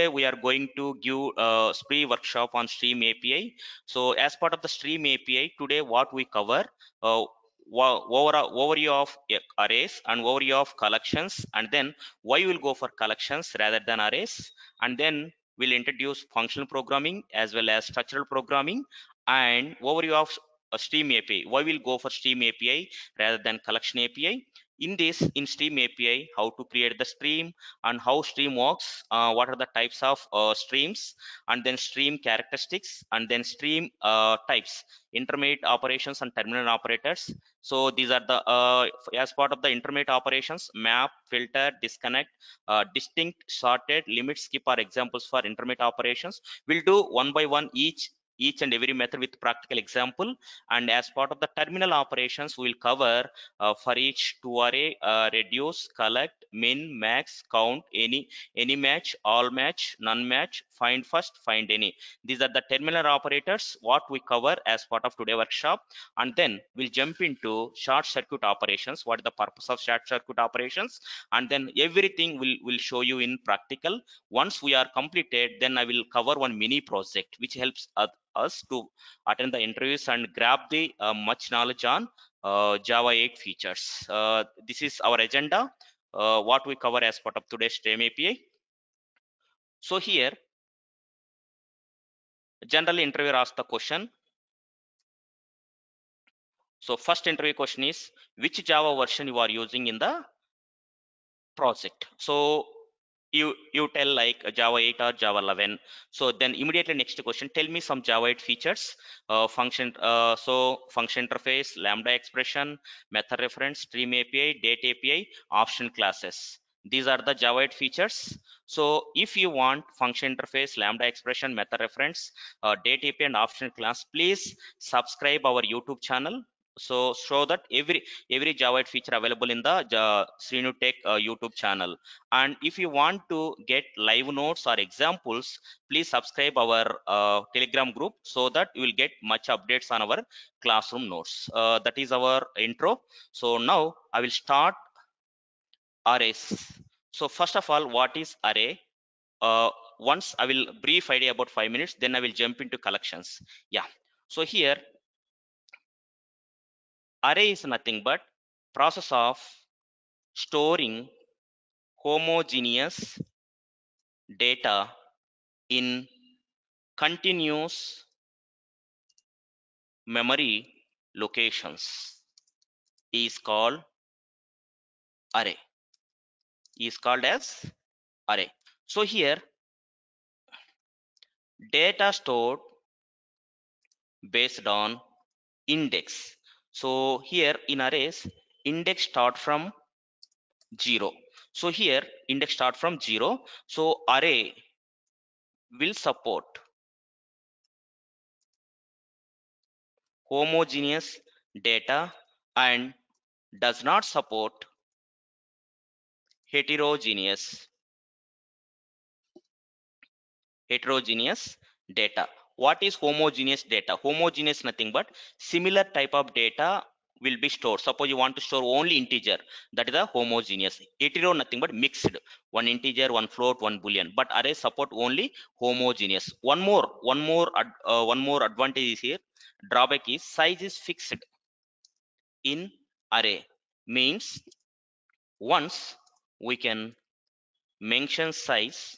today we are going to give a spree workshop on stream api so as part of the stream api today what we cover uh, overall overview of arrays and overview of collections and then why we'll go for collections rather than arrays and then we'll introduce functional programming as well as structural programming and overview of a stream api why we'll go for stream api rather than collection api in this in stream api how to create the stream and how stream works uh, what are the types of uh, streams and then stream characteristics and then stream uh, types intermediate operations and terminal operators. So these are the uh, as part of the intermediate operations map filter disconnect uh, distinct sorted limit skip are examples for intermediate operations. We'll do one by one each each and every method with practical example. And as part of the terminal operations we will cover uh, for each toArray uh, reduce collect min max count any any match all match none match find first find any. These are the terminal operators what we cover as part of today workshop. And then we'll jump into short circuit operations what is the purpose of short circuit operations. And then everything will will show you in practical. Once we are completed then i will cover one mini project which helps us to attend the interviews and grab the uh, much knowledge on uh, Java 8 features. Uh, this is our agenda, what we cover as part of today's Stream API. So here, generally interviewer asks the question. So first interview question is, which Java version you are using in the project? So you you tell like java 8 or java 11 so then immediately next question tell me some java 8 features uh, function uh, so function interface lambda expression method reference stream api date api option classes. These are the java 8 features. So if you want function interface lambda expression method reference uh, date api and option class please subscribe our youtube channel so show that every every java feature available in the uh, Sreenu Tech uh, YouTube channel. And if you want to get live notes or examples, please subscribe our uh, Telegram group so that you will get much updates on our classroom notes. Uh, that is our intro. So now I will start arrays. So first of all, what is array? Uh, once I will brief idea about five minutes, then I will jump into collections. Yeah. So here array is nothing but process of storing homogeneous data in continuous memory locations. Is called array. Is called as array. So here data stored based on index so here in arrays, index start from zero. So here index start from zero. So array will support homogeneous data and does not support heterogeneous heterogeneous data what is homogeneous data? Homogeneous nothing but similar type of data will be stored. Suppose you want to store only integer that is a homogeneous. Hetero nothing but mixed. One integer one float one boolean. But array support only homogeneous. One more one more uh, one more advantage is here. Drawback is size is fixed in array. Means once we can mention size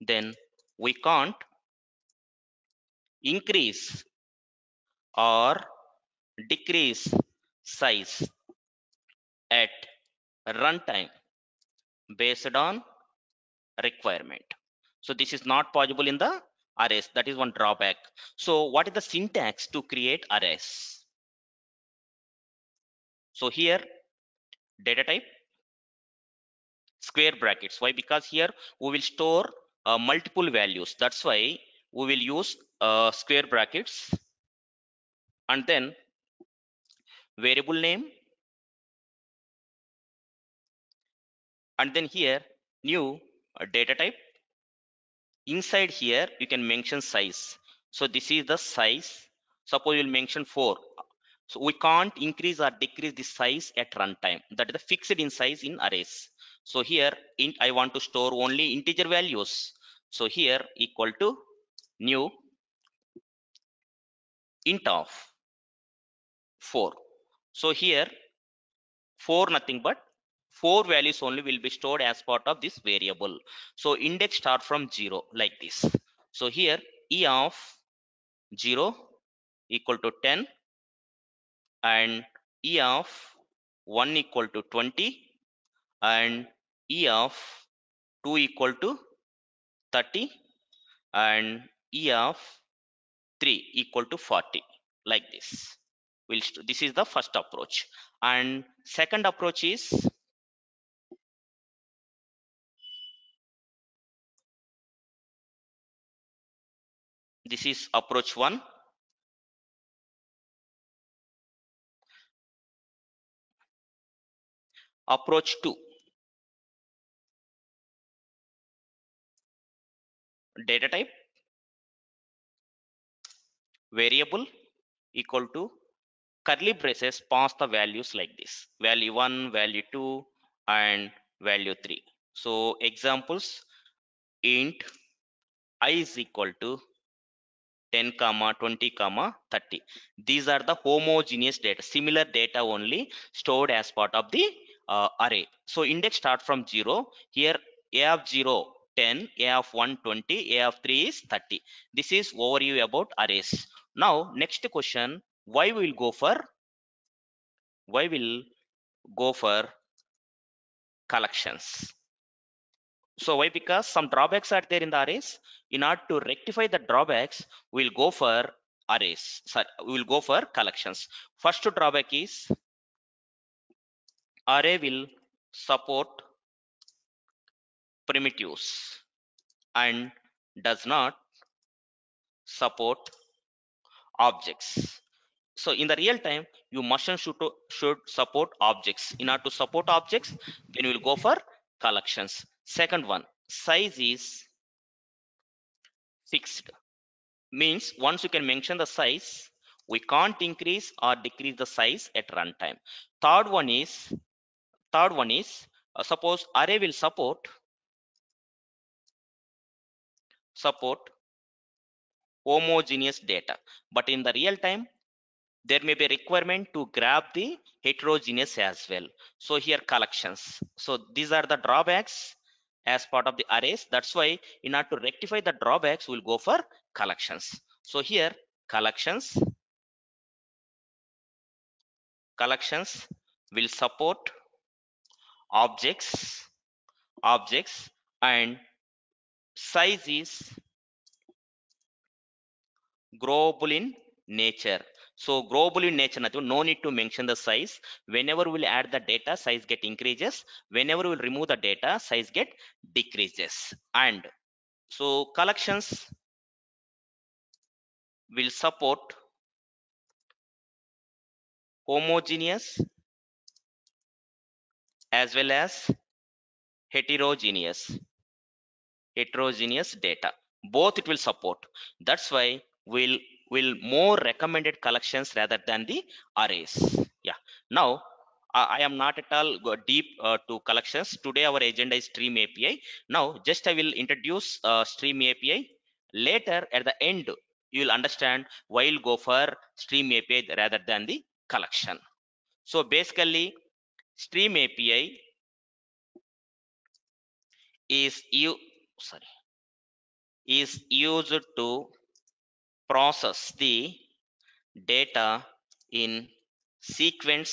then we can't increase or decrease size at runtime based on requirement. So this is not possible in the arrays. That is one drawback. So what is the syntax to create arrays? So here data type square brackets. Why? Because here we will store uh, multiple values. That's why we will use uh, square brackets and then variable name and then here new uh, data type. Inside here you can mention size. So this is the size. Suppose you'll mention 4 so we can't increase or decrease the size at runtime. That is the fixed in size in arrays. So here int I want to store only integer values. So here equal to new int of 4. So here 4 nothing but 4 values only will be stored as part of this variable. So index start from 0 like this. So here e of 0 equal to 10 and e of 1 equal to 20 and e of 2 equal to 30 and e of 3 equal to 40 like this. We'll this is the first approach. And second approach is? This is approach 1 approach 2 data type variable equal to curly braces pass the values like this. Value 1 value 2 and value 3 so examples int i is equal to 10 comma 20 comma 30 these are the homogeneous data similar data only stored as part of the uh, array. So index start from 0 here a of 0 10 a of 1 20 a of 3 is 30 this is overview about arrays now next question. Why we will go for why will go for collections? So why? Because some drawbacks are there in the arrays. In order to rectify the drawbacks we'll go for arrays. Sorry we will go for collections. First drawback is array will support primitives and does not support objects. So in the real time you mustn't should, should support objects. In order to support objects then you will go for collections. Second one size is fixed. Means once you can mention the size we can't increase or decrease the size at runtime. Third one is third one is uh, suppose array will support support homogeneous data. But in the real time there may be a requirement to grab the heterogeneous as well. So here collections. So these are the drawbacks as part of the arrays. That's why in order to rectify the drawbacks we'll go for collections. So here collections. Collections will support objects objects and size is growable in nature. So growable in nature nothing no need to mention the size. Whenever we'll add the data size get increases. Whenever we'll remove the data size get decreases. And so collections will support homogeneous as well as heterogeneous heterogeneous data. Both it will support. That's why we'll will more recommended collections rather than the arrays. Yeah. Now i am not at all deep uh, to collections. Today our agenda is stream api now just i will introduce uh, stream api later at the end you will understand why you'll go for stream api rather than the collection. So basically stream api is you sorry is used to process the data in sequence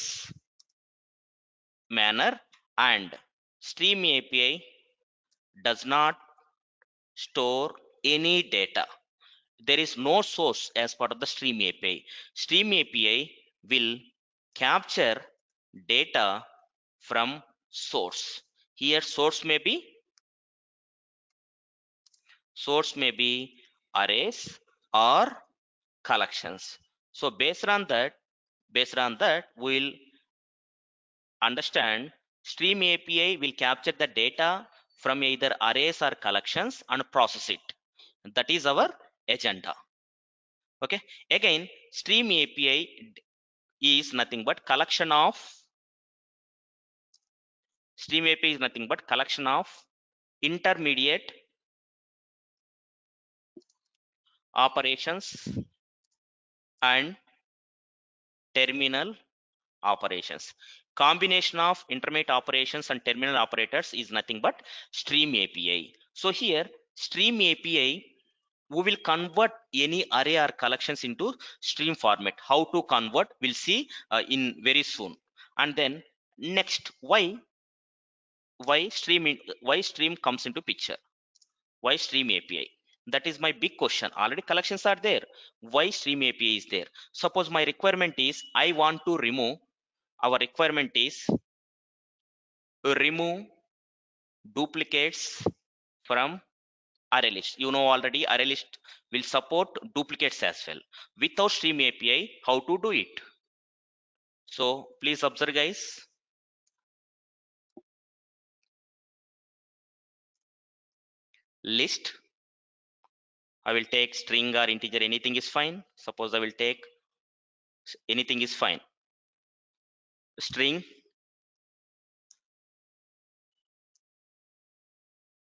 manner and stream api does not store any data. There is no source as part of the stream api stream api will capture data from source. Here source may be source may be arrays or collections. So based on that based on that we'll understand stream api will capture the data from either arrays or collections and process it. That is our agenda. Okay? Again stream api is nothing but collection of stream api is nothing but collection of intermediate operations and terminal operations. Combination of intermediate operations and terminal operators is nothing but stream api so here stream api we will convert any array or collections into stream format. How to convert we'll see uh, in very soon. And then next why why stream in, why stream comes into picture? Why stream api that is my big question. Already collections are there. Why stream api is there? Suppose my requirement is i want to remove our requirement is remove duplicates from array list. You know already array list will support duplicates as well. Without stream api how to do it? So please observe guys. List i will take string or integer anything is fine. Suppose i will take anything is fine. String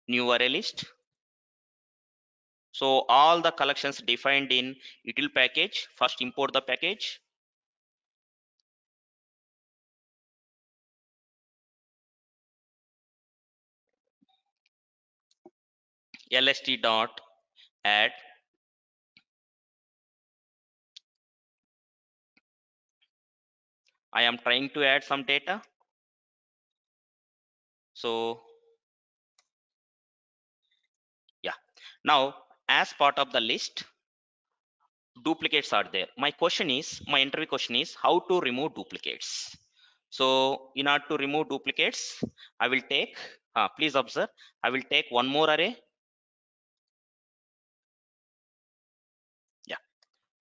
new array list. So all the collections defined in util package first import the package. Lst dot add I am trying to add some data. So yeah. Now as part of the list duplicates are there. My question is my interview question is how to remove duplicates? So in order to remove duplicates I will take uh, please observe I will take one more array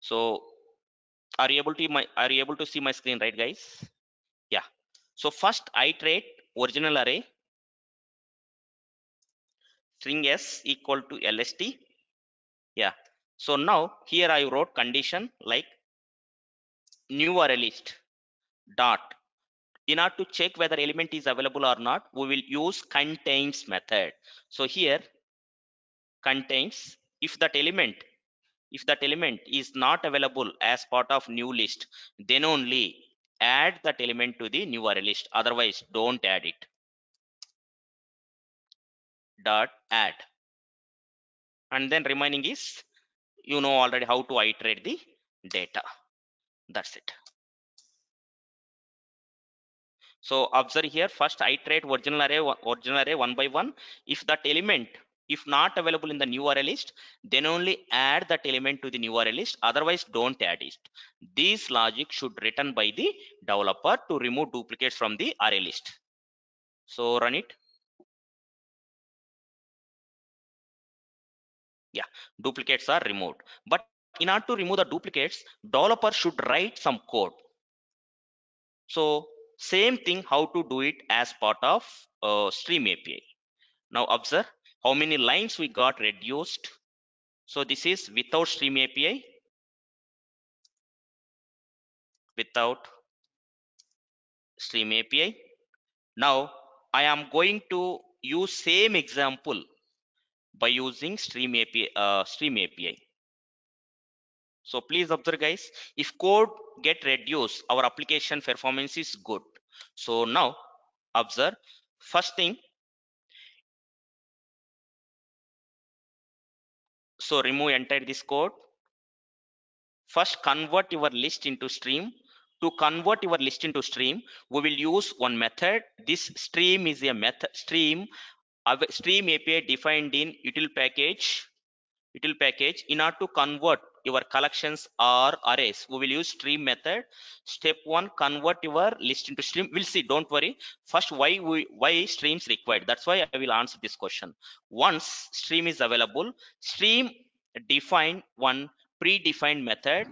so are you able to my are you able to see my screen right guys? Yeah. So first iterate original array. String s equal to lst yeah. So now here i wrote condition like new array list dot. In order to check whether element is available or not we will use contains method. So here contains if that element if that element is not available as part of new list then only add that element to the new array list. Otherwise don't add it. Dot add. And then remaining is you know already how to iterate the data. That's it. So observe here first iterate original array original array one by one. If that element if not available in the new array list then only add that element to the new array list. Otherwise don't add it. This logic should written by the developer to remove duplicates from the array list. So run it. Yeah duplicates are removed. But in order to remove the duplicates developer should write some code. So same thing how to do it as part of uh, stream api now observe how many lines we got reduced? So this is without stream api without stream api now i am going to use same example by using stream api uh, stream api so please observe guys if code get reduced our application performance is good. So now observe first thing so remove entire this code. First convert your list into stream. To convert your list into stream we will use one method. This stream is a method stream stream api defined in util package util package. In order to convert your collections or arrays we will use stream method. Step one convert your list into stream. We'll see don't worry. First why we why streams required? That's why i will answer this question. Once stream is available stream define one predefined method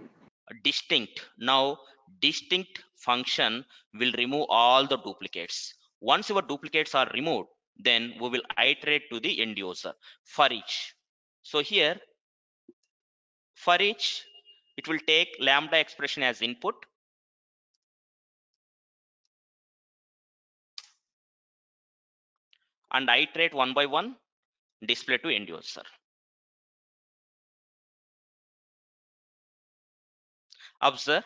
distinct. Now distinct function will remove all the duplicates. Once your duplicates are removed then we will iterate to the end user. For each so here for each it will take lambda expression as input. And iterate one by one display to end user. Observe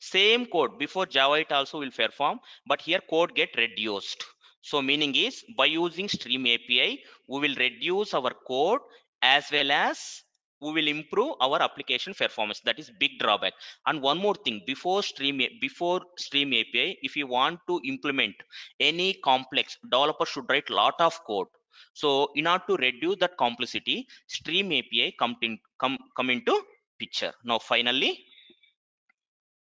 same code before java it also will perform but here code get reduced. So meaning is by using stream api we will reduce our code as well as we will improve our application performance. That is big drawback. And one more thing before stream before stream api if you want to implement any complex developer should write lot of code. So in order to reduce that complexity stream api come in come come into picture. Now finally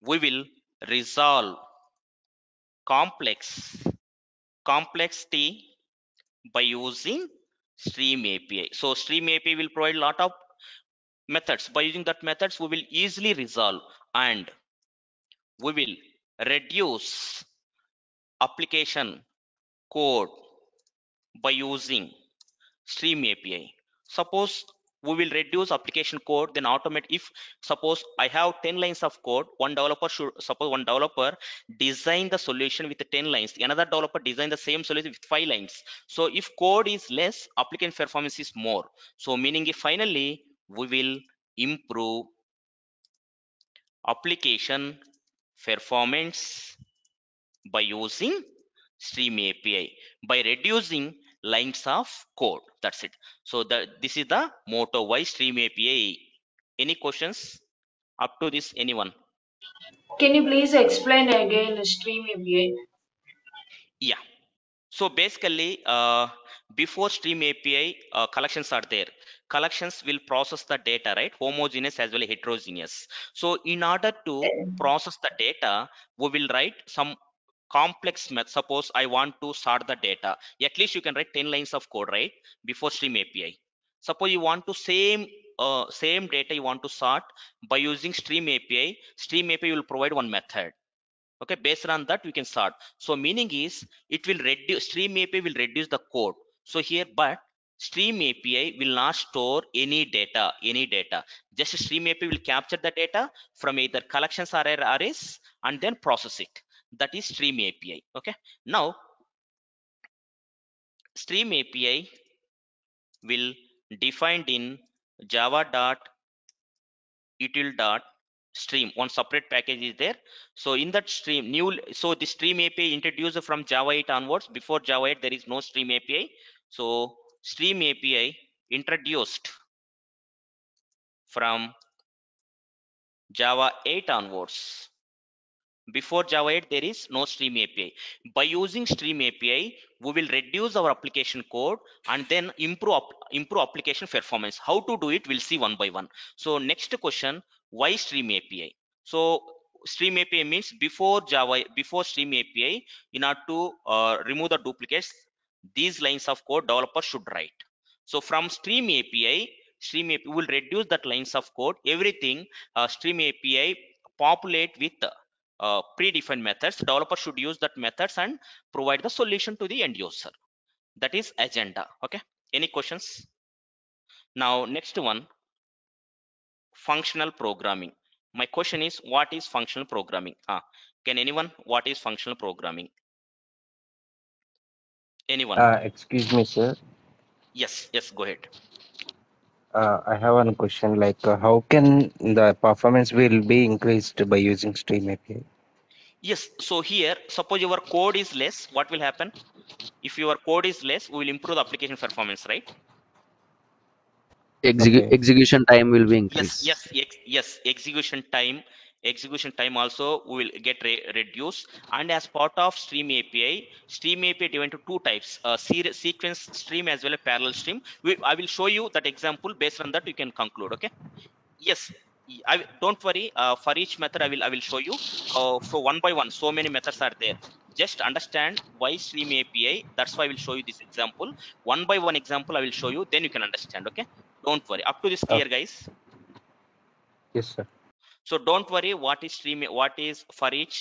we will resolve complex complexity by using stream api so stream api will provide a lot of methods. By using that methods we will easily resolve and we will reduce application code by using stream api suppose we will reduce application code then automate. If suppose i have 10 lines of code one developer should suppose one developer design the solution with 10 lines another developer design the same solution with 5 lines. So if code is less application performance is more. So meaning if finally we will improve application performance by using stream api by reducing lines of code. That's it. So that this is the motto why stream api any questions? Up to this anyone? Can you please explain again Stream API? yeah. So basically uh, before stream api uh, collections are there. Collections will process the data right? Homogeneous as well as heterogeneous. So in order to process the data we will write some complex method. Suppose i want to sort the data. At least you can write 10 lines of code right before stream api suppose you want to same uh, same data you want to sort by using stream api stream api will provide one method. Okay based on that we can sort. So meaning is it will reduce stream api will reduce the code. So here but stream api will not store any data any data. Just stream api will capture the data from either collections or arrays and then process it that is stream api okay? Now stream api will defined in java dot util dot stream. One separate package is there. So in that stream new so the stream api introduced from java 8 onwards. Before java 8 there is no stream api so stream api introduced from java 8 onwards before java 8 there is no stream api by using stream api we will reduce our application code and then improve improve application performance. How to do it? We'll see one by one. So next question why stream api so stream api means before java before stream api in order to uh, remove the duplicates these lines of code developer should write. So from stream api stream api will reduce that lines of code. Everything uh, stream api populate with uh, predefined methods. Developer should use that methods and provide the solution to the end user. That is agenda okay? Any questions? Now next one. Functional programming. My question is what is functional programming? Ah can anyone what is functional programming? Anyone? Uh, excuse me, sir. yes yes go ahead Uh, I have one question. Like, uh, how can the performance will be increased by using Stream API? yes so here suppose your code is less what will happen if your code is less we will improve the application performance right Execu- Okay. execution time will be yes increased yes ex- yes execution time execution time also will get re- reduced. And as part of stream api stream api divided into two types uh, sequence stream as well as parallel stream. We, i will show you that example. Based on that you can conclude okay? Yes I, don't worry uh, for each method i will i will show you. Uh, so one by one so many methods are there. Just understand why stream api that's why i will show you this example. One by one example i will show you then you can understand okay? Don't worry. Up to this clear guys? Yes, sir. So don't worry what is stream what is for each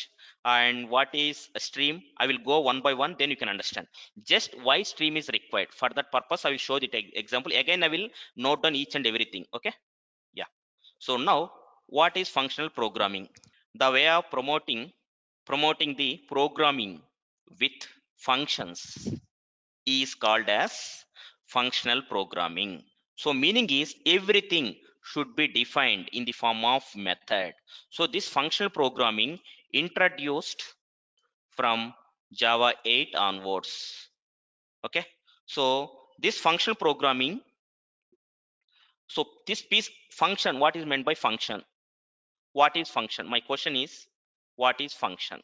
and what is a stream i will go one by one then you can understand. Just why stream is required. For that purpose i will show the example. Again i will note down each and everything okay? Yeah. So now what is functional programming? The way of promoting promoting the programming with functions is called as functional programming. So meaning is everything should be defined in the form of method. So this functional programming introduced from Java 8 onwards. Okay. So this functional programming. So this piece function, what is meant by function? What is function? My question is, what is function?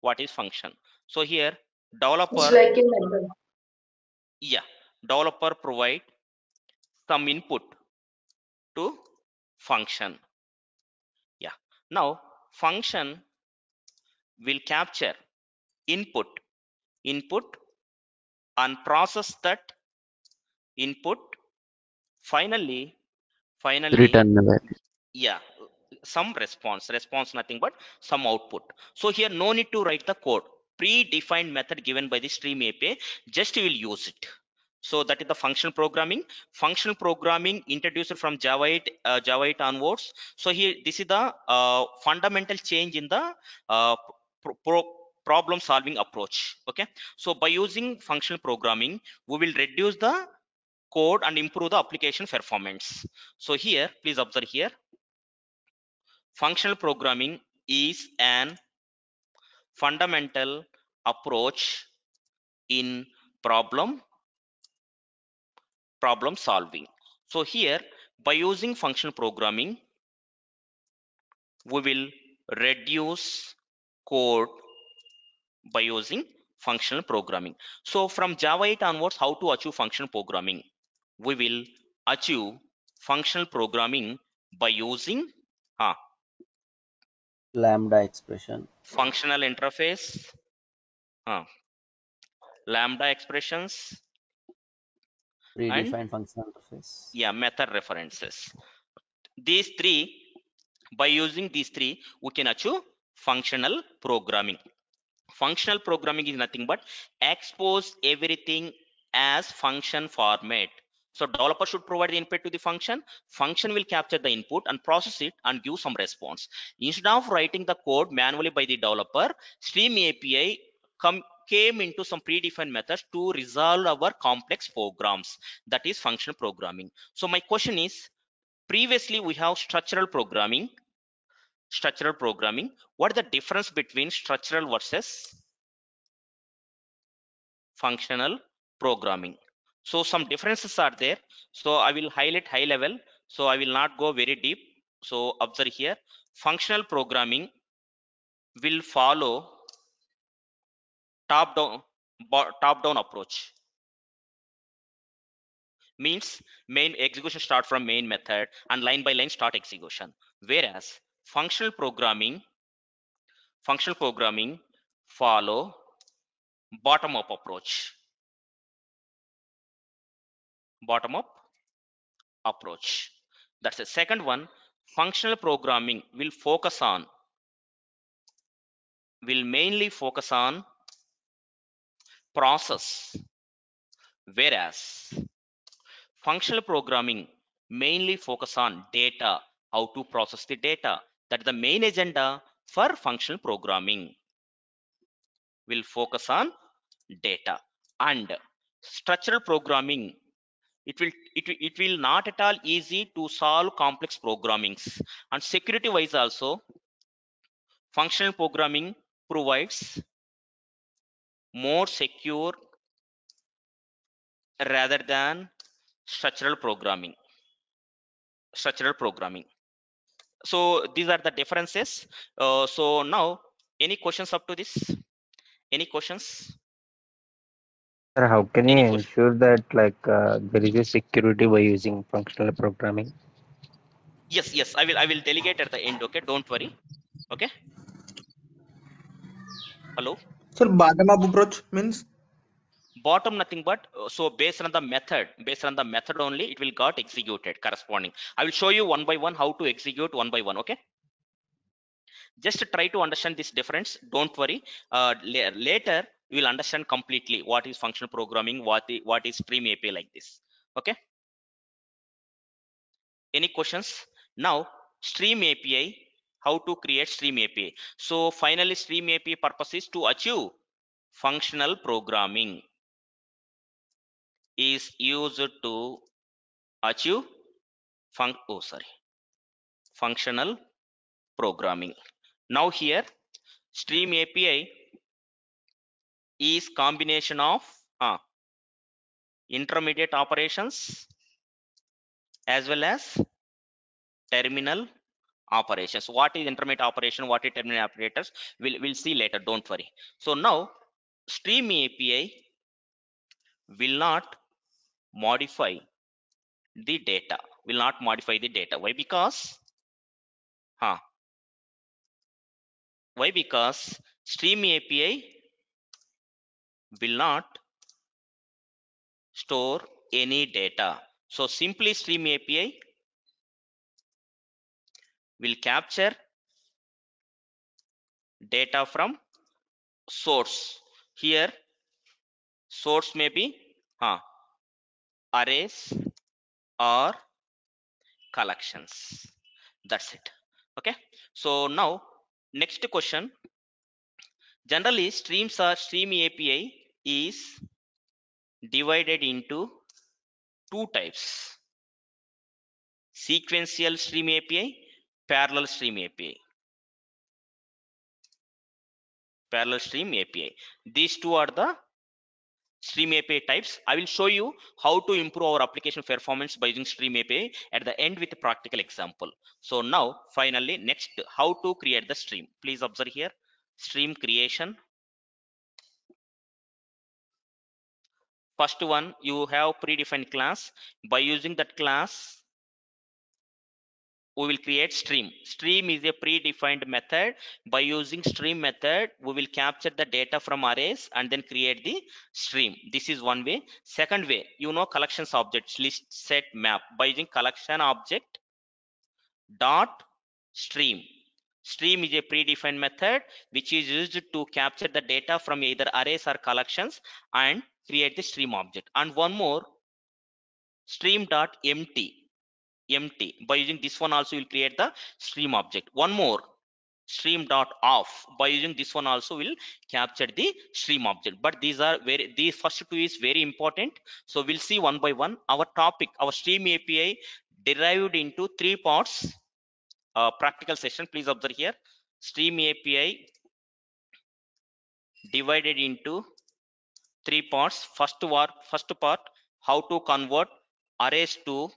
What is function? So here developer It's like a method. yeah developer provide some input to function. Yeah. Now function will capture input. Input and process that input finally finally return yeah some response response nothing but some output. So here no need to write the code. Predefined method given by the stream api just you will use it so that is the functional programming. Functional programming introduced from java 8 uh, java 8 onwards. So here this is the uh, fundamental change in the uh, pro- pro- problem solving approach. Okay? So by using functional programming we will reduce the code and improve the application performance. So here please observe here. Functional programming is an fundamental approach in problem problem solving. So here by using functional programming we will reduce code by using functional programming. So from java 8 onwards how to achieve functional programming? We will achieve functional programming by using ah, lambda expression. functional interface ah, lambda expressions predefined functional interface yeah method references. These three by using these three we can achieve functional programming. Functional programming is nothing but expose everything as function format. So developer should provide the input to the function. Function will capture the input and process it and give some response. Instead of writing the code manually by the developer stream api come came into some predefined methods to resolve our complex programs that is functional programming. So my question is previously we have structural programming structural programming. What is the difference between structural versus functional programming? So some differences are there. So i will highlight high level. So i will not go very deep. So observe here. Functional programming will follow top down top down approach. Means main execution start from main method and line by line start execution. Whereas functional programming functional programming follow bottom up approach. Bottom up approach. That's the second one. Functional programming will focus on will mainly focus on process whereas functional programming mainly focus on data how to process the data. That is the main agenda for functional programming. Will focus on data and structural programming. It will it, it will not at all easy to solve complex programmings and security wise also functional programming provides more secure rather than structural programming structural programming. So these are the differences. Uh, so now any questions up to this? Any questions? Sir, how can Any you question? ensure that like uh, there is a security by using functional programming? yes yes i will i will delegate at the end okay? Don't worry okay? Hello Sir, bottom up approach means? Bottom nothing but so based on the method based on the method only it will got executed corresponding. I will show you one by one how to execute one by one okay? Just try to understand this difference don't worry. Uh, later you will understand completely what is functional programming what is, what is stream api like this okay? Any questions? Now stream api how to create stream api so finally stream api purpose is to achieve functional programming. Is used to achieve func oh sorry functional programming. Now here stream api is combination of uh, intermediate operations as well as terminal operations. What is intermediate operation what is terminal operators we'll, we'll see later don't worry. So now stream api will not modify the data will not modify the data. Why? Because huh why? Because stream api will not store any data. So simply stream api will capture data from source. Here source may be huh, arrays or collections. That's it. Okay? So now next question. Generally streams are stream api is divided into two types. Sequential stream api parallel stream api parallel stream api these two are the stream api types. I will show you how to improve our application performance by using stream api at the end with a practical example. So now finally next how to create the stream. Please observe here. Stream creation. First one you have predefined class. By using that class we will create stream. Stream is a predefined method. By using stream method we will capture the data from arrays and then create the stream. This is one way. Second way you know collections objects list set map. By using collection object dot stream. Stream is a predefined method which is used to capture the data from either arrays or collections and create the stream object. And one more stream dot empty empty. By using this one also will create the stream object. One more. Stream dot off. By using this one also will capture the stream object. But these are very these first two is very important. So we'll see one by one. Our topic our stream api derived into three parts. Uh, practical session please observe here. Stream api divided into three parts. First part first part how to convert arrays to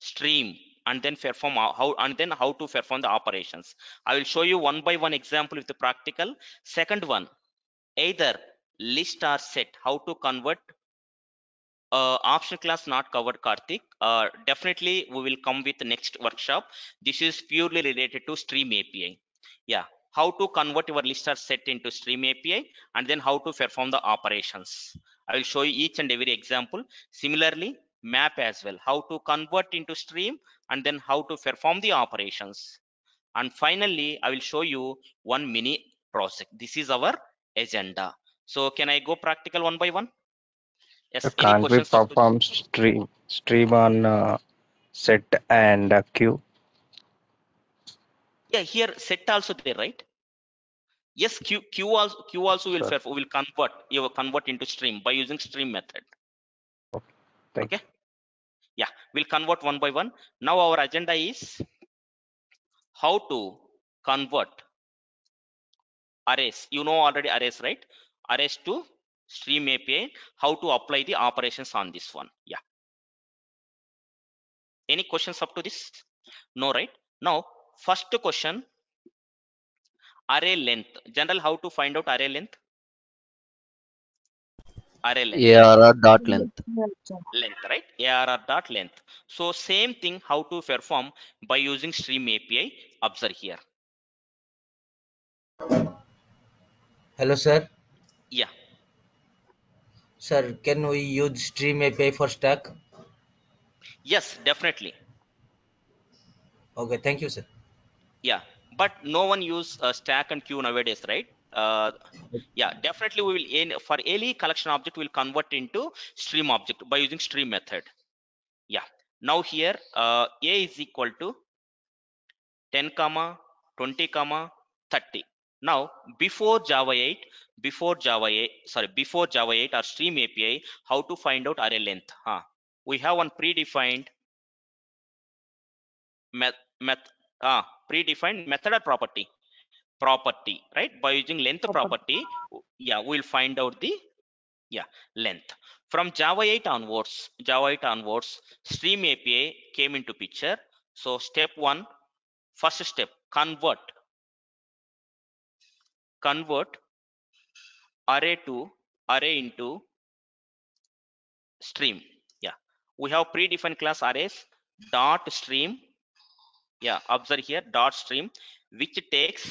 stream and then perform how and then how to perform the operations. I will show you one by one example with the practical. Second one either list or set how to convert uh, option class not covered karthik. Uh, definitely we will come with the next workshop. This is purely related to stream api yeah how to convert your list or set into stream api and then how to perform the operations. I will show you each and every example. Similarly map as well. How to convert into stream and then how to perform the operations. And finally i will show you one mini project. This is our agenda. So can i go practical one by one? Yes So can't we questions up to perform stream stream on uh, set and uh, queue? yeah here set also there right? Yes q q also q also will Sure. will convert you will convert into stream by using stream method. Thank okay yeah we'll convert one by one. Now our agenda is how to convert arrays. You know already arrays right? Arrays to stream api how to apply the operations on this one. Yeah. Any questions up to this? No right? Now first question array length. General how to find out array length array length ARR dot length. length right arr dot length so same thing how to perform by using stream api observe here Hello, sir. yeah Sir, can we use Stream API for Stack? yes definitely Okay, thank you, sir. yeah but no one use uh, stack and queue nowadays right uh, yeah definitely we will in for any collection object will convert into stream object by using stream method yeah now here uh, a is equal to 10 comma 20 comma 30 Now, before Java 8, before Java 8, sorry, before Java 8 or Stream API, how to find out array length? Huh? We have one predefined met, met, ah, predefined method or property? Property, right? By using length Property. yeah, we'll find out the yeah length. From Java 8 onwards, Java 8 onwards, Stream API came into picture. So step one, first step, convert convert array to array into stream yeah we have predefined class arrays dot stream yeah observe here dot stream which takes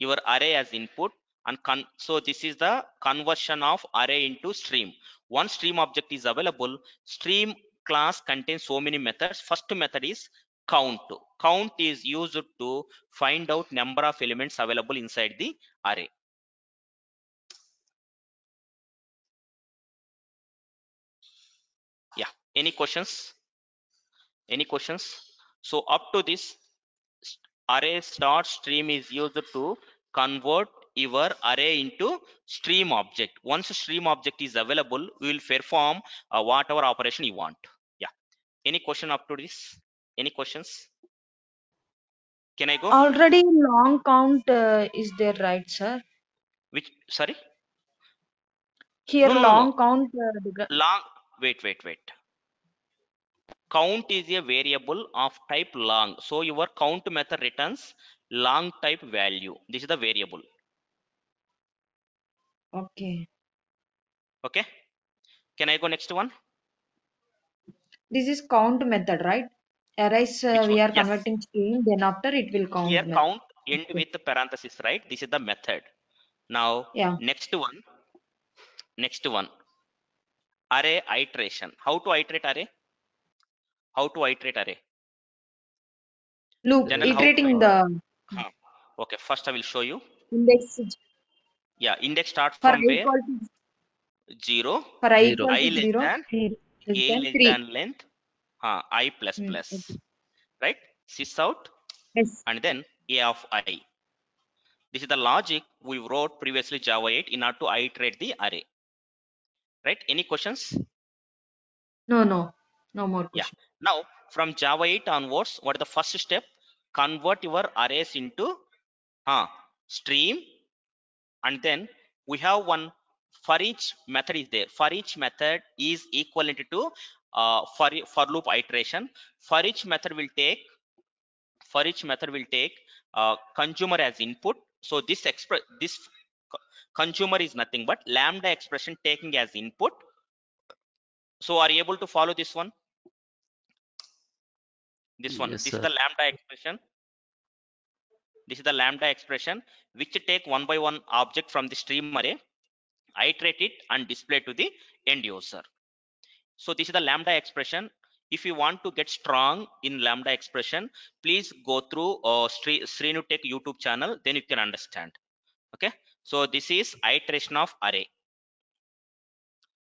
your array as input and so this is the conversion of array into stream. One stream object is available stream class contains so many methods. First method is count. Count is used to find out number of elements available inside the array. Yeah any questions? Any questions? So up to this s- arrays dot stream is used to convert your array into stream object. Once stream object is available we will perform uh, whatever operation you want. Yeah. Any question up to this? Any questions? Can i go? Already long count uh, is there, right, sir? which sorry? Here no no no, long no. count. Uh, long wait wait wait count is a variable of type long so your count method returns long type value this is the variable okay. okay can i go next one This is count method, right? Arrays uh, we are Yes. converting string, then after it will count. here method. count end with the parenthesis right this is the method now Yeah. next one next one array iteration how to iterate array how to iterate array Loop General iterating the okay first i will show you index yeah index starts for from where zero for i Zero. I less zero. than three a less three. than length uh, i plus Hmm, plus okay. right sys out Yes. and then a of i this is the logic we wrote previously java 8 in order to iterate the array right any questions No, no, no more Yeah. Now from java 8 onwards what is the first step? Convert your arrays into uh, stream. And then we have one for each method is there. For each method is equivalent to uh, for for loop iteration. For each method will take for each method will take uh, consumer as input. So this express this consumer is nothing but lambda expression taking as input. So are you able to follow this one this one Yes, this sir. is the lambda expression. This is the lambda expression which take one by one object from the stream array iterate it and display to the end user. So this is the lambda expression. If you want to get strong in lambda expression please go through uh, Sri, Sreenu Tech youtube channel then you can understand. Okay? So this is iteration of array.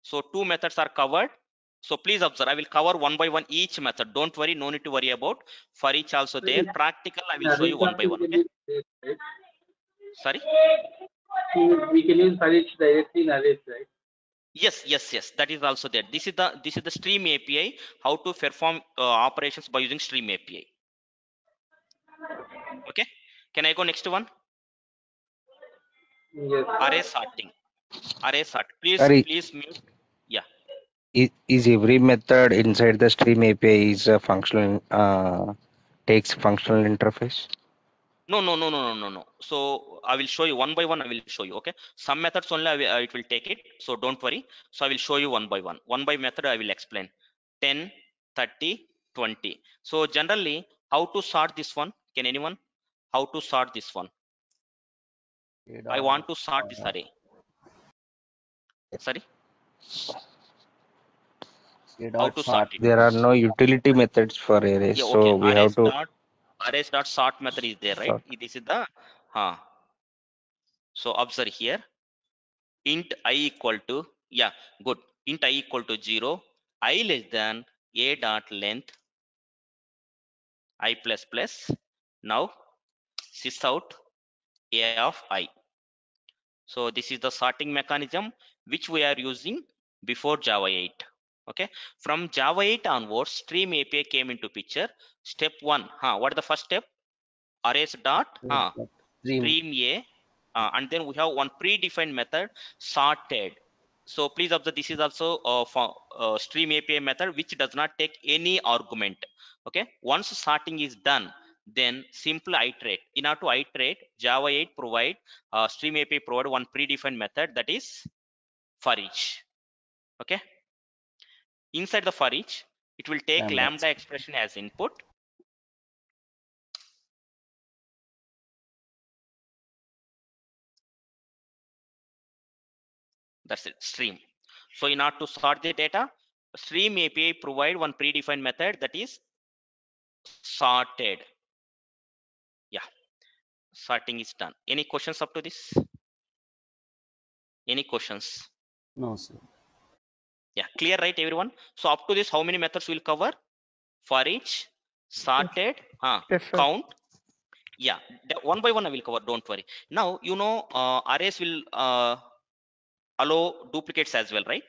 So two methods are covered so please observe i will cover one by one each method. Don't worry no need to worry about for each also there. Practical i will show you one by one okay? Sorry? We can use for each directly in arrays, right? yes yes yes. That is also there. This is the this is the stream api how to perform uh, operations by using stream api okay? Can i go next one? Yes. array sorting. Array sort. Please Sorry. please mute Is, every method inside the stream API is a functional uh, takes functional interface? no no no no no no no. So i will show you one by one i will show you okay? Some methods only I will, uh, it will take it so don't worry. So i will show you one by one. One by method i will explain. 10 30 20 so generally how to sort this one? Can anyone? How to sort this one? I want to sort this array. Sorry how to sort it? There are no utility methods for arrays, yeah so okay we have arrays to dot arrays dot sort method is there right? Sort. this is the huh so observe here. Int i equal to yeah good. Int i equal to 0 i less than a dot length i plus plus. Now sys out a of i. So this is the sorting mechanism which we are using before java 8 okay? From java 8 onwards stream api came into picture. Step one huh what is the first step? Arrays dot huh, Stream. stream a uh, and then we have one predefined method sorted. So please observe this is also uh, for uh, stream api method which does not take any argument. Okay? Once sorting is done then simply iterate. In order to iterate. Java 8 provide uh, stream api provide one predefined method that is for each. Okay inside the for each it will take Lambda lambda expression as input. That's it stream. So in order to sort the data stream api provide one predefined method that is sorted. Yeah sorting is done. Any questions up to this? Any questions? No, sir. Yeah clear right everyone? So up to this how many methods will cover? For each sorted uh, Yes, count. Yeah the- one by one i will cover don't worry. Now you know uh, arrays will uh, allow duplicates as well right?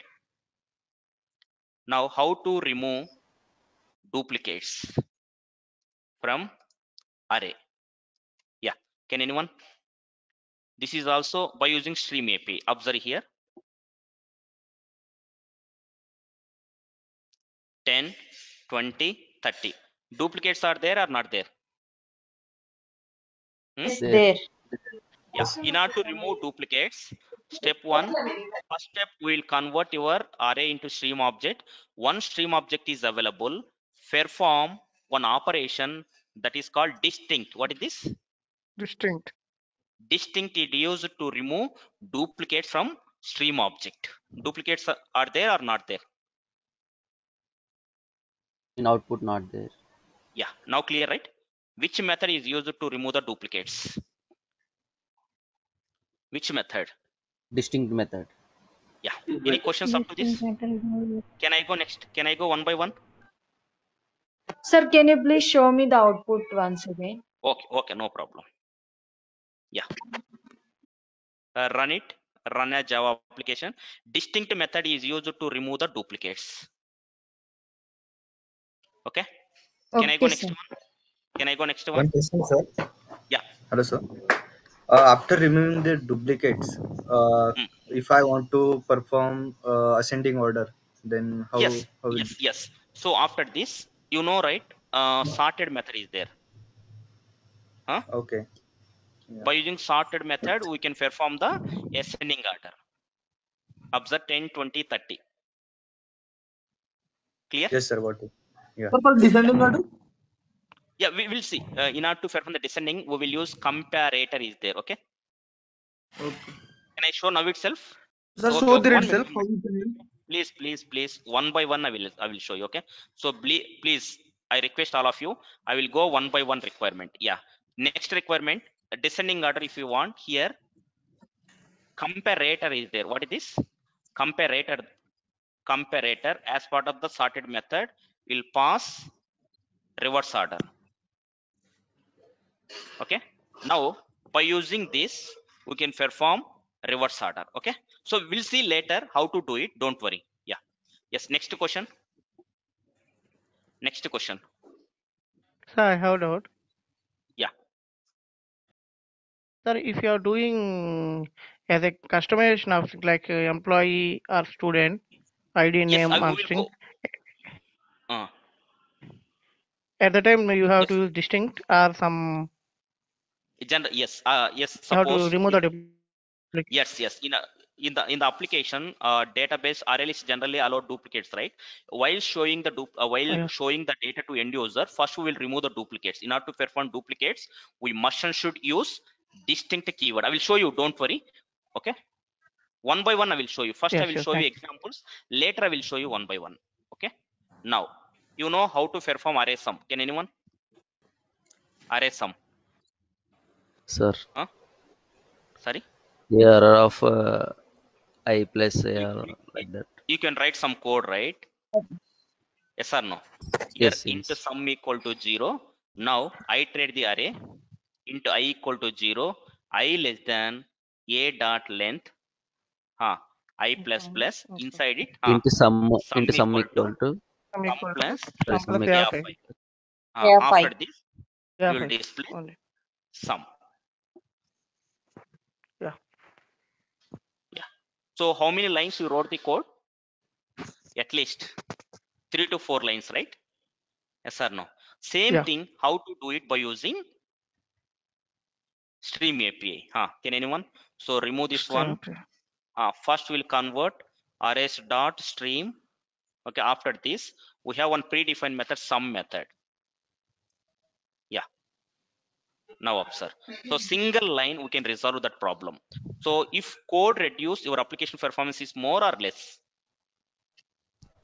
Now how to remove duplicates from array? Yeah can anyone? This is also by using stream api observe here 10 20 30 duplicates are there or not there? Hmm? Yes, There. there. yeah in order to remove duplicates step one first step we will convert your array into stream object. One stream object is available. Perform one operation that is called distinct. What is this? Distinct. distinct is used to remove duplicates from stream object. Duplicates are- are there or not there In output, not there. yeah now clear right? Which method is used to remove the duplicates? Which method? Distinct method. yeah any questions up to this? Can i go next? Can i go one by one? Sir, can you please show me the output once again? okay okay no problem. Yeah. Uh, run it run a java application. Distinct method is used to remove the duplicates okay can i go Okay, next sir. one can i go next one One question, sir. Yeah. Hello, sir. Uh, after removing the duplicates, uh, Mm. if I want to perform uh, ascending order, then how? yes how will yes yes so after this you know right uh, sorted method is there huh Okay. Yeah. by using sorted method we can perform the ascending order observe 10 20 30 clear Yes, sir. What? Yeah. Sir, for descending order? yeah we will see uh, in order to perform the descending we will use comparator is there okay Okay. can i show now itself Sir, Okay, show there one itself. minute. How you can use. please please please one by one i will i will show you okay so ble- please i request all of you i will go one by one requirement yeah next requirement descending order if you want here comparator is there what is this comparator comparator as part of the sorted method will pass reverse order. Okay? Now by using this we can perform reverse order. Okay? So we'll see later how to do it. Don't worry. Yeah. Yes next question. Next question. Sir, I have doubt. Yeah. Sir, if you are doing as a customization of like employee or student, ID yes name I will string, go uh, at the time you have Yes. to use distinct or some general yes uh, yes you have to remove the duplicate. yes yes. In a in the in the application uh, database rls generally allow duplicates right? While showing the uh, while Yeah. showing the data to end user first we will remove the duplicates. In order to perform duplicates we must and should use distinct keyword. I will show you don't worry okay? One by one i will show you. First i will yes, show you. examples. Later i will show you one by one okay? Now you know how to perform array sum. Can anyone? Array sum. Sir, sorry? Error of uh, i plus AR like that. you can write some code right? Yes or no? Here Yes, into yes. sum equal to 0 now i trade the array into i equal to 0 i less than a dot length. Huh, i plus Okay. inside it. Huh, into sum sum into sum equal to equal to Sum sum equal to plus sorry, sum sum plus A a of of i. i uh, A of after this you will display only. sum Yeah. yeah. So how many lines you wrote the code? At least three to four lines right? Yes or no? Same Yeah. thing how to do it by using stream api huh can anyone? So remove this Stream one. API. uh, first we'll convert arrays dot stream okay after this we have one predefined method sum method. Yeah. Now observe so mm-hmm. single line we can resolve that problem. So if code reduce your application performance is more or less?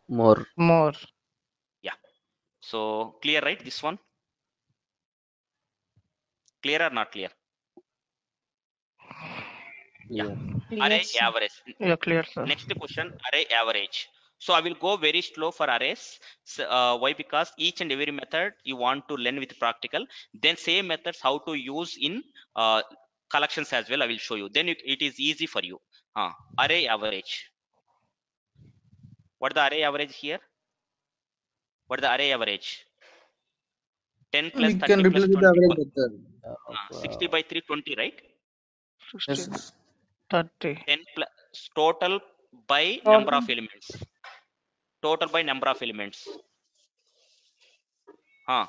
More. More. Yeah. So clear right this one? Clear or not clear? Yeah, Clear, array average. Yeah, clear, sir. next question array average so i will go very slow for arrays. So, uh, why? Because each and every method you want to learn with practical. Then same methods how to use in uh, collections as well i will show you. Then you, it is easy for you. Uh, array average. What the array average here? What the array average? 10 plus We 30 can plus replace with the 20 average method. uh, uh, 60 by 320 right? 16, Yes. 30. 10 plus total by number of elements total by number of elements. Huh.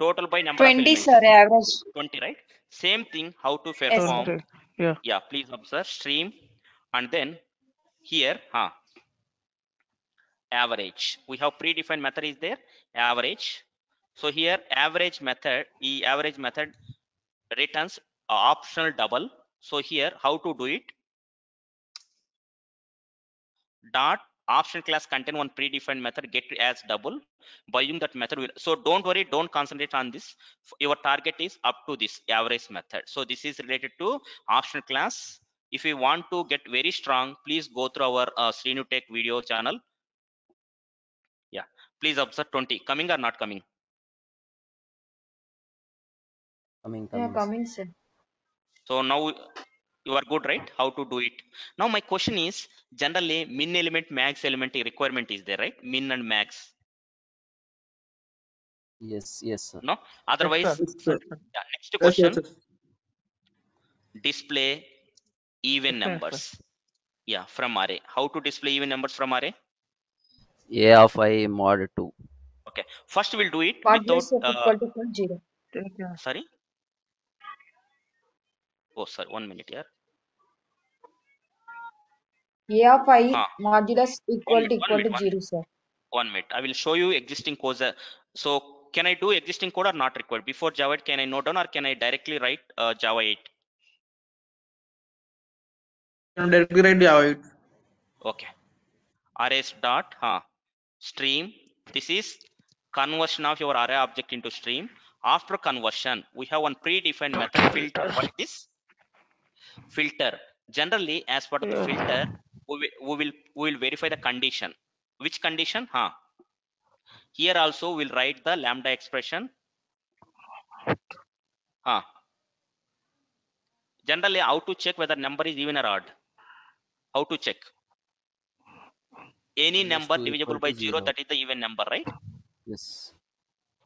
Total by number 20, elements. sir, average. 20 right? Same thing how to perform. 20. Yeah. yeah please observe stream and then here huh. Average. We have predefined method is there average. So here average method e average method returns optional double. So here how to do it? Dot option class contain one predefined method get as double by using that method will so don't worry don't concentrate on this. Your target is up to this average method. So this is related to option class. If you want to get very strong please go through our uh, Sreenu Tech video channel. Yeah please observe 20 coming or not coming? Coming coming, Yeah, coming coming, sir. so now you are good right? How to do it. Now my question is generally min element max element requirement is there right? Min and max. Yes yes sir. No? Otherwise Yes, Yes, sir. yeah, next question. yes, yes. display even Yes, numbers. Yeah from array. How to display even numbers from array? A of i mod 2 okay. First we'll do it Modulus without uh, equal to zero. Sorry oh sorry one minute here A of i huh modulus equal minute to equal minute to one zero, minute sir. one minute. I will show you existing codes uh, so can i do existing code or not required? Before java 8 can i note down or can i directly write uh, java 8 directly write Java 8. okay. Arrays dot huh stream. This is conversion of your array object into stream. After conversion we have one predefined method filter. What is this filter. Generally as part of the filter we will, we will we will verify the condition. Which condition? Huh here also we'll write the lambda expression. Huh generally how to check whether number is even or odd? How to check? Any Minus number divisible by 0 0 that is the even number right? Yes.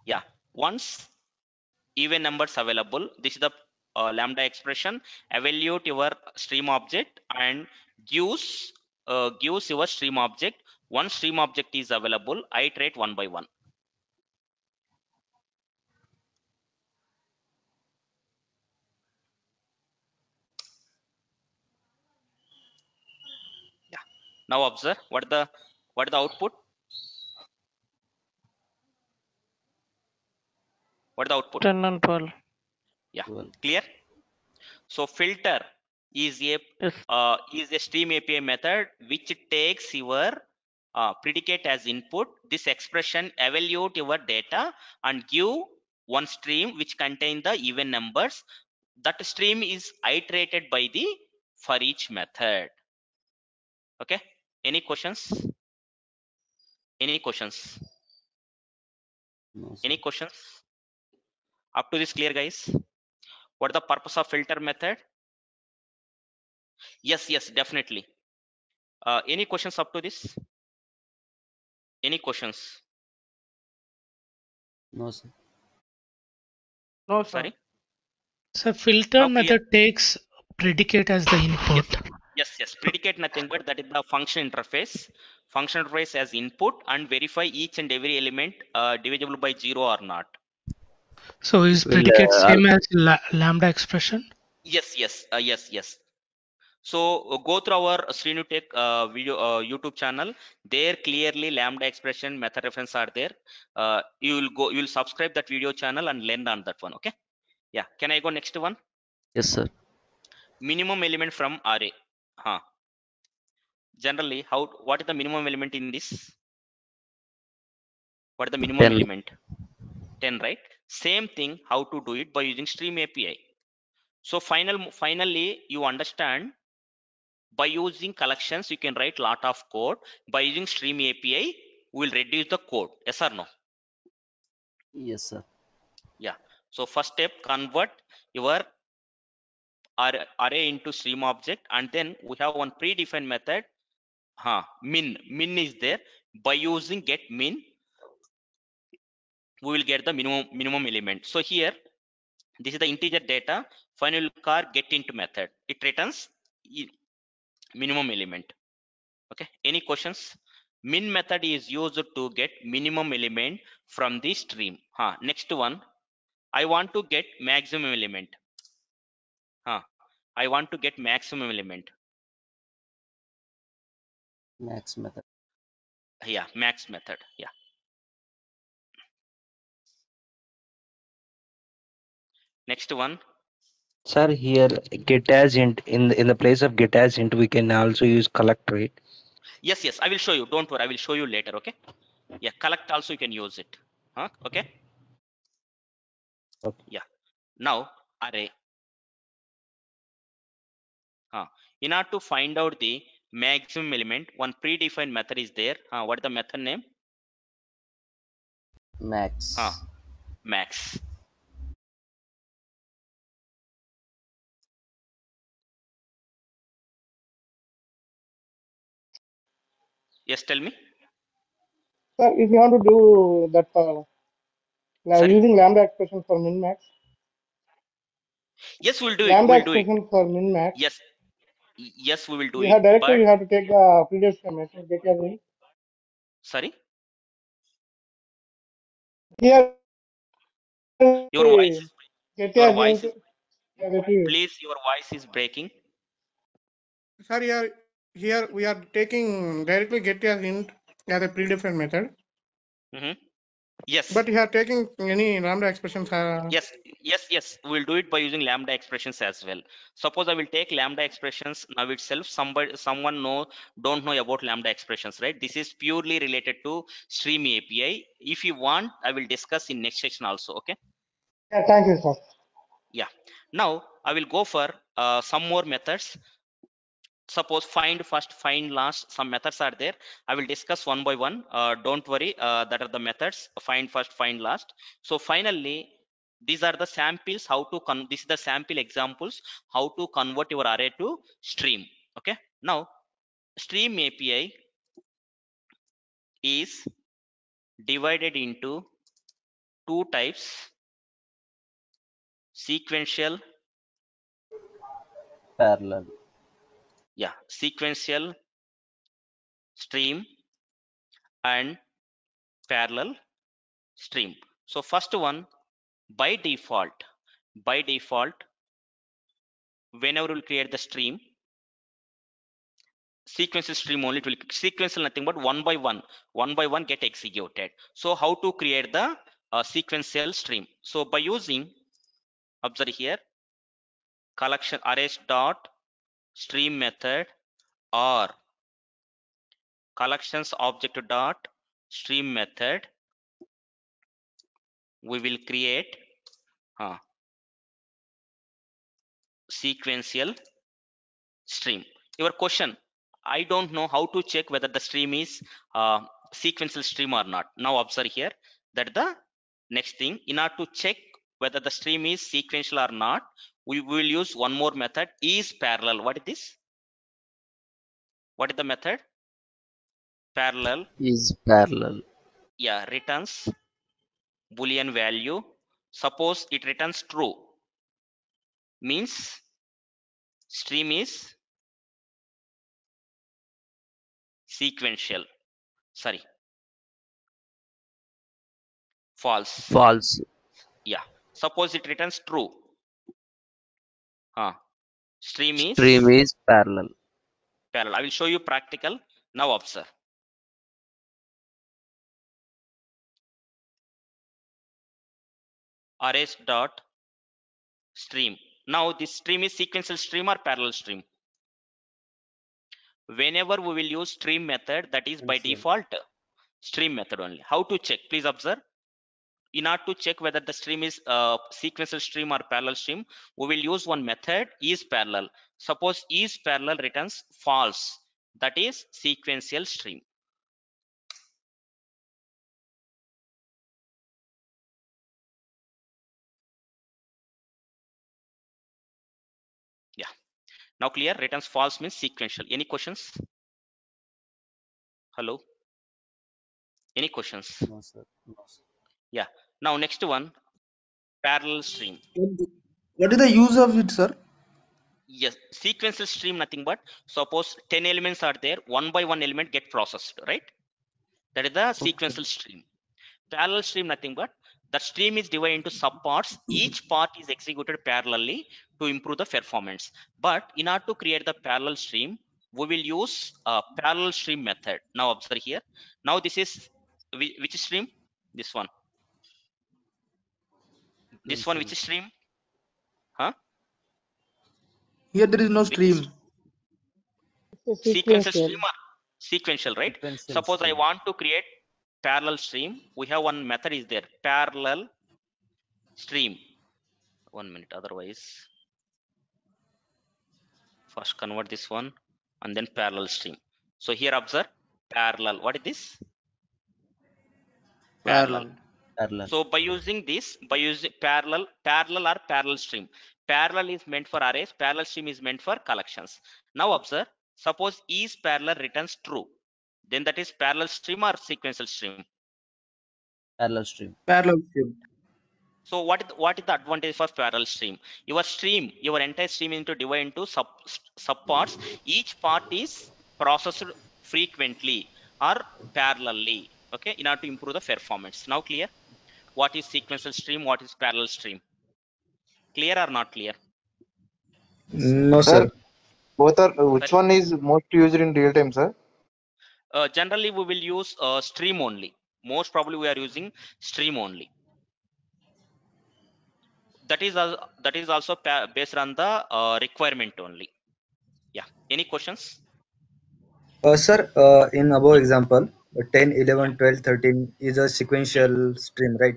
Yeah. Once even numbers available this is the uh, lambda expression evaluate your stream object and gives uh, your stream object. One stream object is available. Iterate one by one. Yeah. Now observe what the what the output? What the output? 10 and 12. Yeah. 12 clear? So filter is a Yes. uh, is a stream api method which takes your uh, predicate as input this expression evaluate your data and give one stream which contain the even numbers. That stream is iterated by the for each method. Okay? Any questions? Any questions? No any questions? Up to this clear guys what is the purpose of filter method? Yes yes definitely. Uh, any questions up to this? Any questions? No, sir. No, sir. sorry? So filter Now clear? method takes predicate as the input. yes yes. Predicate nothing but that is the function interface. Function interface as input and verify each and every element uh, divisible by zero or not So is predicate uh, same as la lambda expression? yes yes uh, yes yes. So uh, go through our SreenuTech uh, video uh, youtube channel. There clearly lambda expression method reference are there. Uh, you will go you will subscribe that video channel and learn on that one okay? Yeah can i go next one? Yes, sir. minimum element from array. Huh. Generally how what is the minimum element in this? What is the minimum 10. element 10 right? Same thing how to do it by using stream api so final finally you understand by using collections you can write lot of code. By using stream api will reduce the code. Yes or no? Yes, sir. yeah. So first step convert your array into stream object and then we have one predefined method. Huh min min is there. By using get min we will get the minimum minimum element. So here this is the integer data. Final car get into method. It returns minimum element. Okay? Any questions? Min method is used to get minimum element from the stream. Huh next one. I want to get maximum element. Huh i want to get maximum element. Max method. yeah max method. Yeah next one Sir, here get as int in the, in the place of get as int, we can also use collect, right? yes yes i will show you don't worry i will show you later okay yeah collect also you can use it huh okay Okay. yeah now array huh. in order to find out the maximum element one predefined method is there uh, what is the method name Max. Ah. max yes tell me. Sir, if you want to do that for now Sorry? using lambda expression for min max, yes we'll do it lambda we'll do it. expression for min max, yes. Yes we will do you it have directly but you have to take the previous method get your int. sorry? Here. Your voice is get your your voice is yeah, the please your voice is breaking. Sir, here here we are taking directly get your int as a predefined method, hmm yes. But you are taking any lambda expressions. Uh, yes yes yes. We'll do it by using lambda expressions as well. Suppose i will take lambda expressions now itself. Somebody someone know don't know about lambda expressions right? This is purely related to stream api if you want i will discuss in next section also okay? Yeah, thank you, sir. yeah. Now i will go for uh, some more methods suppose find first find last some methods are there. I will discuss one by one. Uh, don't worry uh, that are the methods. Find first find last. So finally these are the samples how to con this is the sample examples how to convert your array to stream. Okay? Now stream api is divided into two types sequential Parallel. Yeah sequential stream and parallel stream. So first one by default by default whenever we create the stream sequential stream only it will sequential nothing but one by one one by one get executed. So how to create the uh, sequential stream? So by using observe here collection arrays dot stream method or collections object dot stream method we will create uh, sequential stream. Your question i don't know how to check whether the stream is uh, sequential stream or not. Now observe here that the next thing in order to check whether the stream is sequential or not we will use one more method is parallel. What is? This what is the method? Parallel. Is parallel. yeah returns boolean value. Suppose it returns true. Means stream is sequential. Sorry. False. False. yeah. Suppose it returns true huh stream is? Stream is parallel. parallel. I will show you practical. Now observe. Arrays dot stream. Now this stream is sequential stream or parallel stream? Whenever we will use stream method that is by default stream method only. How to check? Please observe in order to check whether the stream is uh, sequential stream or parallel stream we will use one method is parallel. Suppose is parallel returns false. That is sequential stream. Yeah. Now clear? Returns false means sequential. Any questions? Hello? Any questions? No, sir. No, sir. Yeah. Now next one parallel stream. What is the use of it, sir? yes sequential stream nothing but suppose 10 elements are there one by one element get processed right? That is the sequential stream. Parallel stream nothing but the stream is divided into subparts. Hmm. Each part is executed parallelly to improve the performance. But in order to create the parallel stream we will use a parallel stream method. Now observe here. Now this is which stream? This one this one which is stream? Huh? Here there is no stream. sequential stream or sequential right? Sequential suppose i want to create parallel stream. We have one method is there. Parallel stream. One minute otherwise. First convert this one and then parallel stream. So here observe parallel. What is this? Parallel. Parallel. So by using this by using parallel parallel or parallel stream. Parallel is meant for arrays parallel stream is meant for collections. Now observe suppose is parallel returns true. Then that is parallel stream or sequential stream? Parallel stream. Parallel stream. so what is the, what is the advantage for parallel stream? Your stream your entire stream into divide into sub subparts. Each part is processed frequently or parallelly. Okay in order to improve the performance. Now clear what is sequential stream? What is parallel stream? Clear or not clear? No, sir. Sir, both are which Sorry? one is most used in real time, sir? uh, generally we will use uh, stream only. Most probably we are using stream only. That is al- that is also based on the uh, requirement only. Yeah. Any questions? Uh, sir, uh, in above example, uh, 10, 11, 12, 13 is a sequential stream, right?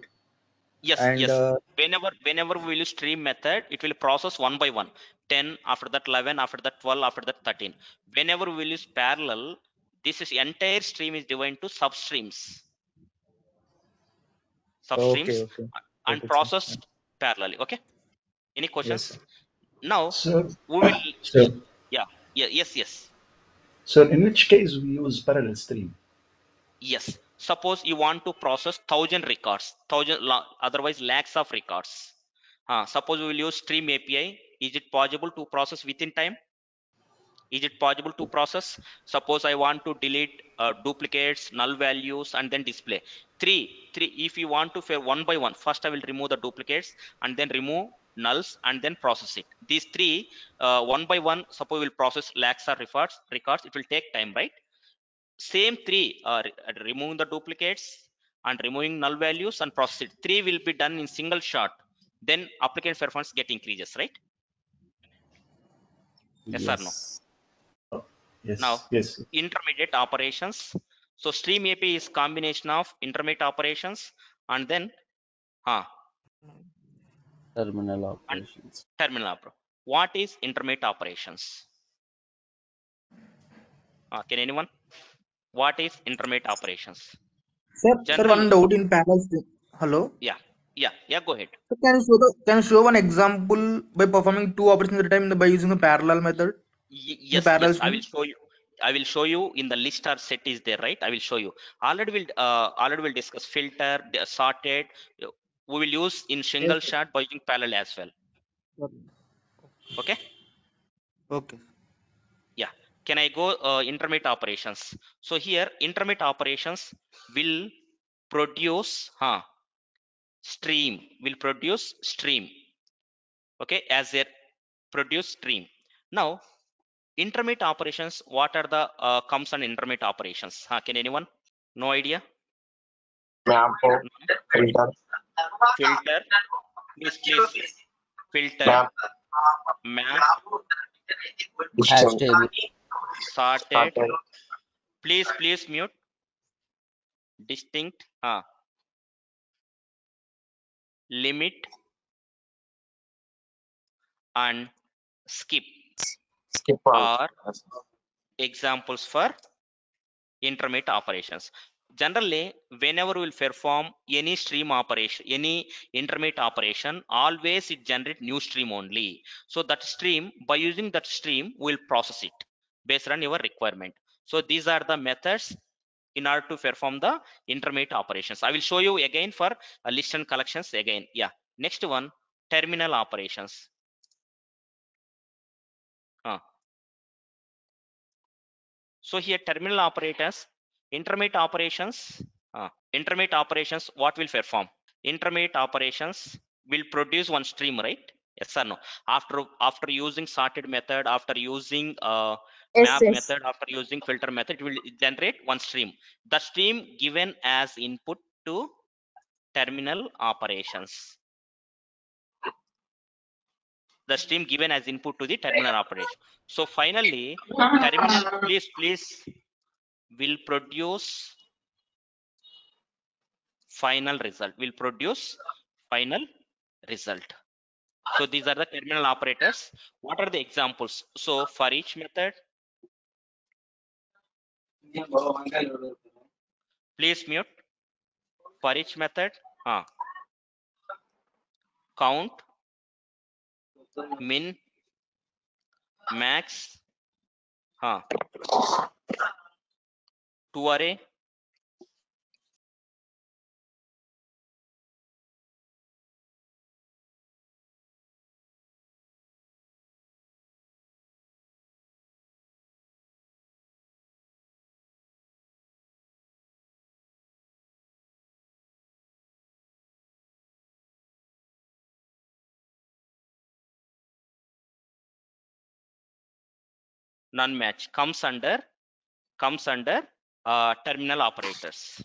yes And yes uh, whenever whenever we will use stream method it will process one by one 10 after that 11 after that 12 after that 13 whenever we will use parallel this is entire stream is divided into substreams substreams okay, okay. and Got it, sir. processed parallelly okay any questions Yes. now Sir, we will sir, yeah yeah yes yes sir, in which case we use parallel stream? Yes. Suppose you want to process thousand records thousand otherwise lakhs of records. Uh, suppose we will use stream api is it possible to process within time? Is it possible to process? Suppose i want to delete uh, duplicates null values and then display. Three three if you want to fair one by one first i will remove the duplicates and then remove nulls and then process it. These three uh, one by one suppose we'll process lakhs or records records it will take time right same three are uh, removing the duplicates and removing null values and process it. Three will be done in single shot. Then applicant performance get increases right? Yes, or no? Yes. Now, yes. intermediate operations. So stream api is combination of intermediate operations and then huh, Terminal operations. terminal opera what is intermediate operations? Uh, can anyone what is intermediate operations Sir, sir, one doubt in parallel. Hello. yeah Yeah, yeah, go ahead. So can you show the can you show one example by performing two operations at a time by using the parallel method? Y- yes parallel yes i will show you i will show you in the list or set is there right i will show you already will uh, already will discuss filter the sorted uh, we will use in single Okay. shot by using parallel as well Okay. okay Okay. Yeah can i go uh, intermediate operations? So here intermediate operations will produce huh stream will produce stream okay as a produce stream. Now intermediate operations what are the uh, comes on intermediate operations? Huh, can anyone? No idea? Map, filter, filter? Please please. Filter. Map, map distance, Hashtag. Sorted sorted, please please mute. Distinct Ah. limit. And skip. Skip are examples for intermediate operations. Generally whenever we'll perform any stream operation any intermediate operation always it generate new stream only. So that stream by using that stream we'll process it based on your requirement. So these are the methods in order to perform the intermediate operations. I will show you again for uh, list and collections again. Yeah next one terminal operations. Huh. so here terminal operators intermediate operations uh, intermediate operations what will perform? Intermediate operations will produce one stream right? Yes or no? After after using sorted method after using uh, Yes, map yes. method after using filter method it will generate one stream. The stream given as input to terminal operations. The stream given as input to the terminal operation. So finally terminal please please will produce final result. Will produce final result. So these are the terminal operators. What are the examples? So for each method please mute for each method हाँ। Count min max हाँ। To अरे match. Comes under comes under uh, terminal operators.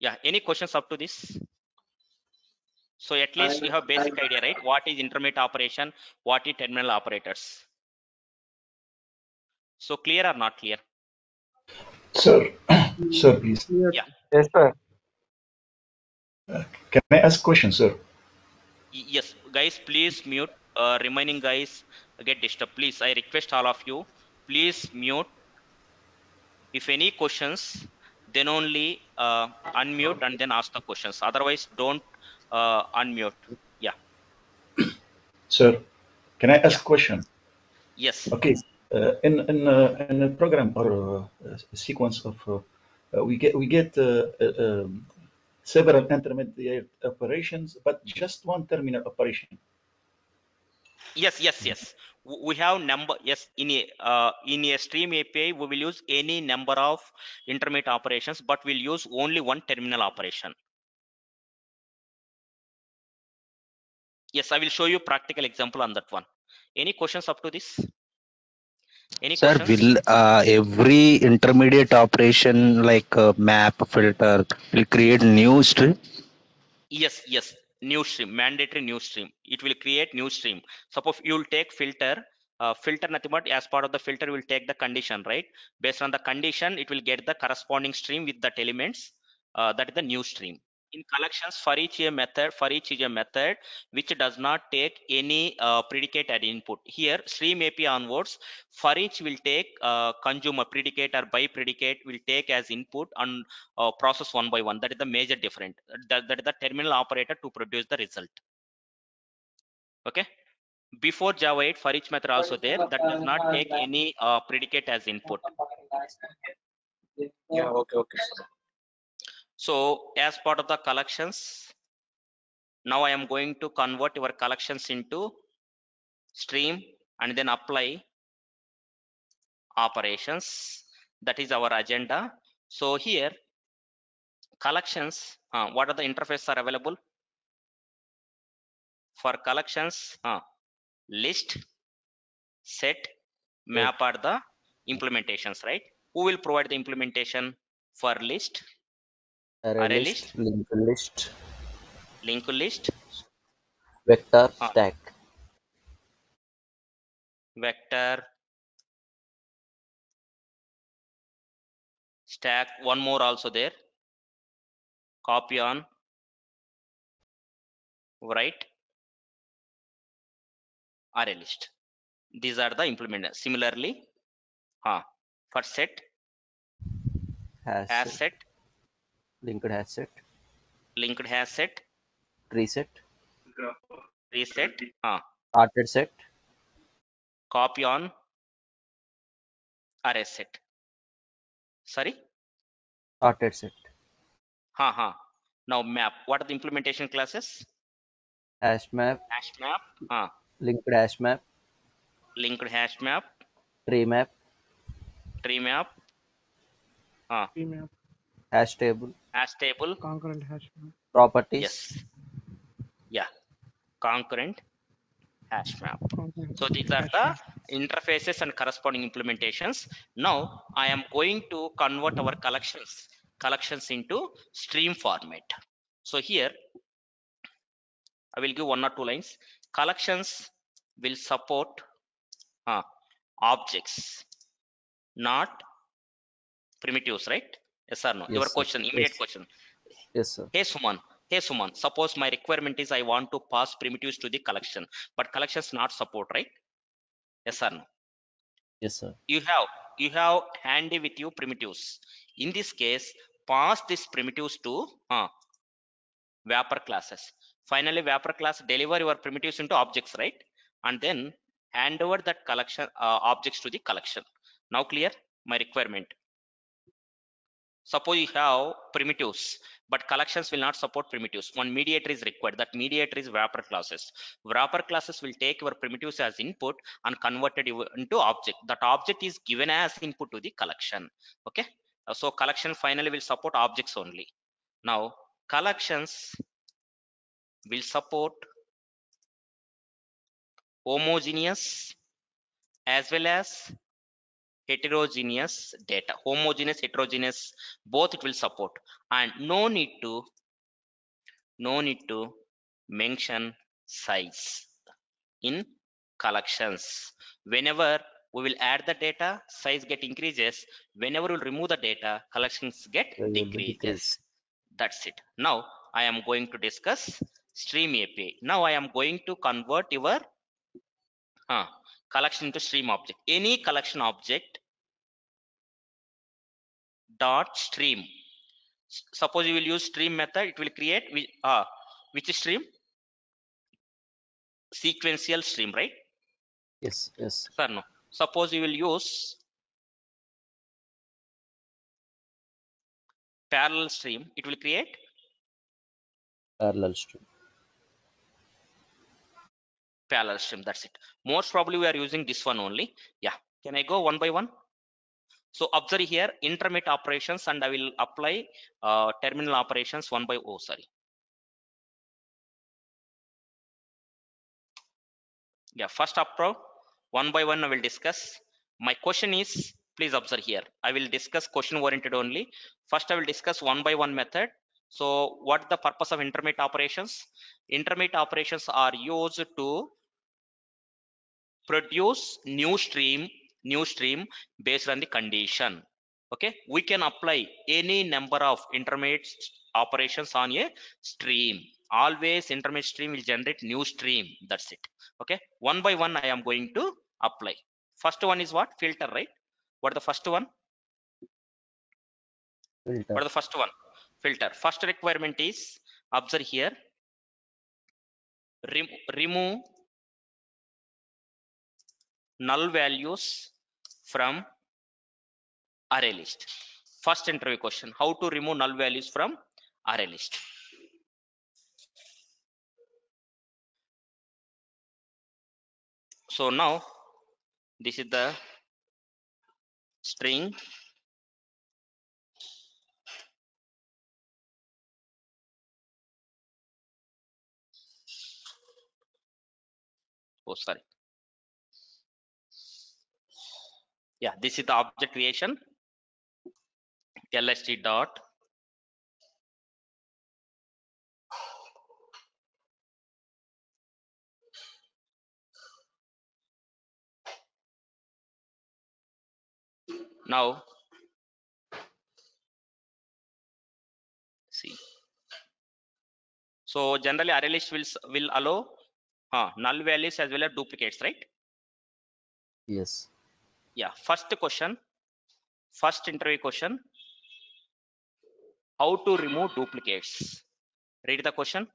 Yeah any questions up to this? So at least you have basic idea right? What is intermediate operation? What is terminal operators? So clear or not clear? Sir, sir, please. yeah. Yes, sir. Can I ask question, sir? Yes. Guys please mute. Uh, remaining guys get disturbed please i request all of you please mute if any questions then only uh, unmute and then ask the questions otherwise don't uh, unmute yeah Sir, can I ask Yeah. question? yes Okay. Uh, in in uh, in a program or uh, a sequence of uh, uh, we get we get um, several intermediate operations, but just one terminal operation. Yes yes yes. We have number yes in a uh, in a stream api we will use any number of intermediate operations but we'll use only one terminal operation. Yes i will show you practical example on that one. Any questions up to this? Any Sir, questions? will uh, every intermediate operation like uh, map filter will create new string? yes yes new stream mandatory new stream. It will create new stream. Suppose you will take filter uh, filter nothing but as part of the filter will take the condition right? Based on the condition it will get the corresponding stream with that elements uh, that is the new stream in collections for each a method for each is a method which does not take any uh, predicate as input. Here stream api onwards for each will take uh, consumer predicate or BiPredicate will take as input and uh, process one by one. That is the major difference that, that is the terminal operator to produce the result. Okay? Before java 8 for each method also there that does not take any uh, predicate as input. Yeah, okay, okay. So as part of the collections now i am going to convert your collections into stream and then apply operations. That is our agenda. So here collections uh, what are the interfaces are available? For collections uh, list set map are the implementations right? Who will provide the implementation for list array, list, linked list. Linked list? Vector uh, stack. Vector stack. One more also there. Copy on. Write. Array list these are the implement similarly uh, for set. Set. set linked hash set linked hash set tree set reset. Uh, sorted set. Copy on. Array set. Sorry? Sorted set. Ha ha. Now map. What are the implementation classes? Hash map. Hash map. Uh, linked hash map. Linked hash map. Tree map. Tree map. Uh, map, hash table. Hash table. Concurrent hash map. properties. Yes. Yeah. Concurrent hash map. Concurrent so these are the map. interfaces and corresponding implementations. Now i am going to convert our collections collections into stream format. So here i will give one or two lines. Collections will support uh, objects not primitives right yes or no. Yes your sir. question immediate yes. question. Yes sir. Hey suman. Hey suman. Suppose my requirement is i want to pass primitives to the collection but collections not support right? Yes or no. Yes sir. You have you have handy with you primitives. In this case pass these primitives to uh, wrapper classes. Finally wrapper class deliver your primitives into objects right? And then hand over that collection uh, objects to the collection. Now clear? My requirement suppose you have primitives but collections will not support primitives. One mediator is required. That mediator is wrapper classes. Wrapper classes will take your primitives as input and converted into object. That object is given as input to the collection. Okay? Uh, so collection finally will support objects only. Now collections will support homogeneous as well as heterogeneous data homogeneous heterogeneous both it will support. And no need to no need to mention size in collections. Whenever we will add the data size get increases. Whenever we will remove the data collections get They will be decreases that's it. Now i am going to discuss stream api now i am going to convert your uh, collection into stream object. Any collection object dot stream. Suppose you will use stream method it will create whi- uh, which stream? Sequential stream right? Yes yes. Sir no. Suppose you will use parallel stream it will create parallel stream parallel stream that's it. Most probably we are using this one only. Yeah. Can i go one by one? So observe here intermediate operations and i will apply uh, terminal operations one by oh sorry. Yeah first up pro one by one i will discuss. My question is please observe here. I will discuss question oriented only. First i will discuss one by one method so what the purpose of intermediate operations? Intermediate operations are used to produce new stream new stream based on the condition. Okay? We can apply any number of intermediate operations on a stream. Always intermediate stream will generate new stream. That's it. Okay? One by one i am going to apply. First one is what? Filter right? What the first one? Filter. what the first one filter. First requirement is observe here. Rem remove null values from array list. First interview question. How to remove null values from array list? So now this is the string oh sorry. Yeah this is the object creation. Lst dot. Now see. So generally array list will will allow uh, null values as well as duplicates right? Yes. yeah first question first interview question. How to remove duplicates? Read the question.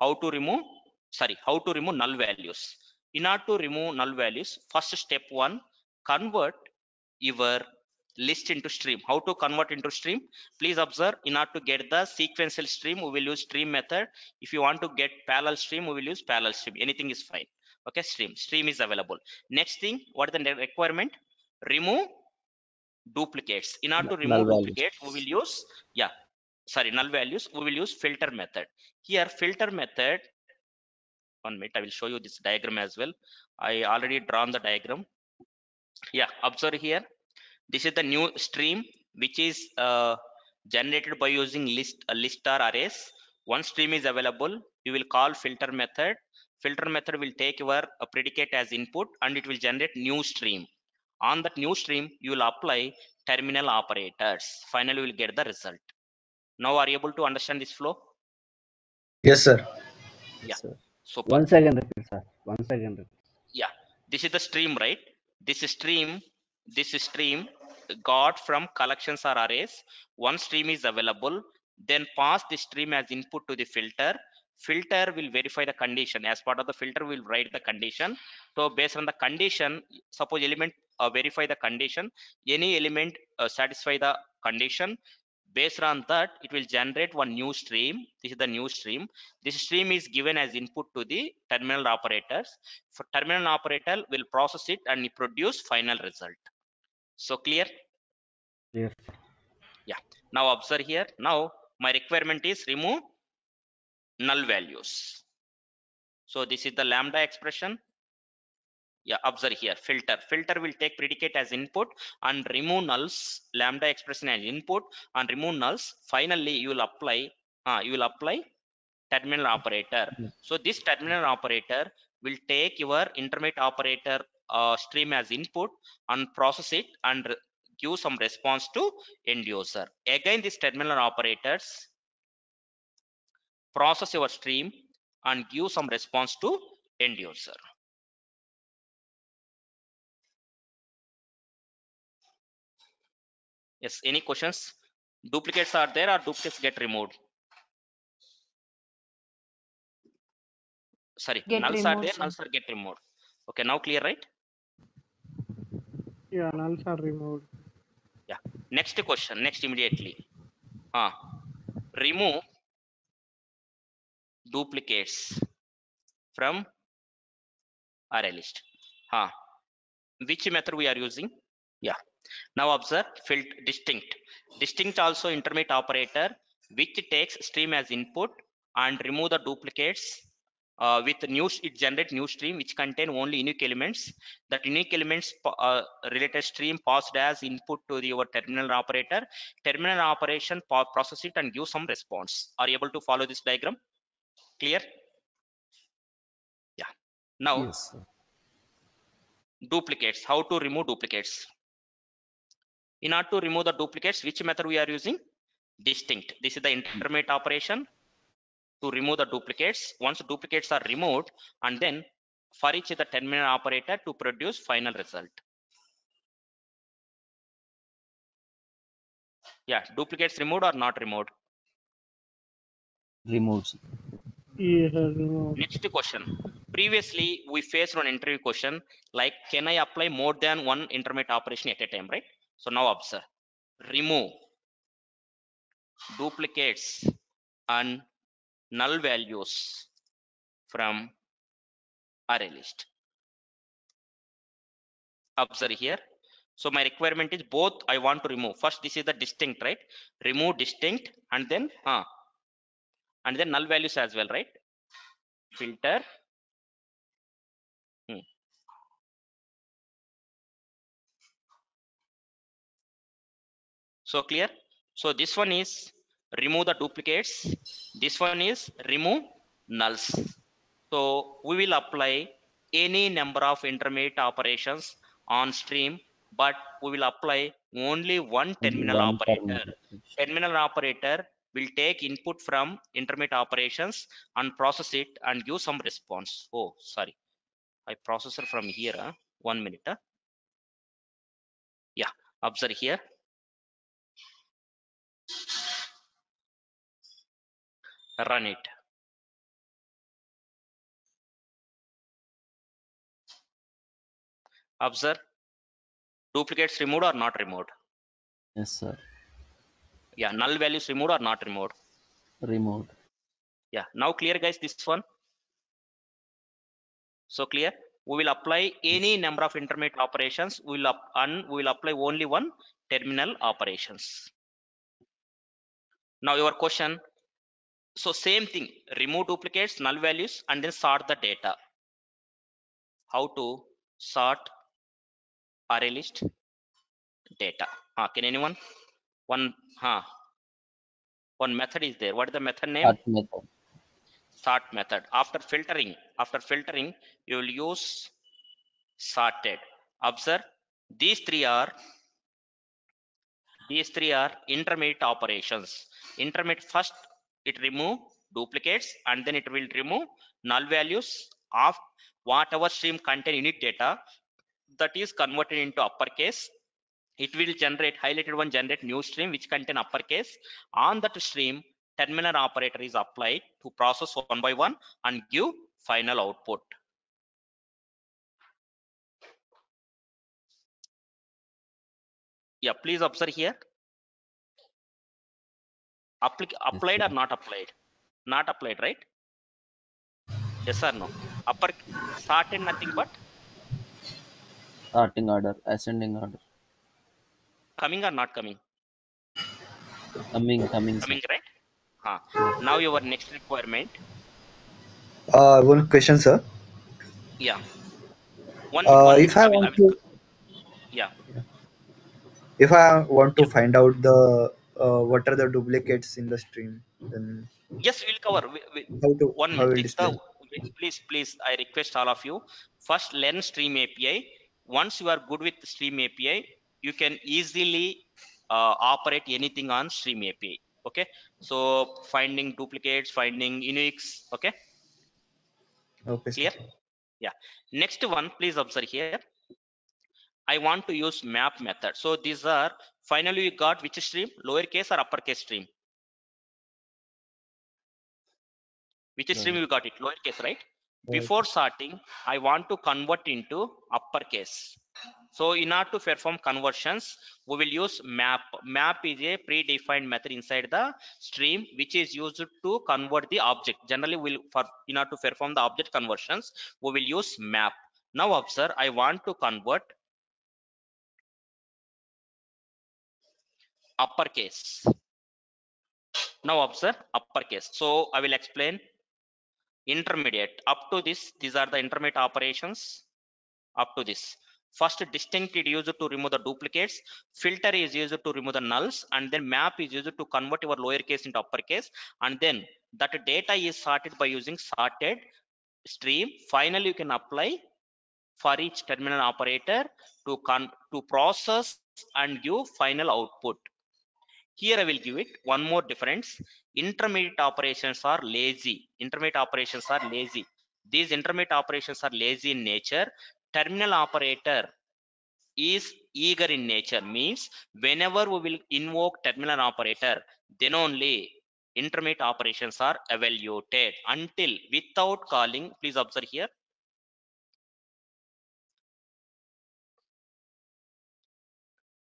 How to remove sorry how to remove null values. In order to remove null values first step one convert your list into stream. How to convert into stream? Please observe in order to get the sequential stream we will use stream method. If you want to get parallel stream we will use parallel stream. Anything is fine. Okay stream. Stream is available. Next thing what is the requirement? Remove duplicates. In order to Null remove values. duplicates we will use yeah sorry null values. We will use filter method. Here filter method one minute i will show you this diagram as well. I already drawn the diagram. Yeah observe here this is the new stream which is uh, generated by using list uh, list or arrays one stream is available you will call filter method filter method will take your uh, predicate as input and it will generate new stream on that new stream you will apply terminal operators finally you will get the result now are you able to understand this flow Yes, sir. yeah Sir. super One second, repeat, sir. One second. repeat. yeah this is the stream right this stream this stream got from collections or arrays. One stream is available. Then pass the stream as input to the filter. Filter will verify the condition. As part of the filter will write the condition. So based on the condition suppose element uh, verify the condition. Any element uh, satisfy the condition. Based on that it will generate one new stream. This is the new stream. This stream is given as input to the terminal operators. For terminal operator will process it and produce final result so clear? Yes. yeah. Now observe here. Now my requirement is remove null values. So this is the lambda expression. Yeah observe here. Filter. Filter will take predicate as input and remove nulls lambda expression as input and remove nulls. Finally you will apply uh, you will apply terminal operator. So this terminal operator will take your intermediate operator uh, stream as input and process it and give some response to end user. Again these terminal operators process your stream and give some response to end user. Yes any questions? Duplicates are there or duplicates get removed? Sorry Get nulls are there sir. nulls are get removed. Okay now clear right Yeah, nulls are removed. yeah. Next question next immediately. Ah remove duplicates from array list. Huh. Which method we are using? Yeah. Now observe filt distinct. Distinct also intermediate operator which takes stream as input and remove the duplicates uh, with new it generate new stream which contain only unique elements. That unique elements uh, related stream passed as input to the, your terminal operator. Terminal operation process it and give some response. Are you able to follow this diagram? Clear? Yeah. Now Yes. Duplicates. How to remove duplicates? In order to remove the duplicates which method we are using? Distinct. This is the intermediate operation to remove the duplicates. Once the duplicates are removed and then for each the terminal operator to produce final result. Yeah duplicates removed or not removed? Removes. Yeah, removed. next question. Previously we faced one interview question like can i apply more than one intermediate operation at a time right? So now observe. Remove. Duplicates and null values from array list. Observe here. So my requirement is both i want to remove. First this is the distinct right? Remove distinct and then uh, and then null values as well right? Filter. Hmm. so clear? So this one is remove the duplicates this one is remove nulls so we will apply any number of intermediate operations on stream but we will apply only one terminal One operator terminal. terminal operator will take input from intermediate operations and process it and give some response oh sorry i processor from here huh? one minute huh? yeah observe here run it. Observe duplicates removed or not removed? Yes, sir. yeah null values removed or not removed? Removed. yeah now clear guys this one? So clear? We will apply any number of intermediate operations. We will up and we will apply only one terminal operations. Now your question so same thing remove duplicates null values and then sort the data. How to sort array list data? Uh, can anyone? One huh one method is there. What is the method name? Start method. sort method. After filtering after filtering you will use sorted. Observe these three are these three are intermediate operations. Intermediate first it remove duplicates and then it will remove null values of whatever stream contain unit data that is converted into uppercase. It will generate highlighted one generate new stream which contain uppercase. On that stream terminal operator is applied to process one by one and give final output. Yeah please observe here Applic applied or not applied not applied right yes or no upper started nothing but Starting order. Ascending order. coming or not coming Coming, coming, sir. coming right huh. now your next requirement Uh, one question, sir. yeah one Uh, one if I I I want to, yeah if I want to find out the uh, what are the duplicates in the stream, then yes we'll cover. We, we, how to one how minute. the please please i request all of you first learn stream api once you are good with stream api you can easily uh, operate anything on stream api okay? So finding duplicates finding uniques okay? Okay, clear? Yeah. Next one please observe here. I want to use map method. So these are finally we got which stream? Lowercase or uppercase stream? Which stream you got it? Lowercase right? Right. before sorting i want to convert into uppercase so in order to perform conversions we will use map. Map is a predefined method inside the stream which is used to convert the object. Generally we will for in order to perform the object conversions we will use map. Now observe i want to convert uppercase now observe uppercase so i will explain. Intermediate. Up to this these are the intermediate operations. Up to this. First distinct is used to remove the duplicates. Filter is used to remove the nulls. And then map is used to convert your lowercase into uppercase and then that data is sorted by using sorted stream. Finally you can apply for each terminal operator to con to process and give final output. Here I will give it one more difference. Intermediate operations are lazy. Intermediate operations are lazy. These intermediate operations are lazy in nature. Terminal operator is eager in nature means whenever we will invoke terminal operator then only intermediate operations are evaluated until without calling please observe here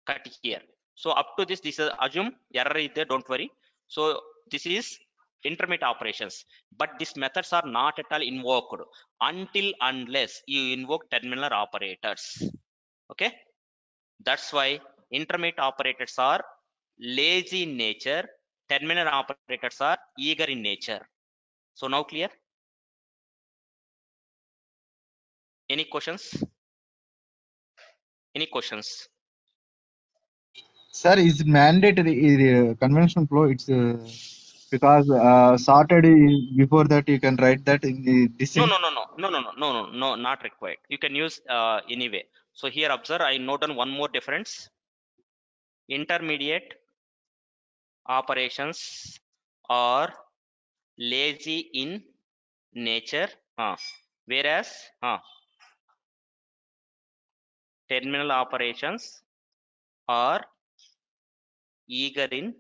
cut here so up to this this is assume error is there don't worry. So this is intermediate operations but these methods are not at all invoked until unless you invoke terminal operators. Okay? That's why intermediate operators are lazy in nature terminal operators are eager in nature. So now clear? Any questions? Any questions Sir, is mandatory uh, conventional flow? It's uh, because uh, sorted before that you can write that in the no no no no. No no no no no no not required. You can use uh, anyway. So here observe i note down one more difference. Intermediate operations are lazy in nature uh, whereas uh, terminal operations are eager in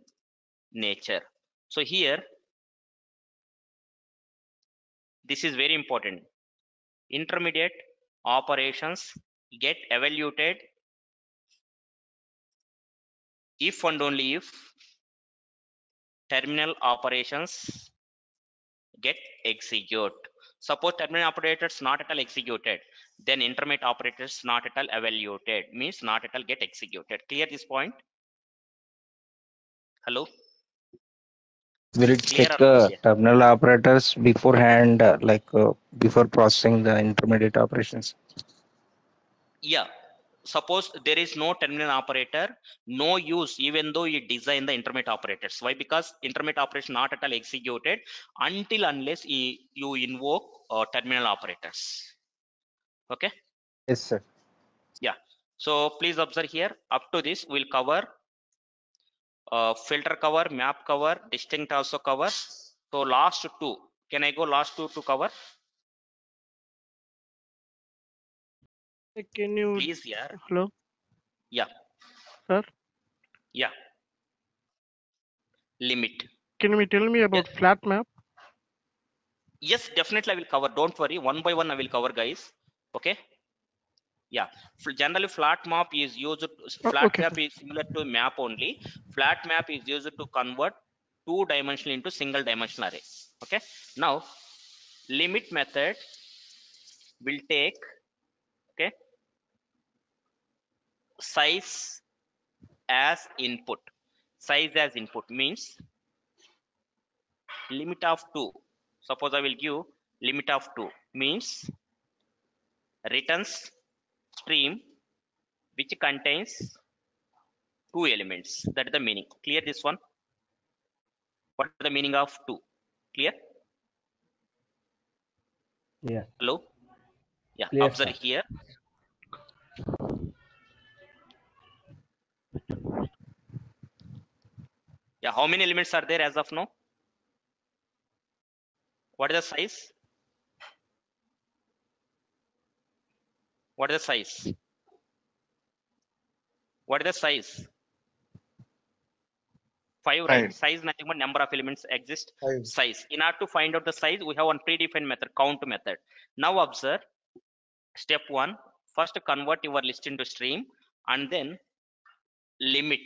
nature. So here this is very important. Intermediate operations get evaluated if and only if terminal operations get execute suppose terminal operators not at all executed then intermediate operators not at all evaluated means not at all get executed. Clear this point hello? Will it clear check uh, terminal operators beforehand, uh, like uh, before processing the intermediate operations? yeah. Suppose there is no terminal operator no use even though you design the intermediate operators. Why? Because intermediate operation not at all executed until unless you, you invoke uh, terminal operators. Okay? Yes, sir. yeah. So please observe here. Up to this we'll cover uh, filter cover map cover distinct also cover. So last two. Can i go last two to cover? Can you, please yeah. Hello, yeah. Sir? yeah. Limit. Can you tell me about flat map? yes definitely i will cover. Don't worry. One by one i will cover guys. Okay yeah. F- generally flat map is used Oh, flat okay, map is similar to map only. Flat map is used to convert two dimensional into single dimensional array. Okay? Now limit method will take okay size as input. Size as input means limit of 2 suppose i will give limit of 2 means returns stream which contains two elements. That is the meaning. Clear this one? What is the meaning of 2 clear? Yeah. Hello? Yeah Clear, observe sir. here. Yeah how many elements are there as of now? What is the size what is the size? What is the size? Five right? Five. size nothing but number of elements exist. Five. size. In order to find out the size we have one predefined method count method. Now observe. Step one first convert your list into stream and then limit.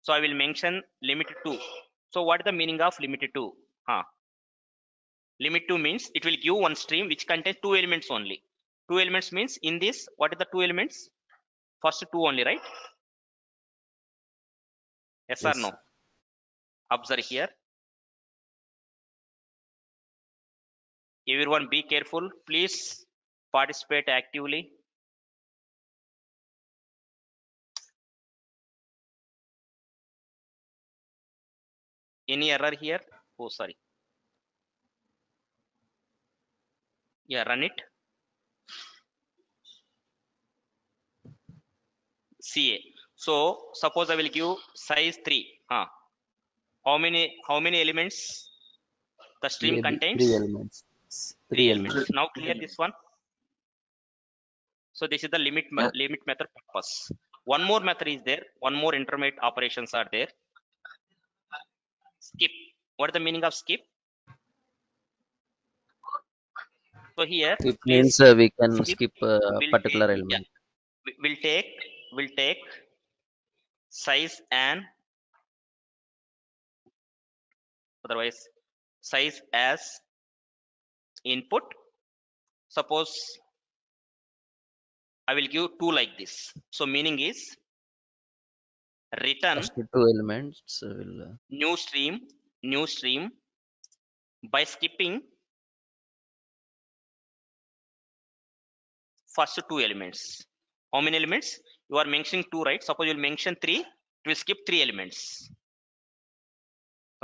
So i will mention limit 2 so what is the meaning of limit 2 huh. Limit 2 means it will give one stream which contains two elements only two elements means in this what are the two elements? First two only right? Yes, or Yes. no? Observe here. Everyone be careful. Please participate actively. Any error here? Oh sorry. Yeah run it ca So suppose I will give size three. Huh. How many how many elements the stream Maybe contains? three elements. Three elements. Now clear this one. So this is the limit Yeah. limit method purpose. One more method is there. One more intermediate operations are there. Skip. What is the meaning of skip? So here, It means uh, we can skip skip a will particular take, yeah, element. we- will take will take size and otherwise size as input. Suppose i will give two like this. So meaning is return two elements will. Uh, new stream new stream by skipping first two elements. How many elements you are mentioning two right? Suppose you will mention three it will skip three elements.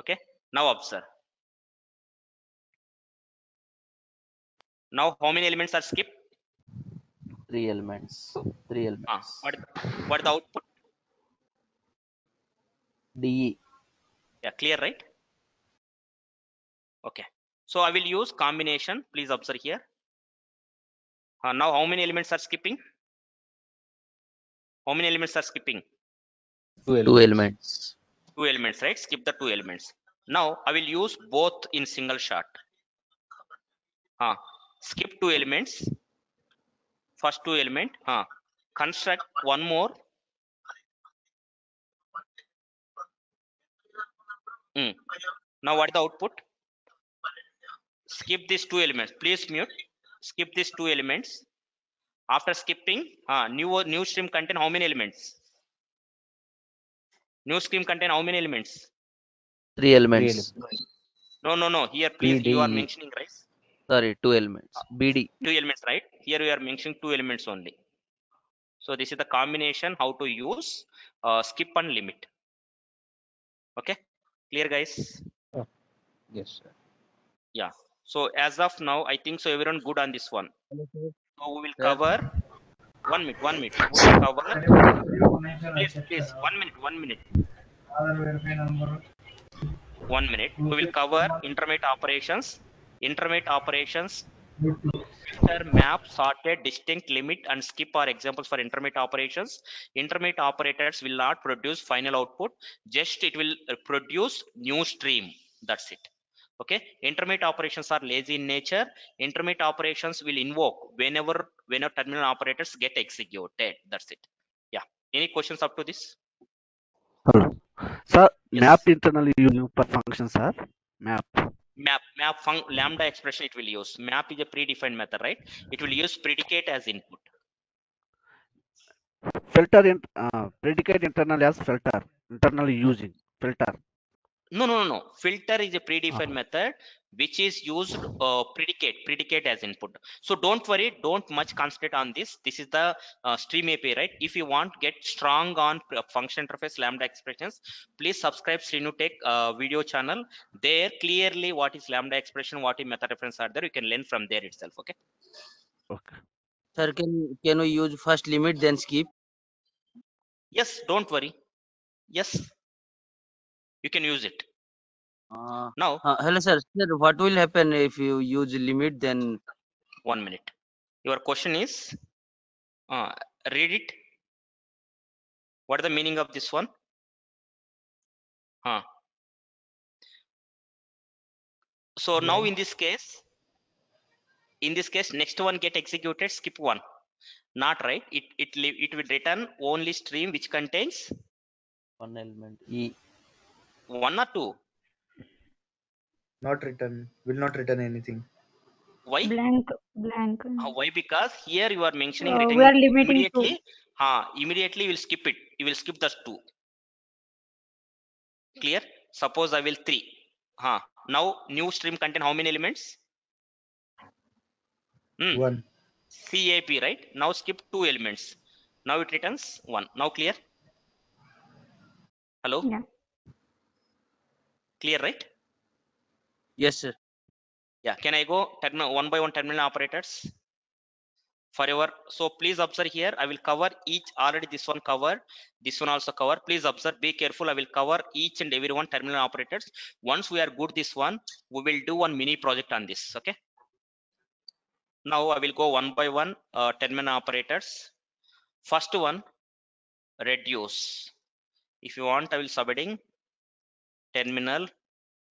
Okay? Now observe. Now how many elements are skipped? Three elements. Three Ah, elements. what what the output? DE. yeah clear right? Okay. So i will use combination. Please observe here. Uh, now how many elements are skipping how many elements are skipping Two Two elements. elements. two elements right skip the two elements now i will use both in single shot huh. skip two elements first two element huh. construct one more Hmm. now what is the output skip these two elements please mute skip these two elements after skipping uh, new new stream contain how many elements new stream contain how many elements Three Three elements. elements. no no no here please you are BDE. mentioning right Sorry, two elements. BD. two elements right here we are mentioning two elements only so this is the combination how to use uh, skip and limit okay clear guys Yes, sir. yeah so as of now i think so everyone good on this one so we will cover one minute one minute. We will cover please please one minute one minute. One minute. We will cover intermediate operations. Intermediate operations filter map sorted distinct limit and skip are examples for intermediate operations. Intermediate operators will not produce final output just it will produce new stream. That's it okay intermediate operations are lazy in nature intermediate operations will invoke whenever whenever terminal operators get executed that's it yeah any questions up to this Hello. Sir, Yes. map internally using per function, sir. Map. map map func lambda expression it will use map is a predefined method right it will use predicate as input Filter in uh, predicate internal as filter. Internally using filter. No no no no. Filter is a predefined Uh-huh. method which is used uh, predicate predicate as input. So don't worry don't much concentrate on this. This is the uh, stream api right? If you want get strong on uh, function interface lambda expressions please subscribe SreenuTech uh, video channel. There clearly what is lambda expression what is method reference are there. You can learn from there itself okay? Okay. Sir, can can we use first limit then skip? yes don't worry. Yes you can use it Uh, now uh, hello, sir. Sir, what will happen if you use limit then? one minute your question is uh, read it what is the meaning of this one huh. so now in this case in this case next one get executed skip one not right it it it will return only stream which contains One element. E. one or two Not return. Will not return anything. why Blank, blank. Uh, why because here you are mentioning Uh, we are limiting to immediately huh, immediately will skip it you will skip the two clear suppose i will three huh. now new stream contain how many elements hmm. One. cap right now skip two elements now it returns one now clear hello Yeah. Clear right? Yes, sir. yeah can i go terminal one by one terminal operators? For your so please observe here i will cover each already this one cover this one also cover please observe be careful i will cover each and every one terminal operators. Once we are good this one we will do one mini project on this okay? Now i will go one by one uh, terminal operators. First one reduce. If you want i will subheading terminal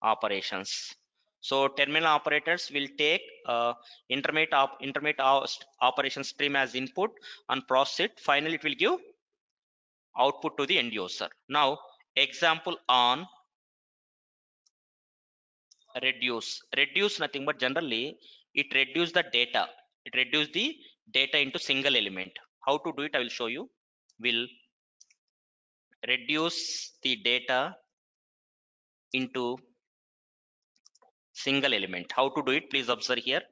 operations. So terminal operators will take uh, intermediate op intermediate op operation stream as input and process it. Finally it will give output to the end user. Now example on reduce. Reduce nothing but generally it reduce the data. It reduce the data into single element. How to do it? I will show you. Will reduce the data into single element. How to do it? Please observe here.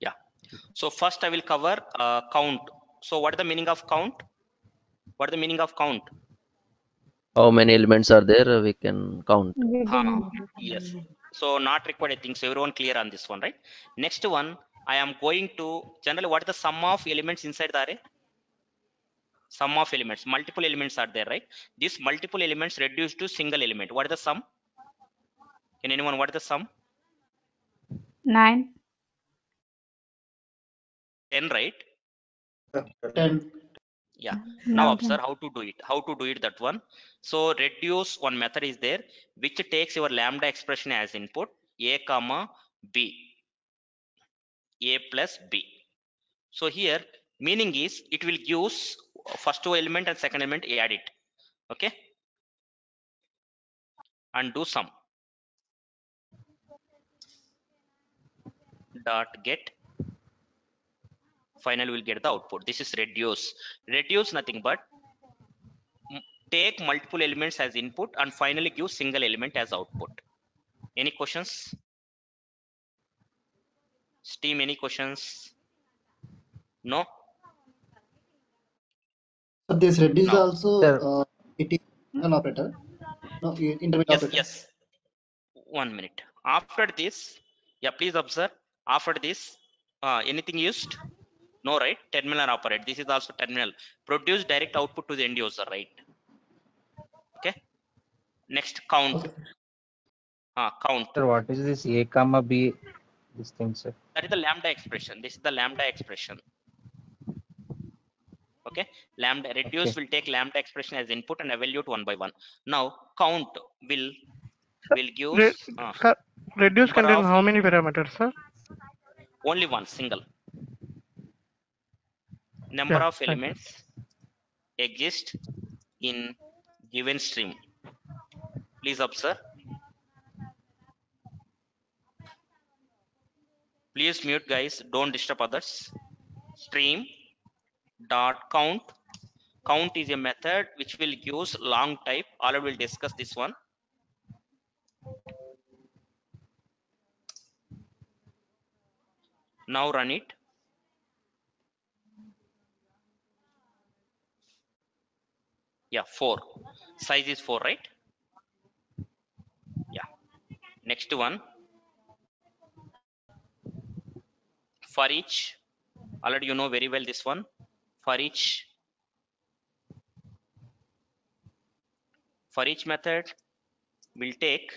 Yeah. So first i will cover uh, count so what is the meaning of count? What is the meaning of count? How many elements are there? We can count. huh. Ah, yes. so not required i think so everyone clear on this one right? Next one i am going to generally what is the sum of elements inside the array? Sum of elements. Multiple elements are there right? These multiple elements reduced to single element. What is the sum? Can anyone what is the sum? Nine. 10 right 10. yeah. Now Nine. observe how to do it? How to do it that one? So reduce one method is there which takes your lambda expression as input a comma b. A plus b. So here meaning is it will use first two element and second element add it. Okay? And do sum. Dot get finally we'll get the output. This is reduce. Reduce nothing but take multiple elements as input and finally give single element as output. Any questions? Steam any questions? No? So this reduce now also uh, it is an operator. No, i- intermediate yes operator. yes. One minute. After this yeah please observe. After this uh, anything used no right? Terminal operate this is also terminal. Produce direct output to the end user right? Okay. Next count. Okay. uh, count. Sir, what is this A comma B? This thing, sir. that is the lambda expression. This is the lambda expression. Okay. Lambda reduce Okay. will take lambda expression as input and evaluate one by one. Now count will will give Re- uh, sir, reduce number contain how many parameters, sir? only one single number Yeah, of elements exist in given stream please observe. Please mute guys. Don't disturb others. Stream dot count. Count is a method which will use long type. Already will discuss this one. Now run it yeah four. Size is four right? Yeah. Next one. For each already you know very well this one. For each for each method will take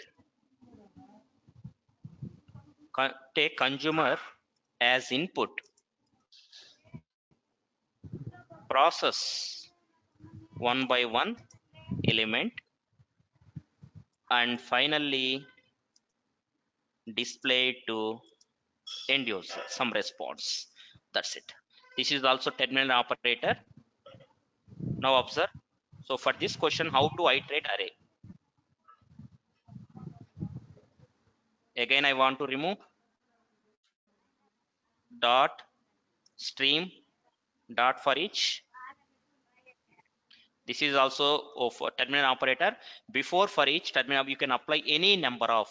take consumer as input. Process one by one element. And finally display to end user some response. That's it. This is also terminal operator. Now observe. So for this question how to iterate array? Again i want to remove dot stream dot for each this is also of a terminal operator. Before for each terminal you can apply any number of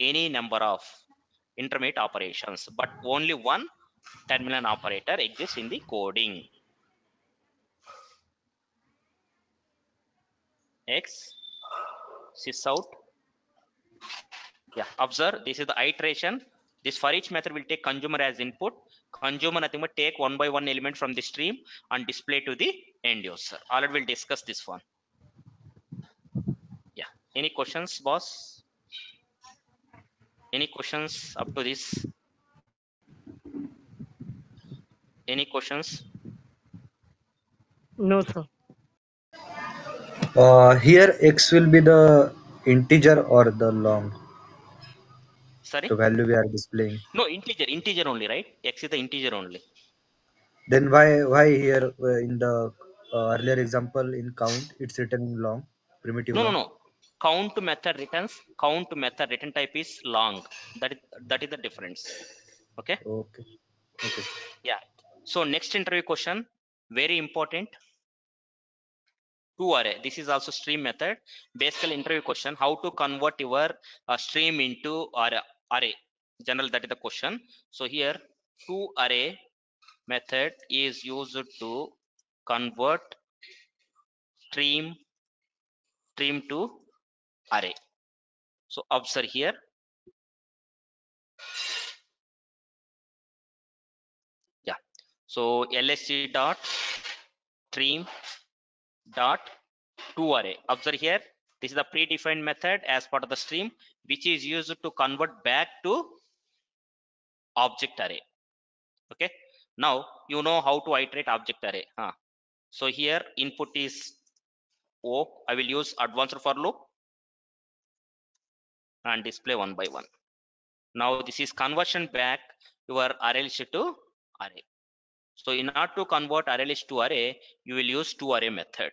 any number of intermediate operations but only one terminal operator exists in the coding. X sys out. Yeah observe this is the iteration. This for each method will take consumer as input. Consumer nothing but take one by one element from the stream and display to the end user already we'll discuss this one. Yeah. Any questions boss? Any questions up to this? Any questions? No, sir. Uh, here x will be the integer or the long? Sorry? The value we are displaying. no integer integer only right? X is the integer only. Then why why here uh, in the uh, earlier example in count it's written in long primitive no no long. no. Count method returns count method return type is long. That is that is the difference. Okay? Okay. Okay. yeah. So next interview question very important. toArray this is also stream method. Basically interview question how to convert your uh, stream into array array? General that is the question. So here to array method is used to convert stream stream to array. So observe here. Yeah. So lsc dot stream dot toArray. Observe here. This is the predefined method as part of the stream which is used to convert back to object array. Okay? Now you know how to iterate object array. Huh? So here input is o. I will use advanced for loop and display one by one. Now this is conversion back your array list to array. So in order to convert array list to array you will use toArray method.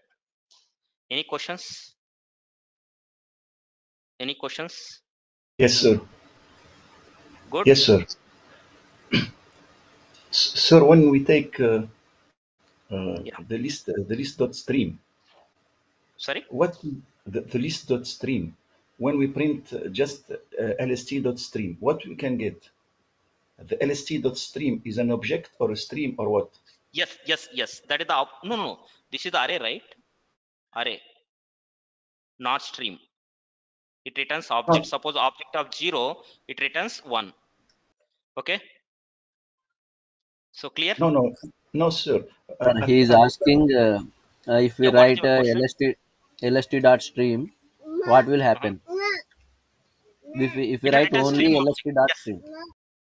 Any questions? Any questions? Yes, sir. good. Yes, sir. Sir, when we take uh, Yeah. the list, uh, the list dot stream, sorry? What the, the list dot stream, when we print uh, just uh, lst dot stream, what we can get? The lst dot stream is an object or a stream or what? yes yes yes. That is the no no. This is the array right? Array. Not stream. It returns object. Suppose object of zero it returns one. Okay? So clear? No, no, no, sir. Uh, Sir, he is asking uh, uh, if we Yeah, what is write your uh, question? lst lst dot stream, what will happen? If we, if we It write return only stream lst object. dot Yes. stream,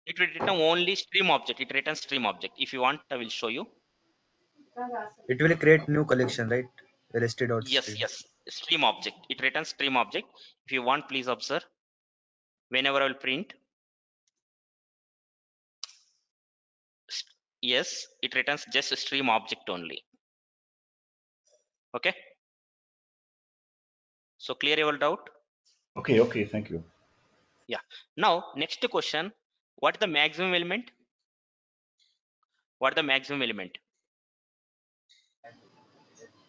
it will return only stream object it returns stream object if you want i will show you It will create new collection, right? LST dot yes stream. yes stream object it returns stream object if you want please observe whenever i will print yes it returns just a stream object only. Okay? So clear your doubt? Okay, okay, thank you. Yeah. Now next question. What is the maximum element? What the maximum element?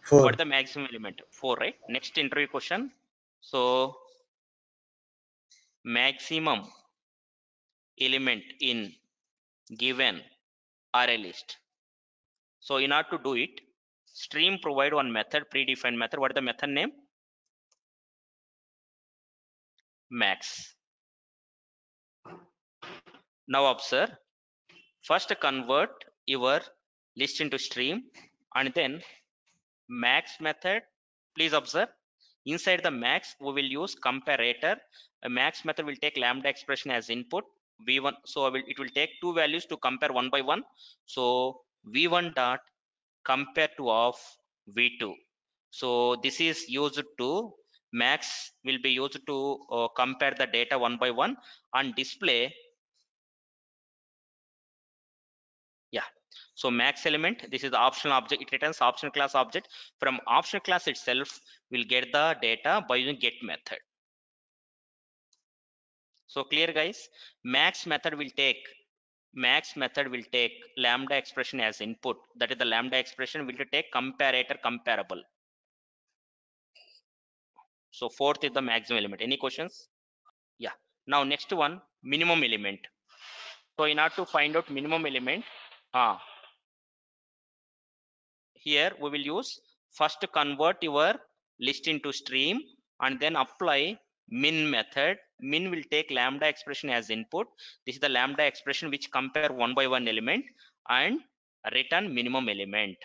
Four. what the maximum element? Four right? Next interview question. So maximum element in given array list. So in order to do it stream provide one method predefined method. What is the method name? Max. Now observe. First convert your list into stream and then max method. Please observe. Inside the max we will use comparator. A max method will take lambda expression as input v1 so I will, it will take two values to compare one by one. So v1 dot compareTo of v2 so this is used to max will be used to uh, compare the data one by one and display. Yeah. So max element this is the optional object it returns optional class object. From optional class itself we'll get the data by using get method so clear guys max method will take max method will take lambda expression as input that is the lambda expression will take comparator comparable So fourth is the maximum element. Any questions? Yeah. Now next one, minimum element. So in order to find out minimum element, ah, here we will use first convert your list into stream and then apply min method. Min will take lambda expression as input. This is the lambda expression which compare one by one element and return minimum element.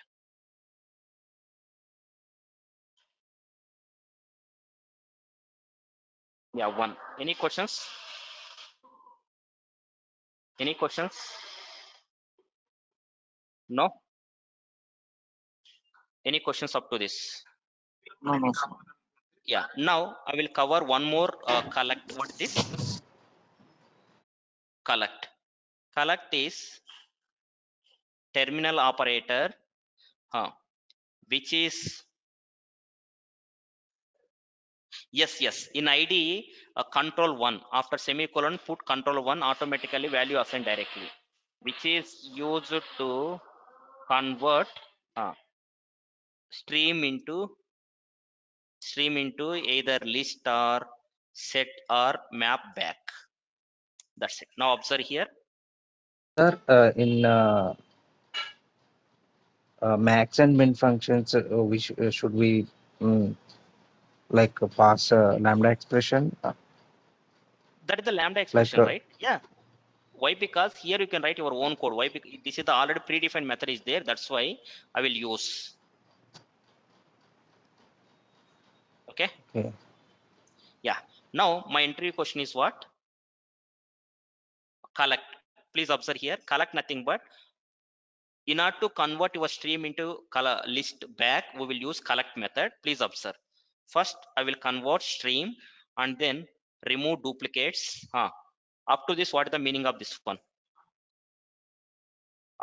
Yeah, one. Any questions? Any questions? No? Any questions up to this? No, no. Yeah. Now I will cover one more uh, collect. What is this? Collect. Collect is terminal operator, which is yes, yes. In IDE, uh, control one after semicolon, put control one automatically value assigned directly, which is used to convert uh, stream into stream into either list or set or map back. That's it. Now observe here. Sir, uh, in uh, uh, max and min functions, uh, which uh, should we mm, like uh, pass uh, lambda expression? That is the lambda like expression, uh, right? Yeah. Why? Because here you can write your own code. Why? Because this is the already predefined method is there. That's why I will use. Okay. okay. Yeah. Now my interview question is what? Collect. Please observe here. Collect nothing but in order to convert your stream into color list back, we will use collect method. Please observe. First, I will convert stream and then remove duplicates. Huh. Up to this, what is the meaning of this one?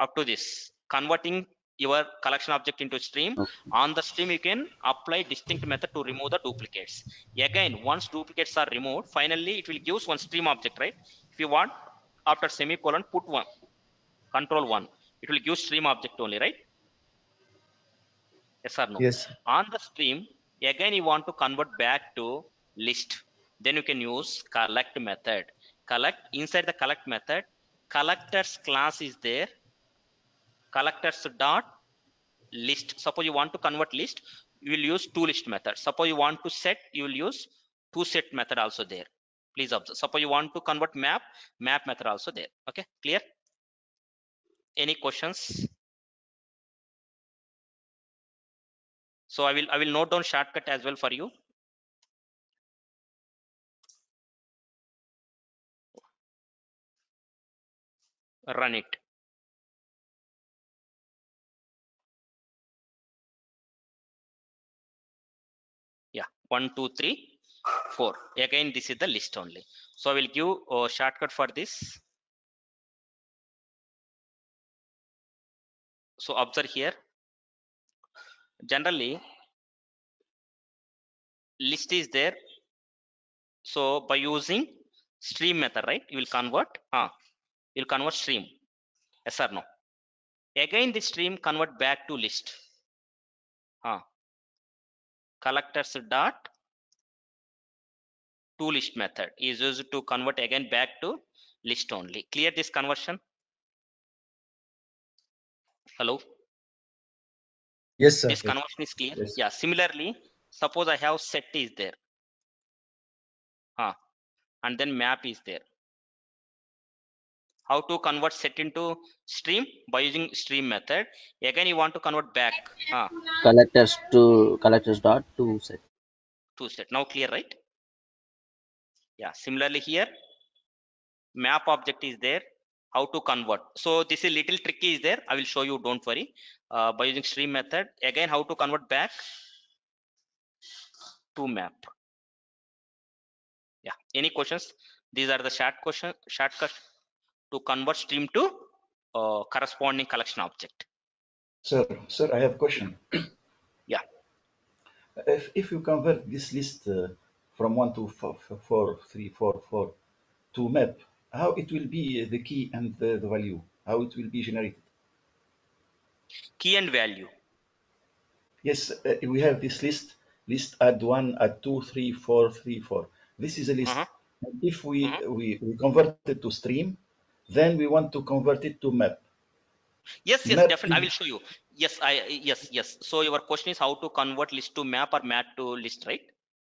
Up to this, converting your collection object into stream. On the stream, you can apply distinct method to remove the duplicates. Again, once duplicates are removed, finally it will give one stream object, right? If you want, after semicolon, put one, control one. It will give stream object only, right? Yes or no? Yes. On the stream, again you want to convert back to list. Then you can use collect method. Collect inside the collect method, collectors class is there. Collectors dot list. Suppose you want to convert list, you will use toList method. Suppose you want to set, you will use toSet method also there. Please observe. Suppose you want to convert map, map method also there. Okay, clear? Any questions? So I will I will note down shortcut as well for you. Run it. One, two, three, four. Again, this is the list only. So I will give a shortcut for this. So observe here. Generally, list is there. So by using stream method, right? You will convert. Ah, you will convert stream. Yes or no? Again, the stream convert back to list. Ah, collectors dot to list method is used to convert again back to list only. Clear this conversion? Hello. Yes, sir. This conversion is clear. Yes. Yeah. Similarly, suppose I have set is there. Huh. And then map is there. How to convert set into stream by using stream method. Again, you want to convert back collectors to collectors dot to set to set. Now clear, right? Yeah. Similarly here, map object is there. How to convert. So this is a little tricky is there. I will show you. Don't worry. Uh, by using stream method. Again, how to convert back to map. Yeah. Any questions? These are the short question shortcut to convert stream to uh, corresponding collection object. Sir, sir, I have a question. Yeah. If, if you convert this list uh, from one to four, four, three, four, four to map, how it will be the key and the, the value, how it will be generated? Key and value. Yes, uh, we have this list list add one, add two, three, four, three, four. This is a list. Uh-huh. If we, we, we convert it to stream, then we want to convert it to map. Yes, yes, Map definitely. I will show you. Yes, I yes, yes. So your question is how to convert list to map or map to list, right?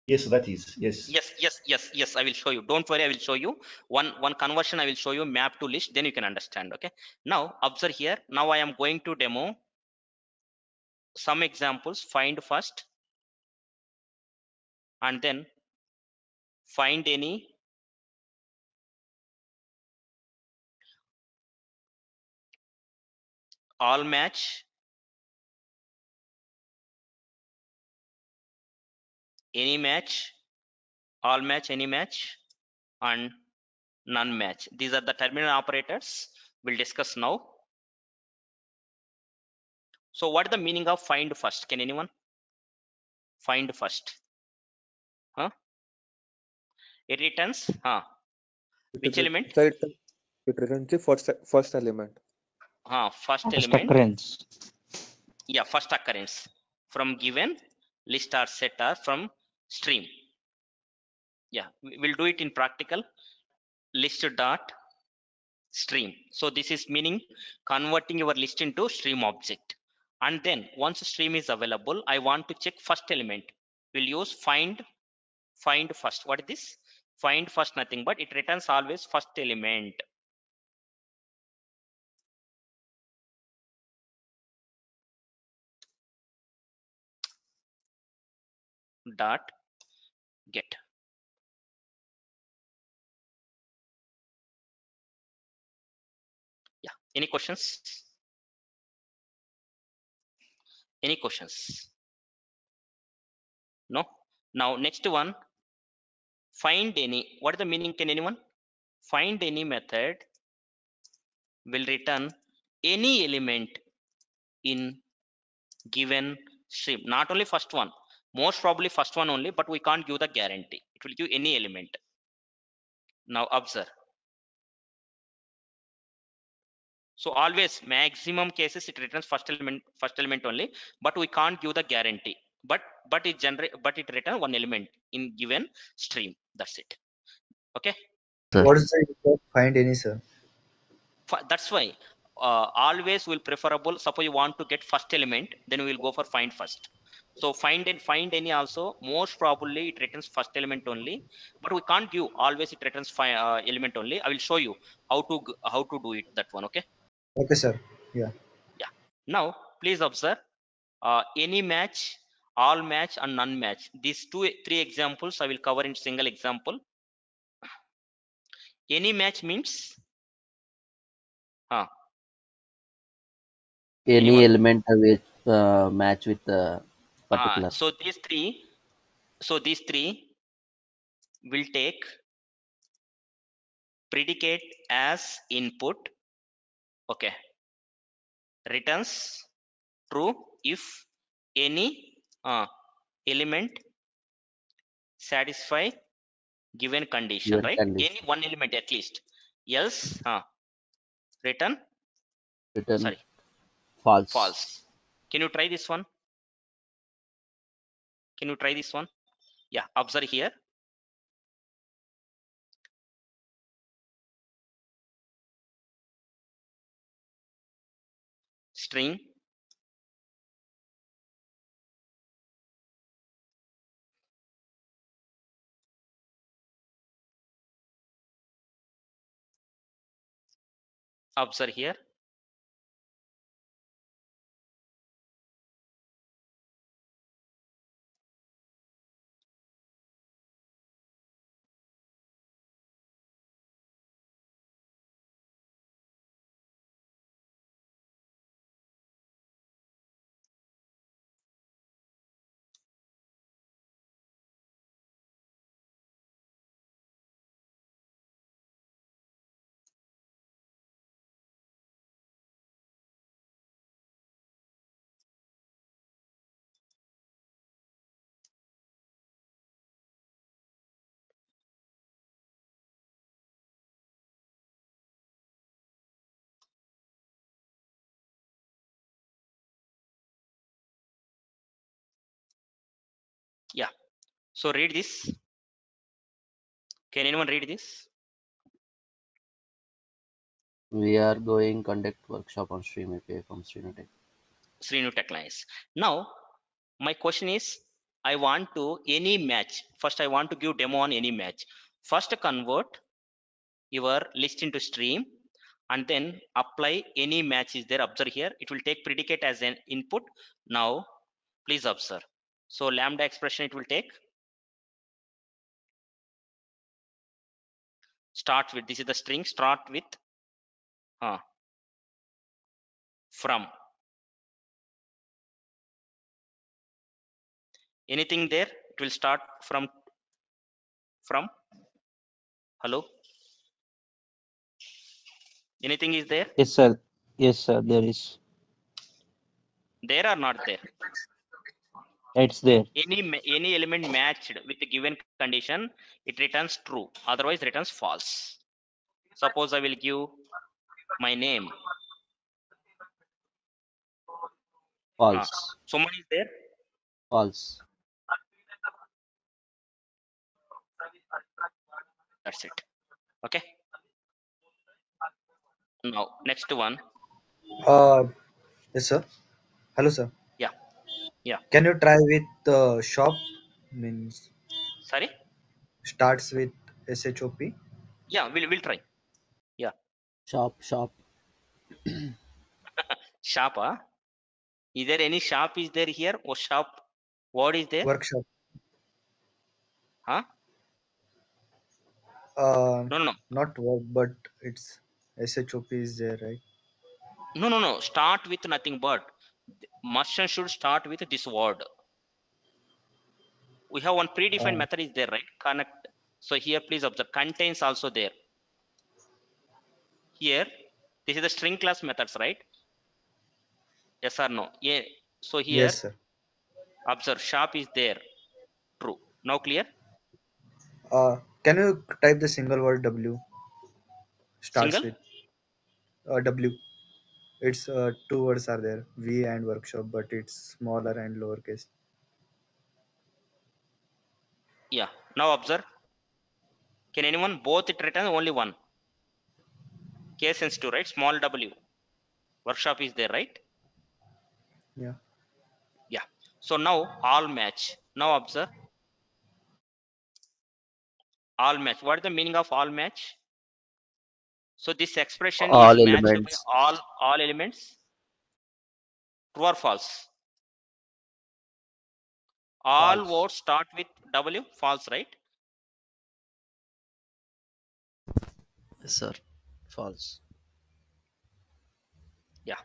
Yes, that is. Yes. Yes, yes, yes, yes. I will show you. Don't worry, I will show you. One one conversion I will show you map to list, then you can understand. Okay. Now observe here. Now I am going to demo some examples. Find first and then find any all match? Any match? All match any match? And none match. These are the terminal operators. We'll discuss now. So what is the meaning of find first? Can anyone? Find first. Huh? It returns huh? Which It, element? sir, it, it returns the first first element. Huh first First element occurrence. yeah first occurrence. From given list or set or from stream. Yeah we- we'll do it in practical. List dot stream. So this is meaning converting your list into stream object. And then once stream is available i want to check first element. We'll use find find first. What is this? Find first nothing but it returns always first element dot get. Yeah. Any questions? Any questions? No? Now next one. Find any what is the meaning? Can anyone? Find any method will return any element in given stream. Not only first one most probably first one only but we can't give the guarantee. It will give any element. Now observe. So always maximum cases it returns first element first element only but we can't give the guarantee. But but it generate but it return one element in given stream. That's it. Okay? What is the find any, sir? Fi- that's why uh, always will preferable suppose you want to get first element then we will go for find first so find and find any also most probably it returns first element only but we can't give always it returns fi- uh, element only i will show you how to how to do it that one okay Okay, sir. Yeah. Yeah. Now please observe uh, any match all match and none match these two three examples i will cover in single example any match means huh, Any Anyone? element with uh, match with uh, Ah, particular. so these three so these three will take predicate as input okay returns true if any uh, element satisfy given condition Given right condition. any one element at least else uh, return Return sorry false. false can you try this one can you try this one? Yeah observe here. String. Observe here so read this can anyone read this We are going conduct workshop on Stream API from SreenuTech. Sreenu Techlines. Now, my question is, I want to any match. First, I want to give demo on any match. First, convert your list into stream and then apply any match is there. Observe here. It will take predicate as an input. Now, please observe. So, lambda expression it will take. Start with this is the string. Start with uh, from anything there it will start from from hello anything is there Yes, sir. Yes, sir. There is. there or not there It's there. any any element matched with the given condition it returns true otherwise returns false suppose i will give my name False. Ah, someone is there False. that's it okay now next one Uh, yes, sir. Hello, sir. Yeah yeah Can you try with uh, shop? Means sorry starts with shop. yeah we'll, we'll try yeah Shop, shop. shop huh? is there any shop is there here or shop what is there Workshop. huh Uh, no no no not work, but it's shop is there, right? no no no start with nothing but merchant should start with this word. We have one predefined Uh, method is there right? Connect. So here please observe. Contains also there. Here this is the string class methods right? Yes or no? Yeah so here yes, sir. observe. Shop is there. True. Now clear? Uh, can you type the single word W? Starts single? with uh, W. It's uh, two words are there, V and workshop, but it's smaller and lowercase. yeah now observe. Can anyone both it return only one? Case sensitive right? Small w. Workshop is there right? Yeah. yeah. So now all match. Now observe. All match. What is the meaning of all match so this expression All is matched by elements. all all elements true or false all False. words start with w false right Yes, sir. False. yeah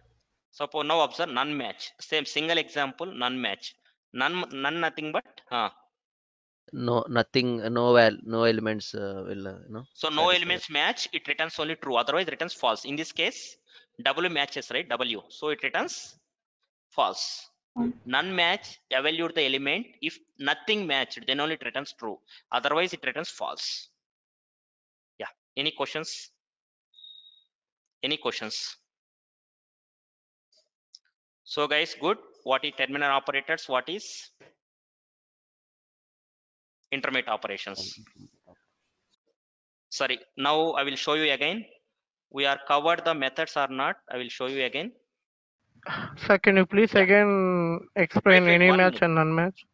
suppose now observe none match same single example none match none none nothing but uh, No, nothing. No val. No elements uh, will uh, you know so no satisfy. elements match it returns only true otherwise it returns false. In this case w matches right? W. So it returns false. None match evaluate the element. If nothing matched then only it returns true. Otherwise it returns false. Yeah. Any questions? Any questions? So guys good. What is terminal operators? What is intermediate operations. Sorry now i will show you again. We are covered the methods or not. I will show you again. Sir, can you please yeah. again explain wait any match minute. and non-match?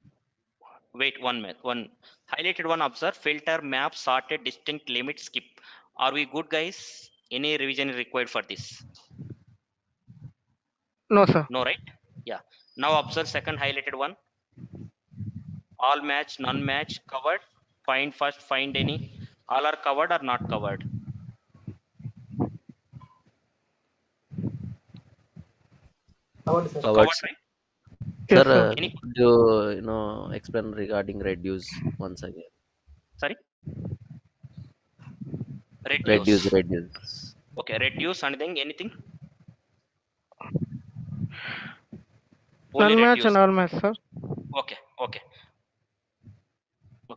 wait one minute one. Highlighted one observe. Filter map sorted distinct limit skip. Are we good guys? Any revision required for this? No, sir. no right? Yeah. Now observe second highlighted one all match none match covered find first find any all are covered or not covered Covered. covered sir. right Yes, Sir, sir. uh, any could you you know explain regarding reduce once again? sorry reduce Reduce, reduce. okay reduce anything anything only Non-match and all match, sir. okay okay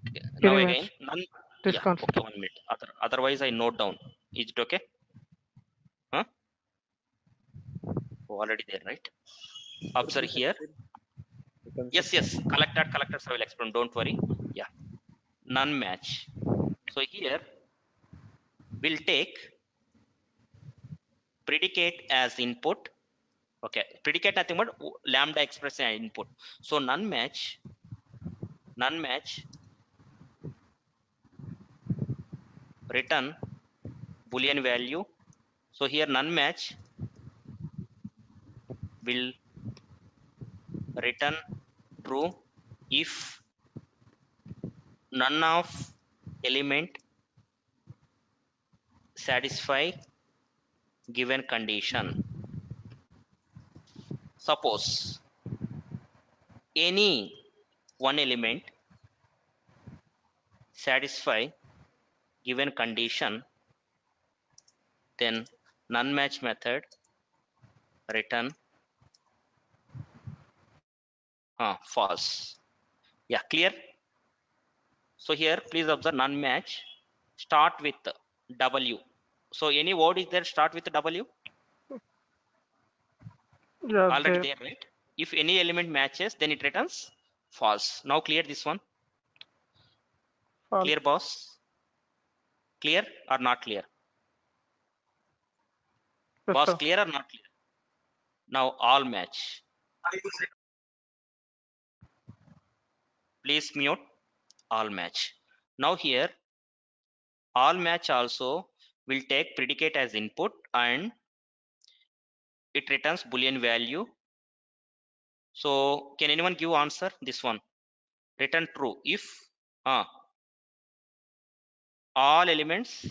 okay. Now Any again match. none This yeah concept. okay one minute. Other, otherwise i note down. Is it okay? Huh? Oh, already there right? Observe here. yes yes. Collected collectors i will explain. Don't worry. Yeah. None match. So here we'll take predicate as input. Okay. Predicate nothing but lambda expression as input. So none match. None match return boolean value. So here none match. Will return true if none of element satisfy given condition. Suppose any one element satisfy given condition then none match method return uh, false. Yeah clear? So here please observe none match start with w. So any word is there start with w? Yeah, already there. there right? If any element matches then it returns false. Now clear this one? False. clear boss clear or not clear? Yes, sir. clear or not clear? Now all match. Please mute. All match. Now here all match also will take predicate as input and it returns boolean value. So can anyone give answer? This one. Return true. If uh, all elements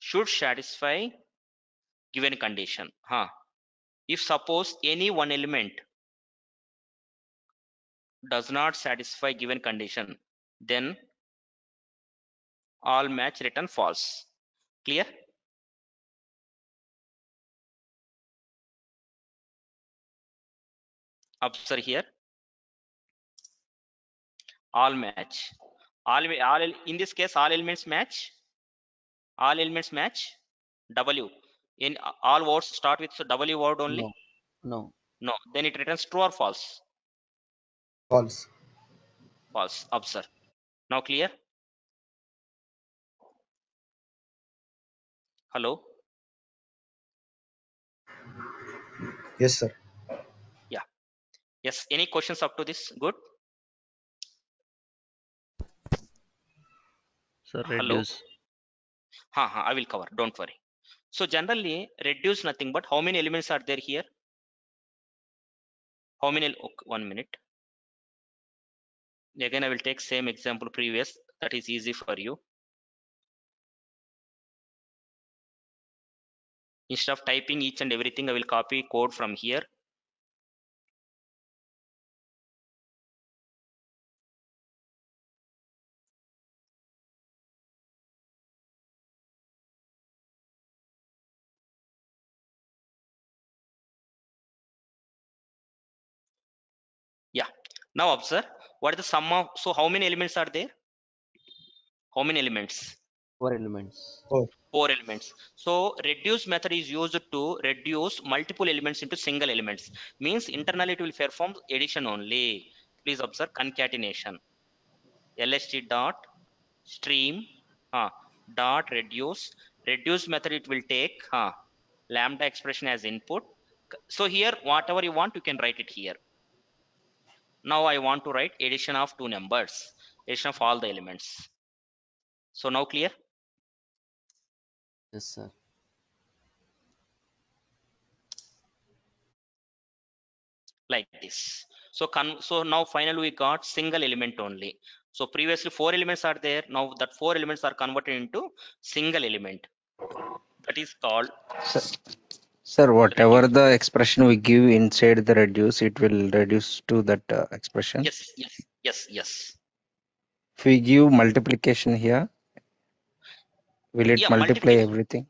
should satisfy given condition. Huh. If suppose any one element does not satisfy given condition then all match return false. Clear? Observe here. All match all all in this case all elements match. All elements match. W. In all words start with w word only. No. No. no then it returns true or false? False. false. Observe. Now clear? Hello? Yes, sir. yeah. Yes. Any questions up to this? Good Hello? reduce. ha ha i will cover don't worry. So generally reduce nothing but how many elements are there here? How many okay, one minute. Again i will take same example previous that is easy for you. Instead of typing each and everything i will copy code from here now observe what is the sum of so how many elements are there? How many elements? Four elements. Four. four elements. So reduce method is used to reduce multiple elements into single elements. Means internally it will perform addition only. Please observe concatenation. Lst dot stream uh, dot reduce. Reduce method it will take uh, lambda expression as input. So here whatever you want you can write it here now i want to write addition of two numbers addition of all the elements. So now clear? Yes, sir. like this. So so now finally we got single element only. So previously four elements are there. Now that four elements are converted into single element. That is called Sir, sir, whatever the expression we give inside the reduce, it will reduce to that uh, expression. yes yes yes yes. If we give multiplication here, will it yeah multiply everything?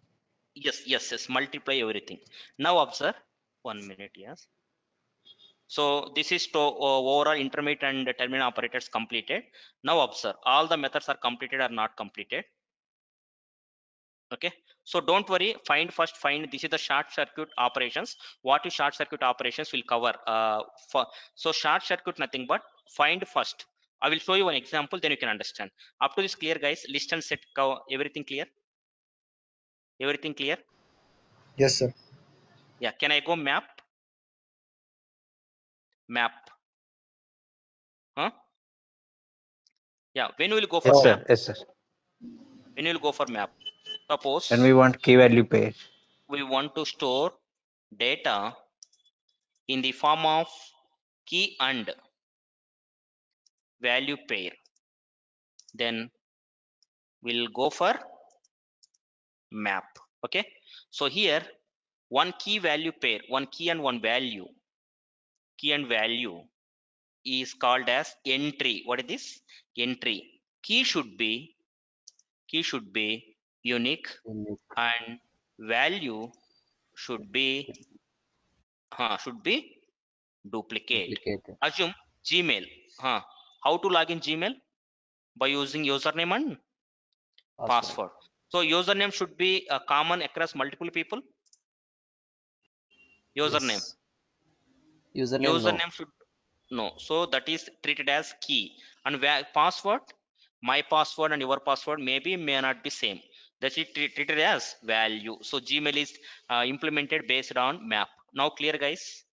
yes yes yes multiply everything. Now observe one minute yes. So this is to uh, overall intermediate and terminal operators completed. Now observe all the methods are completed or not completed okay. So don't worry. Find first find this is the short circuit operations. What is short circuit operations will cover uh for so short circuit nothing but find first. I will show you one example then you can understand. Up to this clear guys? List and set cover everything clear? Everything clear? Yes, sir. yeah. Can i go map? Map. Huh? Yeah. When will go for Yes, sir. map? Yes, sir. when will go for map suppose When we want key value pair. we want to store data in the form of key and value pair. Then we'll go for map okay? So here one key value pair one key and one value. Key and value is called as entry. What is this? Entry. Key should be key should be unique and value should be huh, should be duplicate. Duplicate. assume gmail huh. how to log in gmail? By using username and password. so username should be uh, common across multiple people? Username Yes. Username, no. username should no. So that is treated as key. And where password? My password and your password maybe may not be same that treat- treated as value? So gmail is uh, implemented based on map. Now clear guys?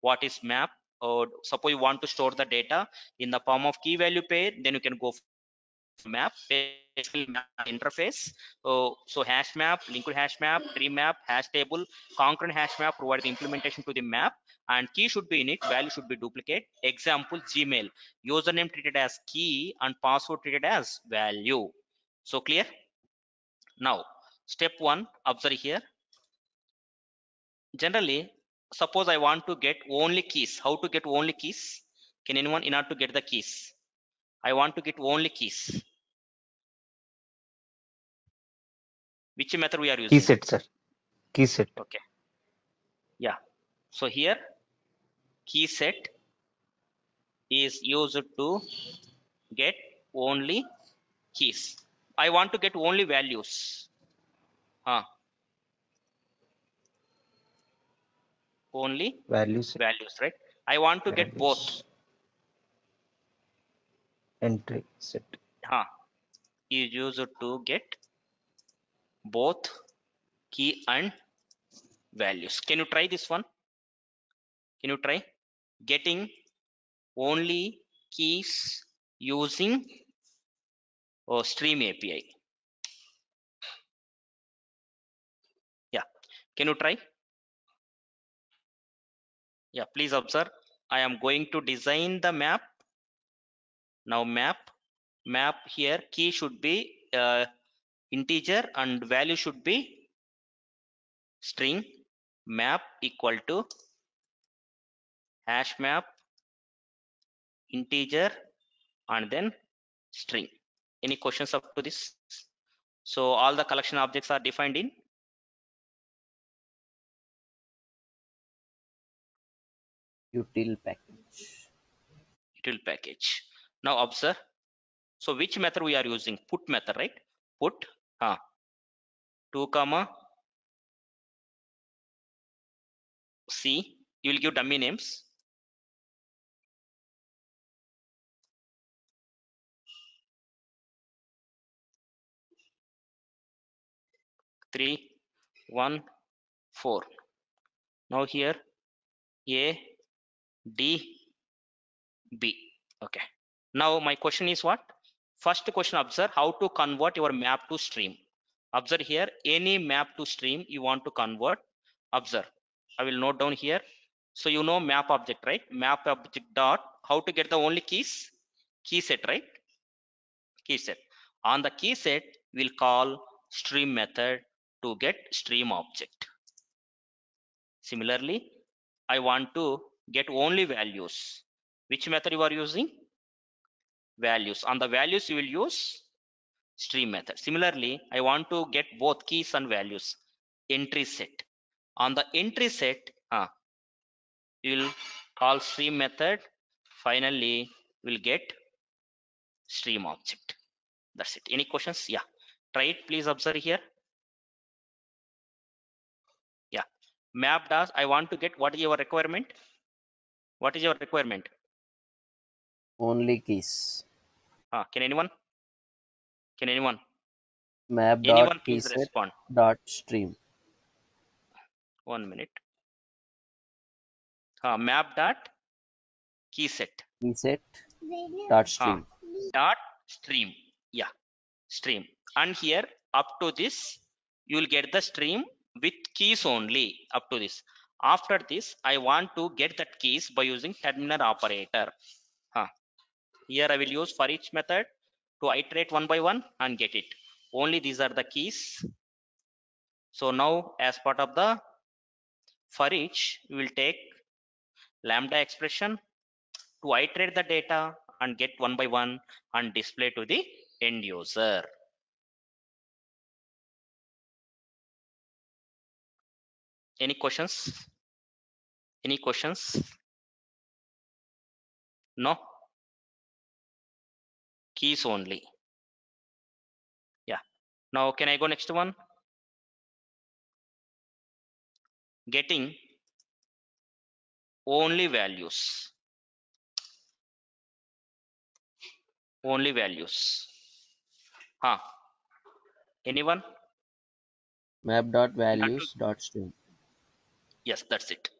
What is map? Or suppose you want to store the data in the form of key value pair then you can go for map map interface. Oh, so hash map linked hash map tree map hash table concurrent hash map provide the implementation to the map and key should be unique value should be duplicate. Example gmail. Username treated as key and password treated as value. So clear now step one observe here. Generally suppose i want to get only keys. How to get only keys? Can anyone in order to get the keys? I want to get only keys. Which method we are using? Key set, sir. Key set. okay. Yeah. So here key set is used to get only keys i want to get only values. Huh. Only Value set. values right? I want to get both. Entry set. huh. Is used to get both key and values. Can you try this one? Can you try? Getting only keys using oh, stream api yeah. Can you try? Yeah please observe. I am going to design the map. Now map map here key should be uh, integer and value should be string. Map equal to hash map integer and then string any questions up to this? So all the collection objects are defined in? Util package. util package. Now observe. So which method we are using? Put method right? Put uh, 2 comma c. You will give dummy names three one four. Now here a d b. Okay. Now my question is what? First question observe how to convert your map to stream. Observe here any map to stream you want to convert observe. I will note down here. So you know map object right? Map object dot how to get the only keys? Key set right? Key set. On the key set we'll call stream method to get stream object. Similarly i want to get only values. Which method you are using? Values. On the values you will use stream method. Similarly i want to get both keys and values. Entry set. On the entry set uh, you will call stream method. Finally we'll get stream object. That's it. Any questions? Yeah. Try it please observe here map does i want to get what is your requirement? What is your requirement? Only keys. Ah, can anyone? Can anyone? Map dot anyone key please set respond. dot stream. One minute. Uh, map dot key set. Key set dot Ah, stream. dot stream. Yeah stream. And here up to this you will get the stream with keys only up to this. After this i want to get that keys by using terminal operator. Huh. here i will use for each method to iterate one by one and get it. Only these are the keys. So now as part of the for each we will take lambda expression to iterate the data and get one by one and display to the end user any questions? Any questions? No? Keys only. Yeah. Now can i go next one? Getting only values. Only values. Huh. Anyone? Map dot values dot stream yes that's it.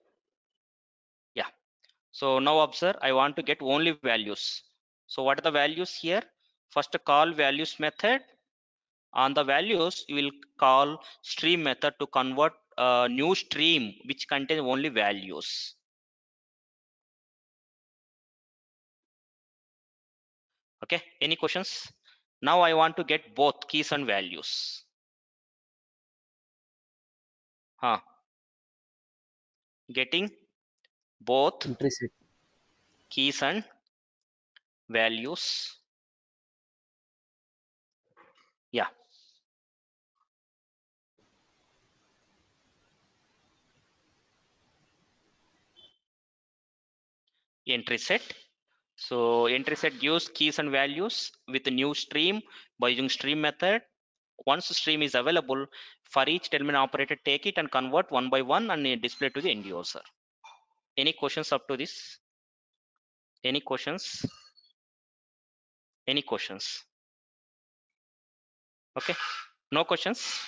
Yeah. So now observe i want to get only values. So what are the values here? First call values method. On the values you will call stream method to convert a new stream which contains only values. Okay any questions? Now i want to get both keys and values. Huh getting both keys and values. Yeah. Entry set. So entry set gives keys and values with a new stream by using stream method. Once the stream is available for each terminal operator take it and convert one by one and uh, display to the end user. Any questions up to this? Any questions? Any questions? Okay. No questions?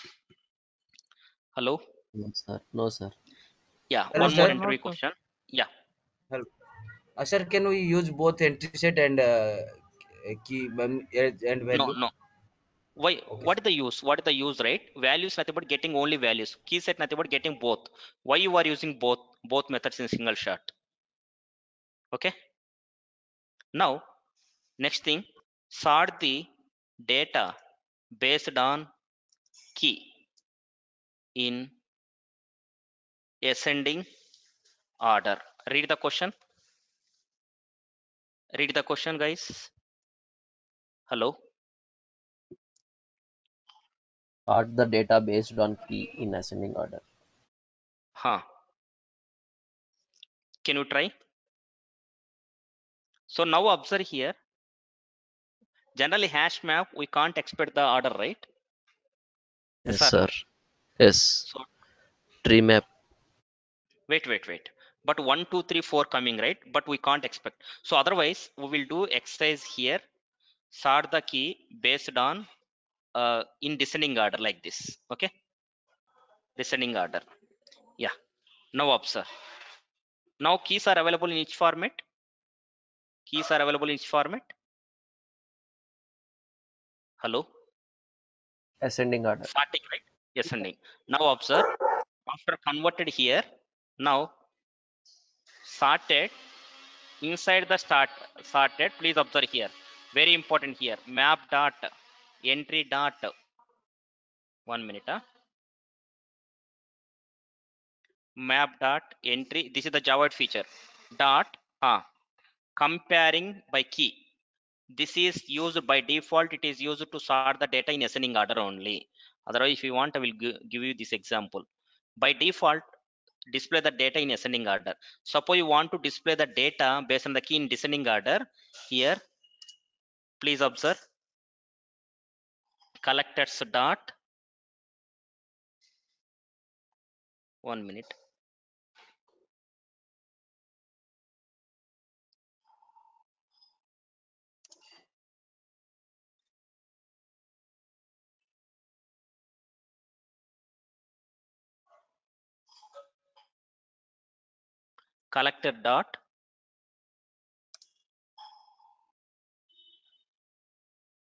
Hello? No sir. No sir. Yeah Hello, one more sir. interview question. Yeah. Hello. Uh, sir, can we use both entry set and uh, key and no no why Okay, what is the use? What is the use right? Values nothing but getting only values. Key set nothing but getting both. Why you are using both both methods in single shot? Okay. Now next thing sort the data based on key in ascending order. Read the question. Read the question guys. Hello sort the data based on key in ascending order. Huh can you try? So now observe here. Generally hash map we can't expect the order right? Yes, sir. sir. Yes. so Tree map. wait wait wait. But one two three four coming right? But we can't expect. So otherwise we will do exercise here. Sort the key based on uh, in descending order like this okay? Descending order. Yeah. Now observe now keys are available in each format. Keys are available in each format. Hello? Ascending order. Sorting right? Ascending. Now observe after converted here now sorted. Inside the start sorted please observe here. Very important here. Map dot entry dot. One minute huh? map dot entry. This is the java feature. Dot ah. Comparing by key. This is used by default. It is used to sort the data in ascending order only. Otherwise if you want i will give you this example. By default display the data in ascending order. Suppose you want to display the data based on the key in descending order. Here please observe collectors dot. One minute. Collector dot.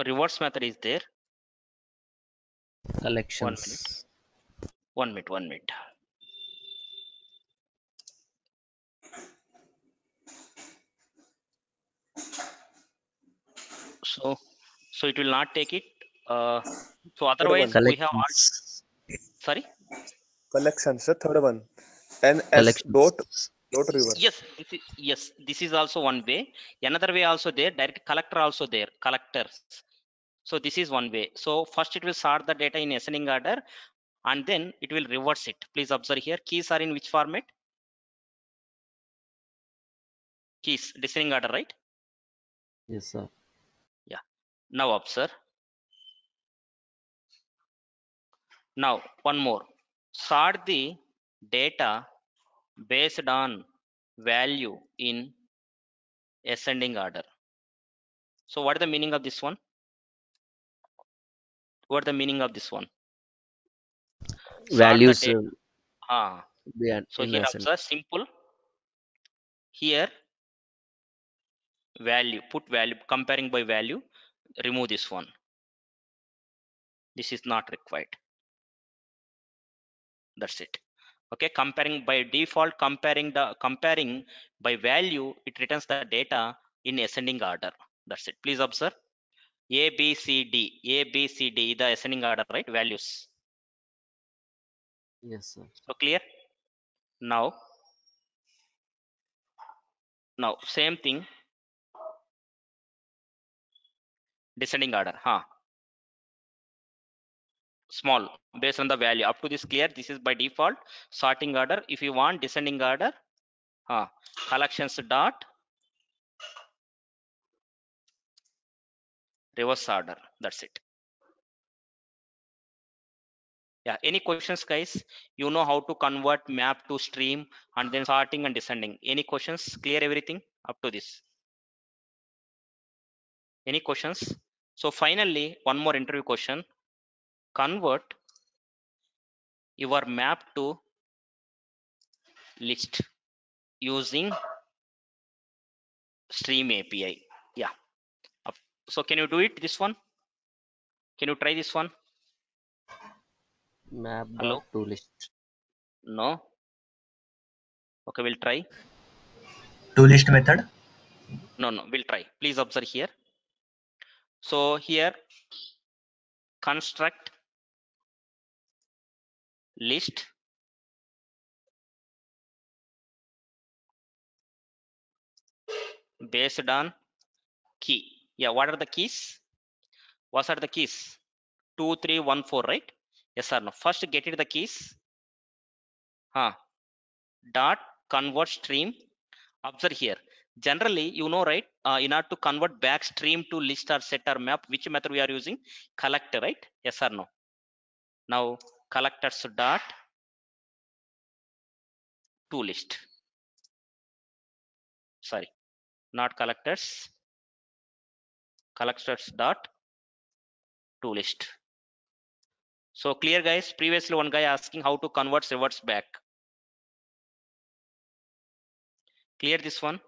A reverse method is there. One minute. Collections one minute one minute. So so it will not take it uh, so otherwise we have all sorry? Collections. The third one. ns dot dot reverse. yes this is, yes this is also one way. Another way also there direct collector also there collectors so this is one way. So first it will sort the data in ascending order and then it will reverse it. Please observe here keys are in which format? Keys descending order right? Yes sir. Yeah. Now observe. Now one more. Sort the data based on value in ascending order. So what is the meaning of this one what the meaning of this one? Values data uh, ah. be so here observe simple here value put value comparing by value remove this one. This is not required. That's it. Okay comparing by default comparing the comparing by value it returns the data in ascending order. That's it. Please observe a b c d. A b c d. The ascending order right? Values. Yes sir. So clear? Now now same thing. Descending order huh small based on the value. Up to this clear this is by default. Sorting order if you want descending order huh collections dot reverse order. That's it. Yeah any questions guys? You know how to convert map to stream and then sorting and descending. Any questions? Clear everything? Up to this. Any questions? So finally one more interview question. Convert your map to list using stream api so can you do it this one? Can you try this one? Map hello? dot toList. No. Okay we'll try. toList method. no no we'll try. Please observe here. So here construct list based on key yeah what are the keys? What are the keys? Two three one four right? Yes or no first get it the keys. Huh. Dot convert stream. Observe here. Generally you know right uh, in order to convert back stream to list or set or map which method we are using? Collector right? Yes or no. Now collectors dot to list. Sorry. Not collectors collectors dot to list. So clear guys? Previously one guy asking how to convert reverse back. Clear this one?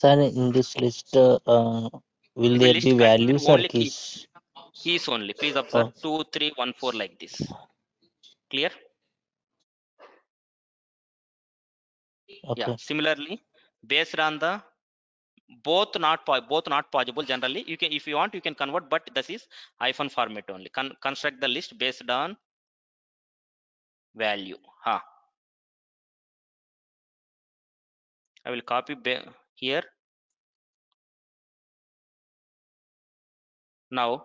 Sir, in this list, uh, uh, will will there be values or keys. keys? only. Please observe. Oh, two three one four like this. Clear? Yeah. Okay. similarly based on the both not both not possible generally. You can if you want you can convert but this is hyphen format only. Con- construct the list based on value. Huh. I will copy here. Now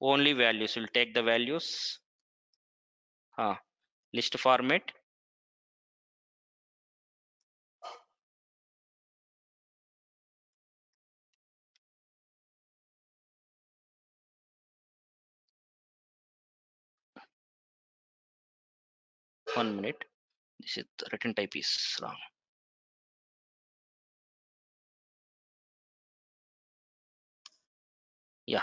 only values. Will take the values. Uh, list format one minute. This is written type is wrong. Yeah.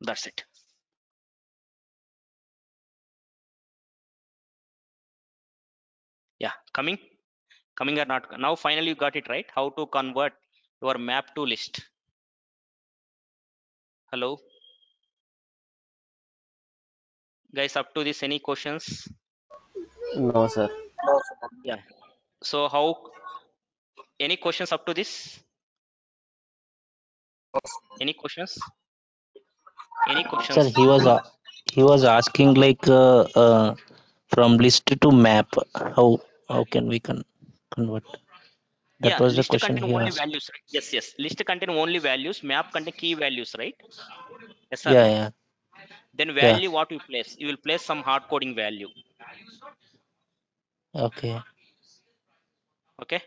That's it. Yeah coming coming or not. Now finally you got it right? How to convert your map to list. Hello guys up to this any questions? No, sir. yeah. So how any questions up to this? Any questions? Any questions? Sir, questions he was a- he was asking like uh, uh, from list to map. How how can we con- convert? That yeah was the list question contain he only asked. values right? Yes yes. List contain only values map contain key values right? Yes or Yeah, yeah, then yeah. value what you place you will place some hard coding value Okay. okay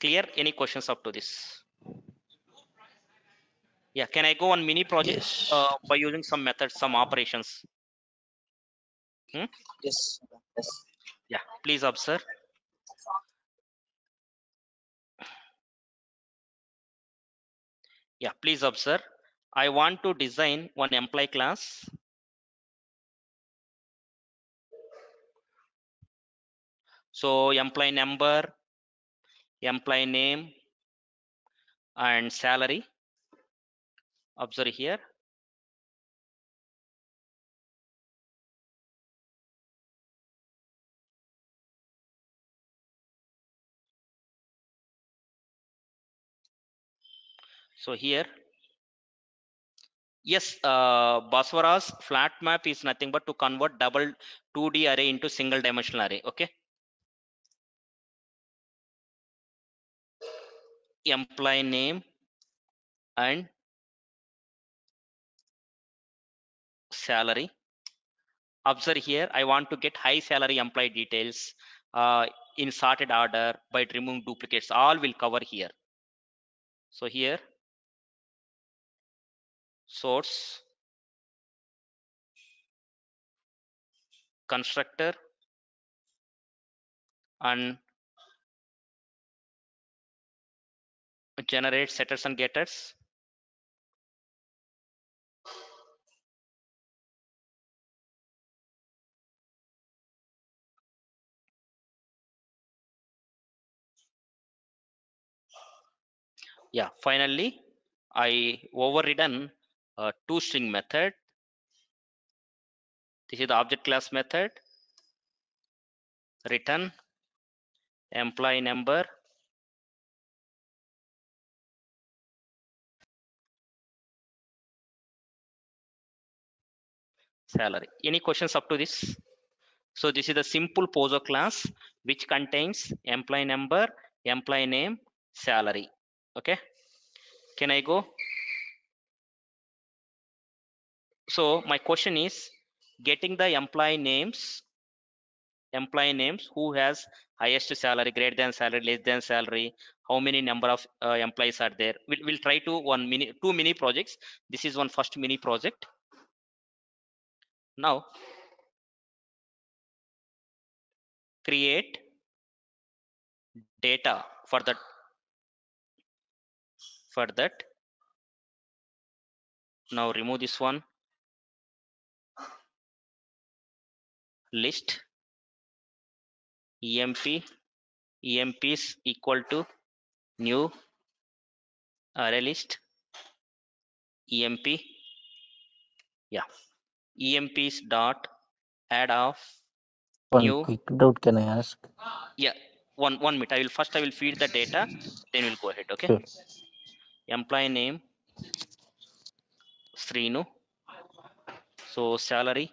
clear any questions up to this yeah can i go on mini project Yes. uh, by using some methods some operations hmm? Yes. Yes. yeah please observe yeah please observe i want to design one employee class. So employee number employee name and salary. Observe here. So here yes uh, Baswara's flat map is nothing but to convert double 2d array into single dimensional array okay? Employee name and salary. Observe here i want to get high salary employee details uh, in sorted order by removing duplicates all will cover here. So here source constructor and generate setters and getters. Yeah finally i overridden uh, toString method. This is the object class method. Return employee number. Salary. Any questions up to this? So this is the simple POJO class which contains employee number employee name salary. Okay? Can i go so my question is getting the employee names employee names who has highest salary greater than salary less than salary how many number of uh, employees are there? We'll, we'll try to one mini two mini projects. This is one first mini project. Now create data for that for that. Now remove this one list. Emp emp is equal to new array list. Emp yeah. Emp is dot add of One new. quick doubt can I ask? yeah one one minute. I will first i will feed the data then we'll go ahead okay? Sure. employee name Srinu so salary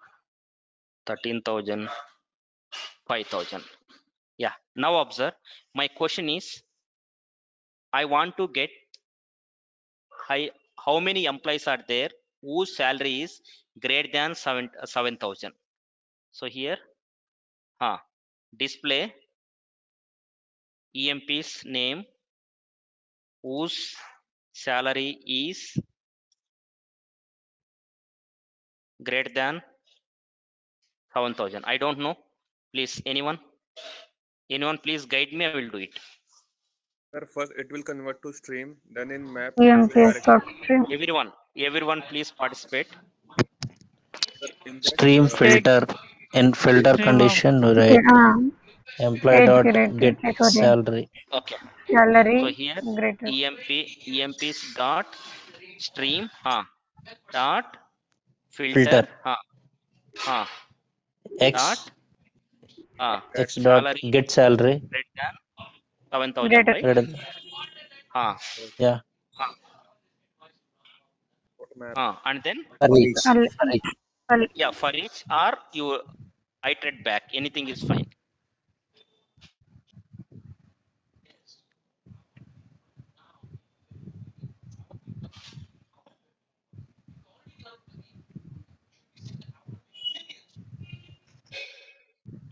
13000 5000 yeah now observe my question is i want to get high how many employees are there whose salary is greater than 7 7000 so here huh, display emp's name whose salary is greater than 7000 i don't know. Please anyone? Anyone please guide me. I will do it. Sir, first it will convert to stream, then in map. EMPS direct- dot stream. everyone everyone please participate. Sir, in that, Stream filter in filter condition right. ah, employee dot get check salary. Okay. Salary so here greater. emp emps dot stream huh, dot filter, Filter. Huh, huh, x. Dot huh, ah. x dot salary. get salary. 7000 right? Greater. Huh, yeah. Huh, what map? huh, and then? For each. Al- For each. al- yeah for each or you iterate back. Anything is fine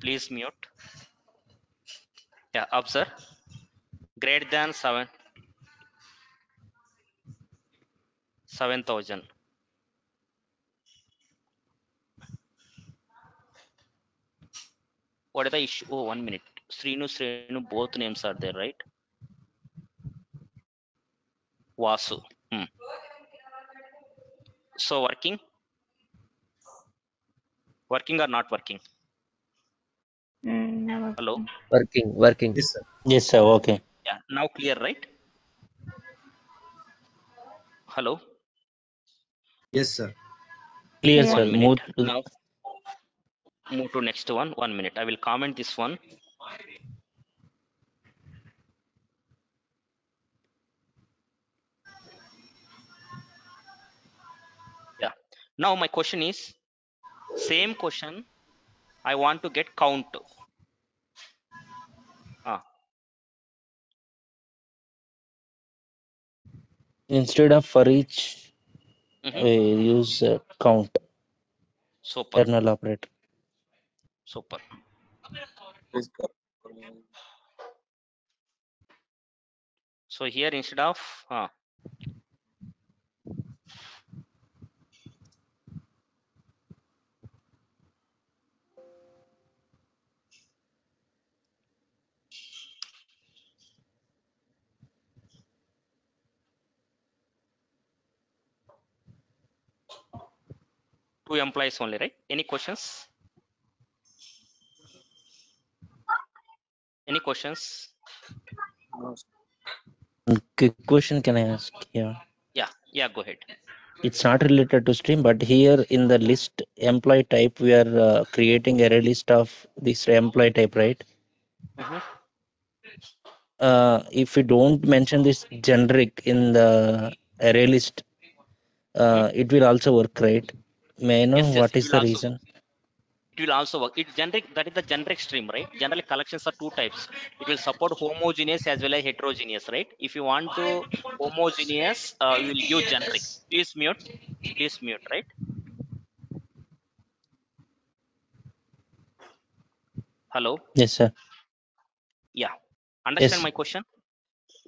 please mute. Yeah observe greater than 7 7000 what are the issue? Oh one minute. Srinu srinu both names are there right? Vasu. Hmm. so working? Working or not working Mm, hello Working. Working. Yes, sir. yes sir okay yeah now clear right hello Yes, sir. clear Yeah. sir move minute now move to next one one minute i will comment this one yeah now my question is same question i want to get count. Ah. Instead of for each mhm. we use uh, count. Super. Kernel operator super. So here instead of ah two employees only right? Any questions? Any questions? Quick question can i ask yeah yeah yeah go ahead. It's not related to stream but here in the list employee type we are uh, creating a list of this employee type right? Mhm. uh, if we don't mention this generic in the array list uh, it will also work right may i know Yes, yes, what it is the also- reason? it will also work. It generic that is the generic stream right? Generally collections are two types. It will support homogeneous as well as heterogeneous right? If you want to homogeneous uh, you will use generic. Please mute. Please mute right? Hello? Yes sir. Yeah. Understand Yes. my question?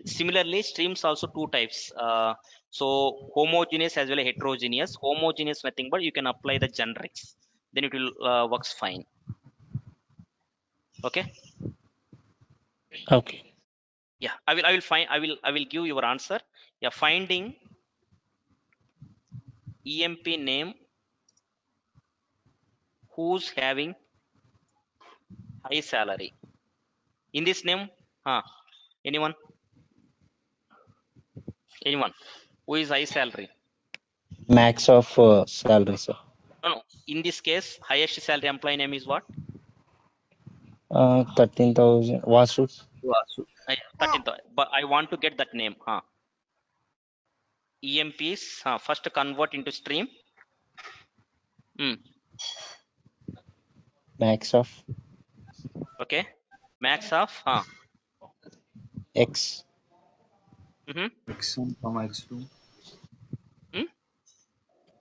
Similarly streams also two types. Uh, so homogeneous as well as heterogeneous. Homogeneous nothing but you can apply the generics. Then it will uh, works fine. Okay? Okay. Yeah i will i will find i will i will give your answer. Yeah finding emp name who's having high salary. In this name? Huh. Anyone? Anyone who is high salary? Max of uh, salary sir. No no. In this case highest salary employee name is what? Uh, 13000 vasu. I, 13th but i want to get that name huh? EMPs uh, first convert into stream. Hmm. max of. Okay. Max of uh, x mhm. x1 comma x2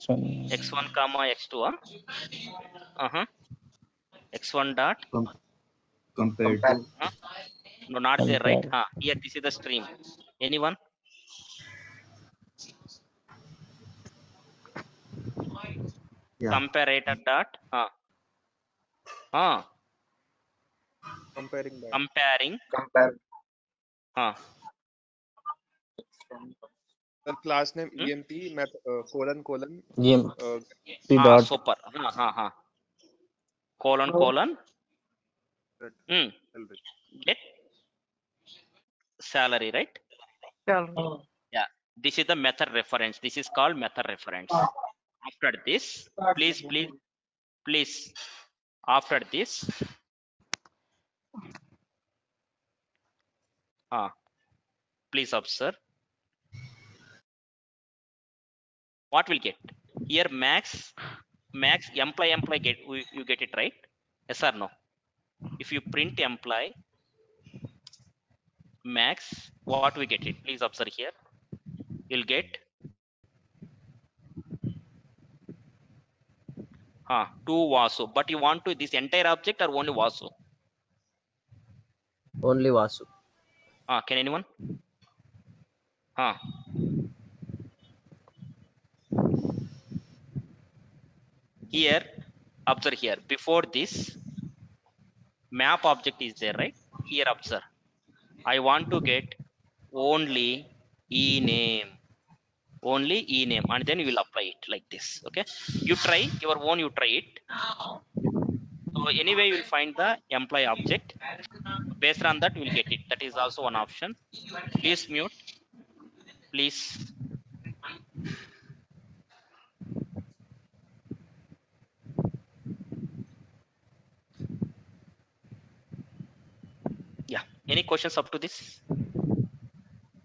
so x1 comma x2 uh, uh-huh. x1 dot. Com- compared to. Uh, no not there right? Compare uh, here this is the stream. Anyone? Yeah. Comparator dot. Uh, uh, Comparing that. comparing. Compare. Uh, The class name hmm? EMP meth, uh, colon colon gm uh, p ah dot super uh, uh, uh. colon colon hmm. get salary right Salary. yeah this is the method reference this is called method reference after this please please please after this ah please observe what will get? Here max max employee employee get you you get it right? Yes or no? If you print employee max what we get it? Please observe here. You'll get ah two vasu. But you want to this entire object or only vasu? Only Vasu. ah can anyone? Ah here observe here. Before this map object is there right? Here observe. I want to get only e name only e name and then you will apply it like this okay? You try your own you try it. So anyway you will find the employee object. Based on that you will get it. That is also one option. Please mute. Please yeah any questions up to this?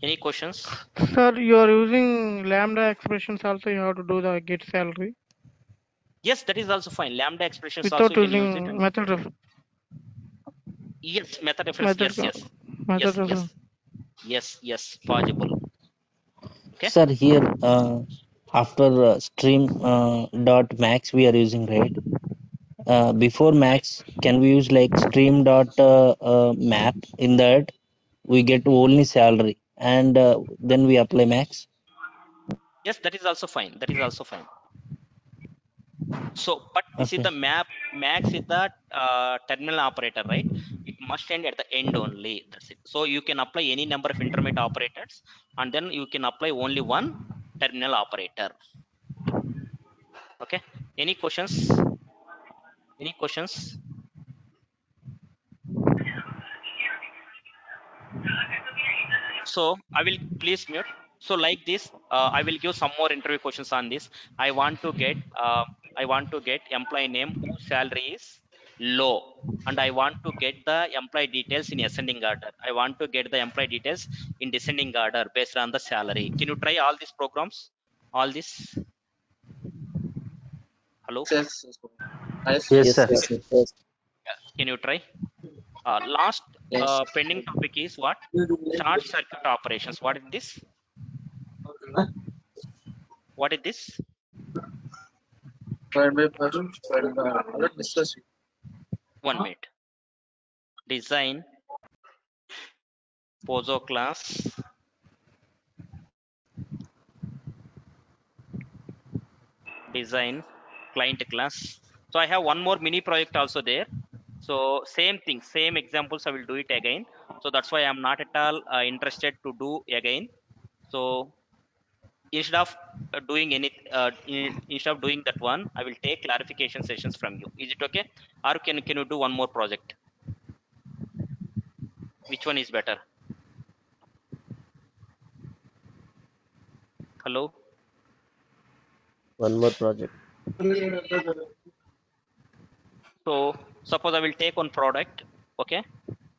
Any questions? Sir, you are using lambda expressions also. You have to do the get salary. Yes that is also fine. Lambda expressions also without you can use it. using method ref yes method reference method yes yes. method yes yes. Yes yes. Possible. Okay. Sir here uh, after uh, stream uh, dot max we are using right uh, before max can we use like stream dot uh, uh, map? In that we get only salary and uh, then we apply max? Yes that is also fine. That is also fine. So but this is the map max is the uh, terminal operator right? It must end at the end only. That's it. So you can apply any number of intermediate operators and then you can apply only one terminal operator. Okay? Any questions any questions? So i will please mute. So like this uh, i will give some more interview questions on this. I want to get uh, i want to get employee name whose salary is low and i want to get the employee details in ascending order. I want to get the employee details in descending order based on the salary. Can you try all these programs? All this? Hello? Yes. Yes. yes sir. Yes, yes. can you try? Uh, last Yes. uh, pending topic is what? Short circuit operations. What is this? What is this? Fine, wait, Arjun. Fine, uh, let's discuss. It. one minute. Design. POJO class. Design. Client class so i have one more mini project also there. So same thing same examples i will do it again. So that's why i'm not at all uh, interested to do again. So instead of uh, doing any uh, instead of doing that one i will take clarification sessions from you. Is it okay? Or can can you do one more project? Which one is better? Hello? One more project. So suppose i will take one product okay?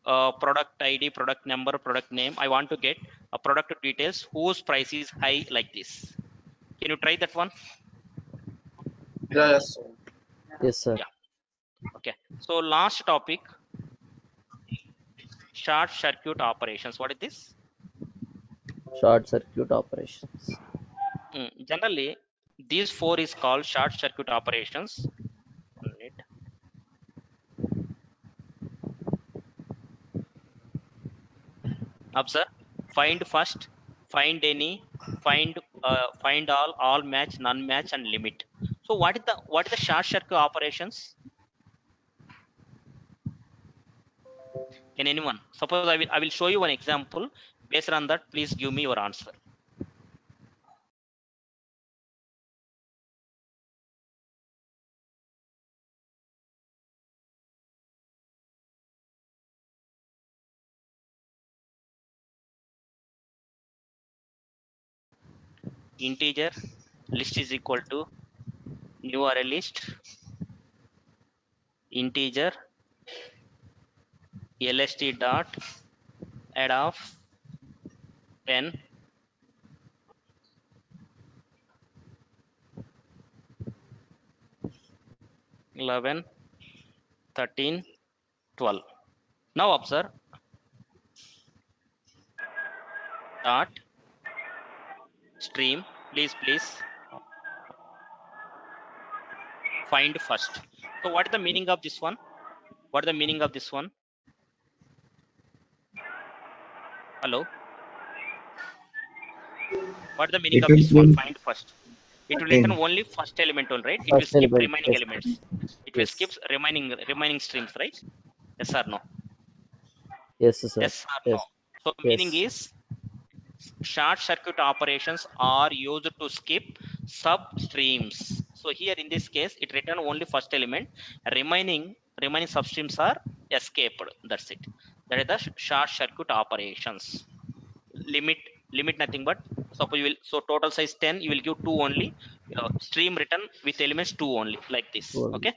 Uh, product id product number product name. I want to get a product details whose price is high like this. Can you try that one? Yeah, yes. sir. Yes, sir. okay. So last topic. Short circuit operations. What is this? Short circuit operations. Mm, generally these four is called short circuit operations observe find first find any find uh, find all all match none match and limit. So what is the what is the short circuit operations? Can anyone? Suppose i will i will show you one example. Based on that please give me your answer integer list is equal to new array list integer lst dot add of 10 11 13 12 now observe dot stream please please. Find first. So what is the meaning of this one? What is the meaning of this one? Hello? What is the meaning It of this one? find first. It will return only first element only right? It will skip element. remaining Yes. elements. It will Yes. skip remaining remaining streams right? Yes or no? Yes, sir. yes or no? So Yes. meaning is short circuit operations are used to skip substreams. So here in this case it return only first element. Remaining remaining substreams are escaped. That's it. That is the short circuit operations. Limit limit nothing but suppose you will so total size 10 you will give 2 only uh, stream return with elements 2 only like this. Okay